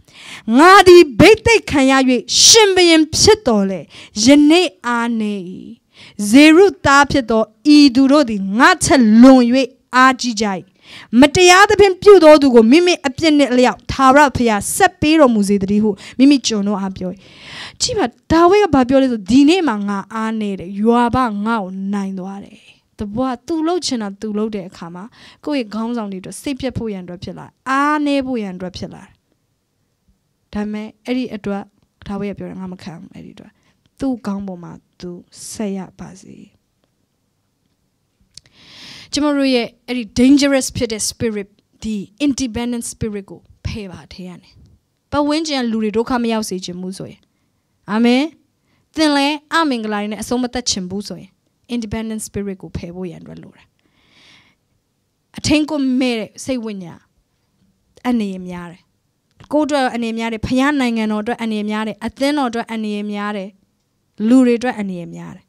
ငါဒီဘိတ်သိက်ခံရ၍ရှင်ဘရင်ဖြစ်တော်လေယနေ့အားနေ ဇေရုသားဖြစ်သောဤသူတို့သည်ငါချက်လွန်၍အားကြီးကြ၏မတရားသဖြင့်ပြုသောသူကိုမိမိအပြစ်နှင့်အလျောက်သာရဖျားဆက်ပေးတော်မူစေတည်းဟုမိမိကျွန်တော်အားပြောကြည့်ပါဒါဝိဒ်ကဘာပြောလဲဆိုဒီနေ့မှာငါအားနေတယ်ယွာဘငါ့ကိုနိုင်သွားတယ်တဘွားသူလှုပ်ချင်တာသူလှုပ်တဲ့အခါမှာကိုယ့်ရဲ့ခေါင်းဆောင်တွေအတွက်စိတ်ပြတ်ဖို့ရန်အတွက်ဖြစ်လာအားနေဖို့ရန်အတွက်ဖြစ်လာဒါပေမဲ့အဲ့ဒီအတွက်ဒါဝိဒ်ကပြောတယ်ငါမခံဘူးအဲ့ဒီအတွက် သူ့ခေါင်းပေါ်မှာသူဆက်ရပါစေကျမတို့ရဲ့အဲ့ဒီ dangerous ဖြစ်တဲ့ spirit ဒီ independent spirit ကိုဖယ်ပါထဲရတယ်။ပတ်ဝန်းကျင်လူတွေဒုက္ခမရောက်စေချင်ဘူးဆိုရင်အာမင်သင်လဲအမင်္ဂလာတွေနဲ့အဆုံးမသက်ချင်ဘူးဆိုရင် independent spirit ကိုဖယ်ဖို့ရန်အတွက်လိုတယ်။အထင်ကိုမဲ့တဲ့စိတ်ဝိညာဉ်အနေရများတယ်။ကိုယ်အတွက်အနေများတယ်ဖခင်နိုင်ငံတော်အတွက်အနေများတယ်အသင်းတော်အတွက်အနေများတယ် လူတွေအတွက်အနေများတယ်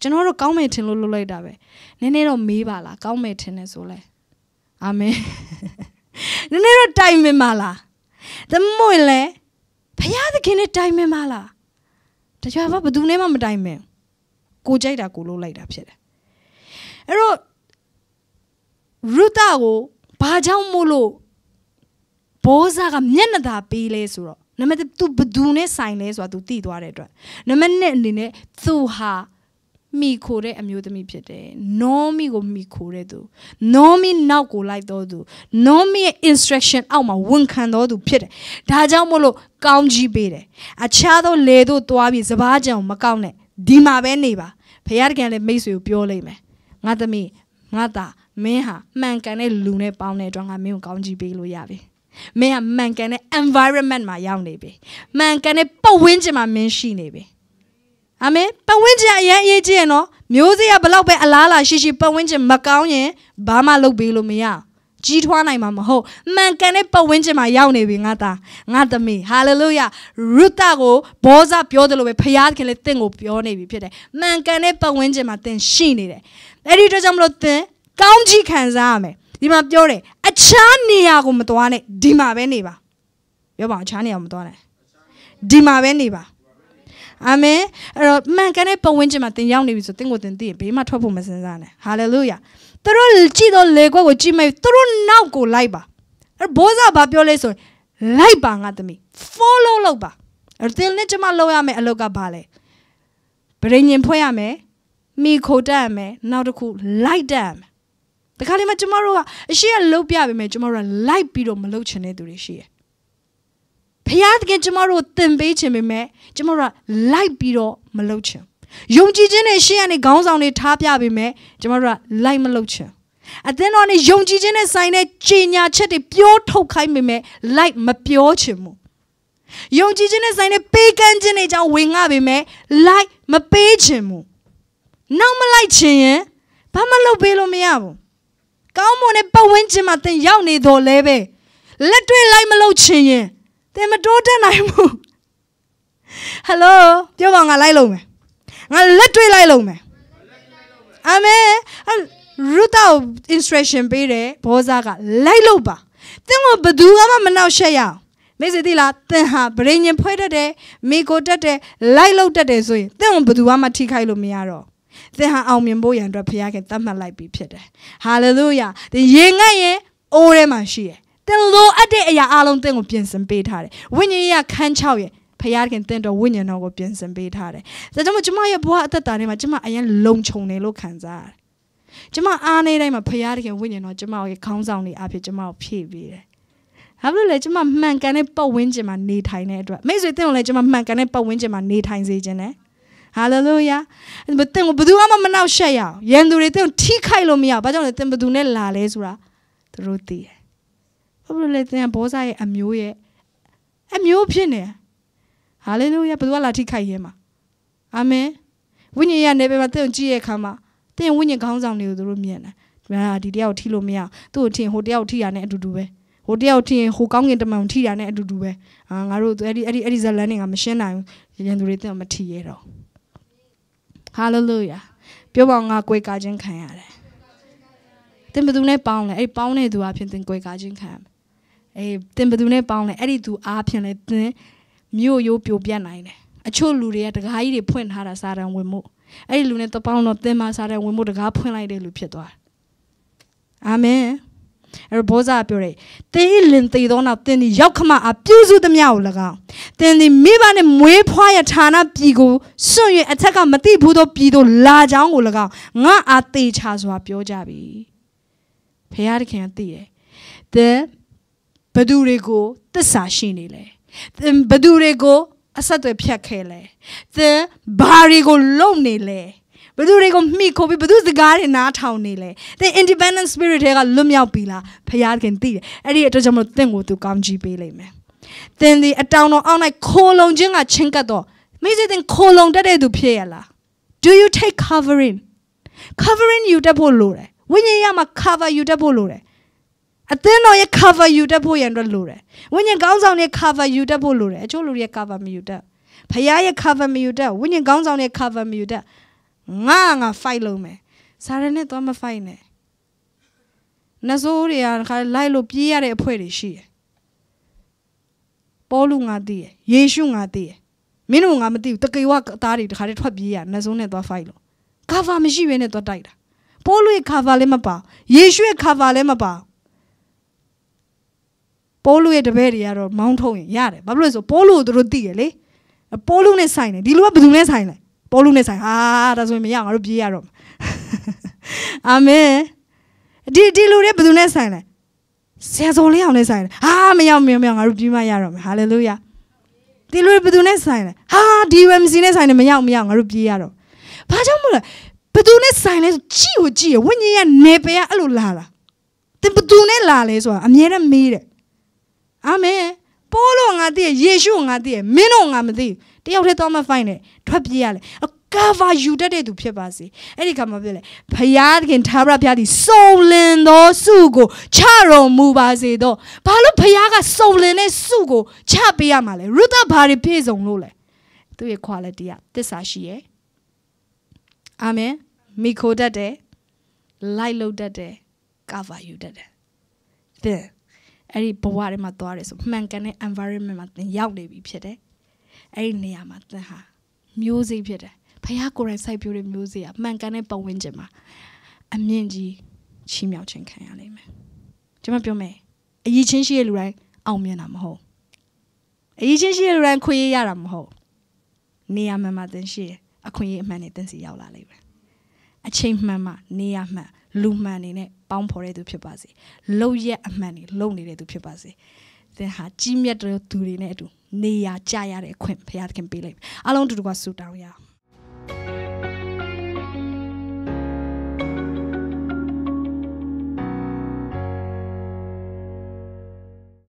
ကျွန်တော်တို့ကောင်းမယ်ထင်လို့လုပ်လိုက်တာပဲနည်းနည်းတော့မေးပါလားကောင်းမယ်ထင်တယ်ဆိုလဲအာမင်နည်းနည်းတော့တိုင်မင်ပါလားသမွေလဲဖယားသခင်နဲ့တိုင်မင်ပါလားတကြွဘာဘယ်သူနဲ့မှမတိုင်မင်ကိုကြိုက်တာကိုလုပ်လိုက်တာဖြစ်တယ်အဲ့တော့ရုတာကိုဘာကြောင့်မို့လို့ဘောဇာကမျက်နှာသာပေးလဲဆိုတော့ နံပါတ် तू ဘသူနဲ့ဆိုင်လဲဆိုတာ तू သိသွားတဲ့အတွက်နံပါတ်1အနေနဲ့ तू ဟာမိခိုတဲ့အမျိုးသမီးဖြစ်တယ်။နောမီကိုမိခိုတဲ့သူ။နောမီနောက်ကိုလိုက်တော်သူ။နောမီရဲ့ instruction အောက်မှာဝန်ခံတော်သူဖြစ်တယ်။ဒါကြောင့်မို့လို့ကောင်းကြီးပေးတယ်။အခြားသောလေတို့သွားပြီးစပားကြံမကောက်နဲ့ဒီမှာပဲနေပါ။ဖခင်တခင်လည်းမိတ်ဆွေကိုပြောလိုက်မယ်။ငါသမီးငါသားမင်းဟာမှန်ကန်တဲ့လူနဲ့ပေါင်းတဲ့အတွက်ငါမင်းကိုကောင်းကြီးပေးလို့ရပြီ။ မင်းကမှန်ကန်တဲ့ environment မှာရောက်နေပြီ။မှန်ကန်တဲ့ပတ်ဝန်းကျင်မှာမင်းရှိနေပြီ။အာမင်ပတ်ဝန်းကျင်အရင်အရေးကြီးရနော်မျိုးစေ့ကဘလောက်ပဲအလားလာရှိရှိပတ်ဝန်းကျင်မကောင်းရင်ဘာမှလုပ်ပေးလို့မရကြီးထွားနိုင်မှာမဟုတ်မှန်ကန်တဲ့ပတ်ဝန်းကျင်မှာရောက်နေပြီငါသားငါသမီးဟာလေလုယာရုတာကိုဘောဇပြောတယ်လို့ပဲဖခင်ခင်လည်းတင့်ကိုပြောနေပြီဖြစ်တယ်မှန်ကန်တဲ့ပတ်ဝန်းကျင်မှာသင်ရှိနေတယ်အဲ့ဒီအတွက်ကြောင့်မလို့သင်ကောင်းကြီးခံစားရမယ် ဒီမှာပြောတယ်အခြားနေရာကိုမသွားနဲ့ဒီမှာပဲနေပါပြောပါအခြားနေရာမသွားနဲ့ဒီမှာပဲနေပါအာမင်အဲ့တော့မှန်ကန်တဲ့ပတ်ဝန်းကျင်မှာသင်ရောက်နေပြီဆိုသင်ကိုသင်သိရင်ဘေးမှာထွက်ဖို့မစင်စားနဲ့ဟာလေလုယာသူတို့ကြည့်တော့လေခွက်ကိုကြည့်မဲ့သူတို့နောက်ကိုလိုက်ပါအဲ့ဘိုးစားဘာပြောလဲဆိုရင်လိုက်ပါငါသမီး follow လုပ်ပါအဲ့သင်နဲ့ကျမလုပ်ရမယ်အလုပ်ကဘာလဲဗရိညင်ဖွဲ့ရမယ်မိခိုတက်ရမယ်နောက်တစ်ခုလိုက်တက်ရမယ် တခါလေမှကျမတို့ကအရှိရလုတ်ပြပေးမယ်ကျမတို့ကလိုက်ပြီးတော့မလုတ်ချင်တဲ့သူတွေရှိတယ်ဖျားတကယ်ကျမတို့သင်ပေးခြင်းပေမဲ့ကျမတို့ကလိုက်ပြီးတော့မလုပ်ချင်ယုံကြည်ခြင်းနဲ့ရှေ့ကနေခေါင်းဆောင်တွေထားပြပေမဲ့ကျမတို့ကလိုက်မလုပ်ချင်အသင်းတော်နဲ့ယုံကြည်ခြင်းနဲ့ဆိုင်တဲ့ကြေညာချက်တွေပြောထုတ်ခိုင်းပေမဲ့လိုက်မပြောချင်ဘူးယုံကြည်ခြင်းနဲ့ဆိုင်တဲ့ပေးကမ်းခြင်းတွေကြောင့်ဝင်ငှပေမဲ့လိုက်မပေးချင်ဘူးနောက်မလိုက်ချင်ရင်ဘာမှလုပ်ပေးလို့မရဘူး ကောင်းမွန်တဲ့ပတ်ဝန်းကျင်မှာသင်ရောက်နေတော့လဲပဲလက်တွေ့လိုက်မလုပ်ချင်ရင်သင်မတိုးတက်နိုင်ဘူးဟယ်လိုပြောပါငါလိုက်လို့မယ်ငါလက်တွေ့လိုက်လို့မယ်အာမင်ရူတာ instruction ပေးတယ်ဘောဇာကလိုက်လို့ပါသင်ကဘသူမှမနှောက်ရှက်ရအောင်မိစေတိလားသင်ဟာဗရိညင်ဖွဲ့တတ်တယ်မိကိုတတ်တယ်လိုက်လို့တတ်တယ်ဆိုရင်သင်ကဘသူမှထိခိုက်လို့မရတော့ သင်ဟာအောင်မြင်ဖို့ရန်အတွက်ဖခင်ကသတ်မှတ်လိုက်ပြီးဖြစ်တယ်ဟာလေလုယာသင်ရေငတ်ရင်အိုးထဲမှာရှိတယ်သင်လိုအပ်တဲ့အရာအလုံးသင်ကိုပြင်ဆင်ပေးထားတယ်ဝိညာဉ်ရေးခန်း6ရဲ့ဖခင်သင်တော်ဝိညာဉ်တော်ကိုပြင်ဆင်ပေးထားတယ်ဒါကြောင့်မို့ကျမရဲ့ဘဝအသက်တာထဲမှာကျမအရင်လုံခြုံတယ်လို့ခံစားရတယ်ကျမအားနေတိုင်းမှာဖခင်ဝိညာဉ်တော်ကျမရဲ့ခေါင်းဆောင်နေအဖြစ်ကျမကိုဖြည့်ပေးတယ်ဟာလို့လေကျမမှန်ကန်တဲ့ပတ်ဝန်းကျင်မှာနေထိုင်တဲ့အတွက်မိတ်ဆွေသင်ကိုလည်းကျမမှန်ကန်တဲ့ပတ်ဝန်းကျင်မှာနေထိုင်စေခြင်းနဲ့ ဟာလေလုယာသင်ကိုဘယ်သူမှမနှောက်ရှက်ရအောင်ရန်သူတွေသင်ကိုထိခိုက်လို့မရဘာကြောင့်လဲသင်ဘယ်သူနဲ့လာလဲဆိုတာသူတို့သိတယ်ဘာလို့လဲသင်ကဘောဇာရဲ့အမျိုးရဲ့အမျိုးဖြစ်နေဟာလေလုယာဘယ်သူကလာထိခိုက်ရဲမှာအာမင်ဝိညာဉ်ရနေပဲမှာသင်ကြည့်ရဲ့ခါမှာသင်ဝိညာဉ်ခေါင်းဆောင်တွေကိုသူတို့မြင်တယ်ဒါဒီတယောက်ထိလို့မရသူ့ကိုထင်ဟိုတယောက်ထိရနဲ့အတူတူပဲဟိုတယောက်ထင်ဟိုကောင်းကင်တမန်ထိတာနဲ့အတူတူပဲအာငါတို့အဲ့ဒီအဲ့ဒီအဲ့ဒီဇလန်တွေကမရှင်းနိုင်ဘူးရန်သူတွေသင်မထိရတော့ ဟာလေလုယာပြောပါငါကိုယ်ကာခြင်းခံရတယ်သင်ဘယ်သူနဲ့ပေါင်းလဲအဲ့ပေါင်းတဲ့သူအဖြစ်သင်ကိုယ်ကာခြင်းခံရမယ်အေးသင်ဘယ်သူနဲ့ပေါင်းလဲအဲ့ဒီသူအားဖြင့်လဲသင်မြို့ရိုးပြိုပြတ်နိုင်တယ်အချို့လူတွေကတကားကြီးတွေဖွင့်ထားတာစာတန်ဝင်မှုအဲ့ဒီလူနဲ့တပေါင်းတော့သင်မှာစာတန်ဝင်မှုတကားဖွင့်လိုက်တဲ့လူဖြစ်သွားအာမင် အဲ့ဘောဇာပြောတယ်တင်းဤလင်သေးသောနောက်တင်းဒီရောက်ခမအပြုစုသမျှကို၎င်းတင်းဒီမိဘနဲ့မွေးဖွားရဌာနပြည်ကိုစွန့်၍အထက်ကမတိဘူးသောပြည်သို့လာကြောင်းကို၎င်းငါအားသေချာစွာပြောကြပြီဖခင်တခင်ကသိတယ်သင်ဘသူတွေကိုတစ္ဆာရှိနေလဲသင်ဘသူတွေကိုအဆက်အသွယ်ဖြတ်ခဲ့လဲသင်ဘာတွေကိုလုံနေလဲ ဘသူတွေကိုမှီခိုပြီးဘသူစကားတွေနားထောင်နေလဲသင် independent spirit တွေကလွတ်မြောက်ပြီလားဖခင်သိတယ်အဲ့ဒီအတွက်ကြောင့်မလို့သင်ကိုသူကောင်းချီးပေးလိမ့်မယ်သင်ဒီအတောင်တော်အောက်၌ခိုလုံခြင်းကချင်းကပ်တော့မိစေသင်ခိုလုံတတ်တဲ့သူဖြစ်ရလား do you take covering covering ယူတတ်ဖို့လိုတယ်ဝိညာဉ်ရမှာ cover ယူတတ်ဖို့လိုတယ်အသင်းတော်ရဲ့ cover ယူတတ်ဖို့ရန်အတွက်လိုတယ်ဝိညာဉ်ကောင်းဆောင်ရဲ့ cover ယူတတ်ဖို့လိုတယ်အချို့လူတွေရဲ့ cover မယူတတ်ဖခင်ရဲ့ cover မယူတတ်ဝိညာဉ်ကောင်းဆောင်ရဲ့ cover မယူတတ် ငါငါ fight လုပ်မယ်စာရနဲ့တော့မ fight နဲ့နဆိုးတွေကခါလိုက်လို့ပြေးရတဲ့အဖွဲ့တွေရှိတယ်ပေါလုငါသိရယေရှုငါသိရမင်းတို့ငါမသိဘူးတကေဝသားတွေတခါတည်းထွက်ပြေးရနဆိုးနဲ့သွား fight လို့ cover မရှိဘဲနဲ့သွားတိုက်တာပေါလုရဲ့ cover လည်းမပါယေရှုရဲ့ cover လည်းမပါပေါလုရဲ့တပည့်တွေကတော့မောင်းထုံးရင်ရတယ်ဘာဖြစ်လို့လဲဆိုပေါလုကိုသူတို့သိရလေပေါလုနဲ့ဆိုင်တယ်ဒီလူကဘယ်သူနဲ့ဆိုင်လဲ ပေါလုနဲ့ဆိုင်ဟာဒါဆိုရင်မရငါတို့ပြေးရတော့အာမင်ဒီဒီလူတွေဘယ်သူနဲ့ဆိုင်လဲဆရာစော်လေးအောင်နဲ့ဆိုင်တယ်ဟာမရမရမရငါတို့ပြေးမရတော့မယ်ဟာလေလုယာဒီလူတွေဘယ်သူနဲ့ဆိုင်လဲဟာဒီ UMC နဲ့ဆိုင်တယ်မရမရငါတို့ပြေးရတော့ဘာကြောင့်မလဲဘယ်သူနဲ့ဆိုင်လဲကြည့်ကိုကြည့်ရဝိညာဉ်ကနေပယ်ကအဲ့လိုလာတာတင်ဘယ်သူနဲ့လာလဲဆိုတာအမြဲတမ်းမေးတယ်အာမင်ပိုးလို့ငါသိရယေရှုငါသိရမင်းတို့ငါမသိ တယောက်တည်းတော့မဖိုင်နဲ့ထွက်ပြေးရလေ cover ယူတတ်တဲ့သူဖြစ်ပါစေအဲ့ဒီခါမှာပြောလေဖယားခင်သာရဖျားသည်စုံလင်သောစုကိုချတော်မူပါစေတော့ဘာလို့ဖယားကစုံလင်တဲ့စုကိုချပေးရမှာလဲရုသဘာတွေပြည့်စုံလို့လဲသူရဲ့ quality ကသစ္စာရှိရဲ့အာမင်မိခိုတတ်တယ် light လုပ်တတ်တယ် cover ယူတတ်တယ်သင်အဲ့ဒီဘဝထဲမှာသွားတယ်ဆိုမှန်ကန်တဲ့ environment မှာသင်ရောက်နေပြီဖြစ်တယ် အဲ့ဒီနေရာမှာသင်ဟာမျိုးစိဖြစ်တယ်ဖခင်ကိုယ်တိုင်စိုက်ပျိုးတဲ့မျိုးစေ့ကမှန်ကန်တဲ့ပတ်ဝန်းကျင်မှာအမြင့်ကြီးချီးမြှောက်ခြင်းခံရလိမ့်မယ်ကျွန်မပြောမယ်အရေးချင်းရှိတဲ့လူတိုင်းအောင်မြင်တာမဟုတ်အရေးချင်းရှိတဲ့လူတိုင်းခွင့်ရရတာမဟုတ်နေရာမှန်မှသင်ရှိအခွင့်အရေးအမှန်နဲ့သင်စီရောက်လာလိမ့်မယ်အချိန်မှန်မှနေရာမှန်လူမှန်နေနဲ့ပေါင်းဖော်တဲ့သူဖြစ်ပါစေလုံရက်အမှန်နေလုံနေတဲ့သူဖြစ်ပါစေသင်ဟာကြီးမြတ်တဲ့သူတွေနဲ့အတူ နေရာကြရတဲ့အခွင့်ဘုရားသခင်ပေးလိုက်အားလုံးတူတူကဆူတောင်းရအောင်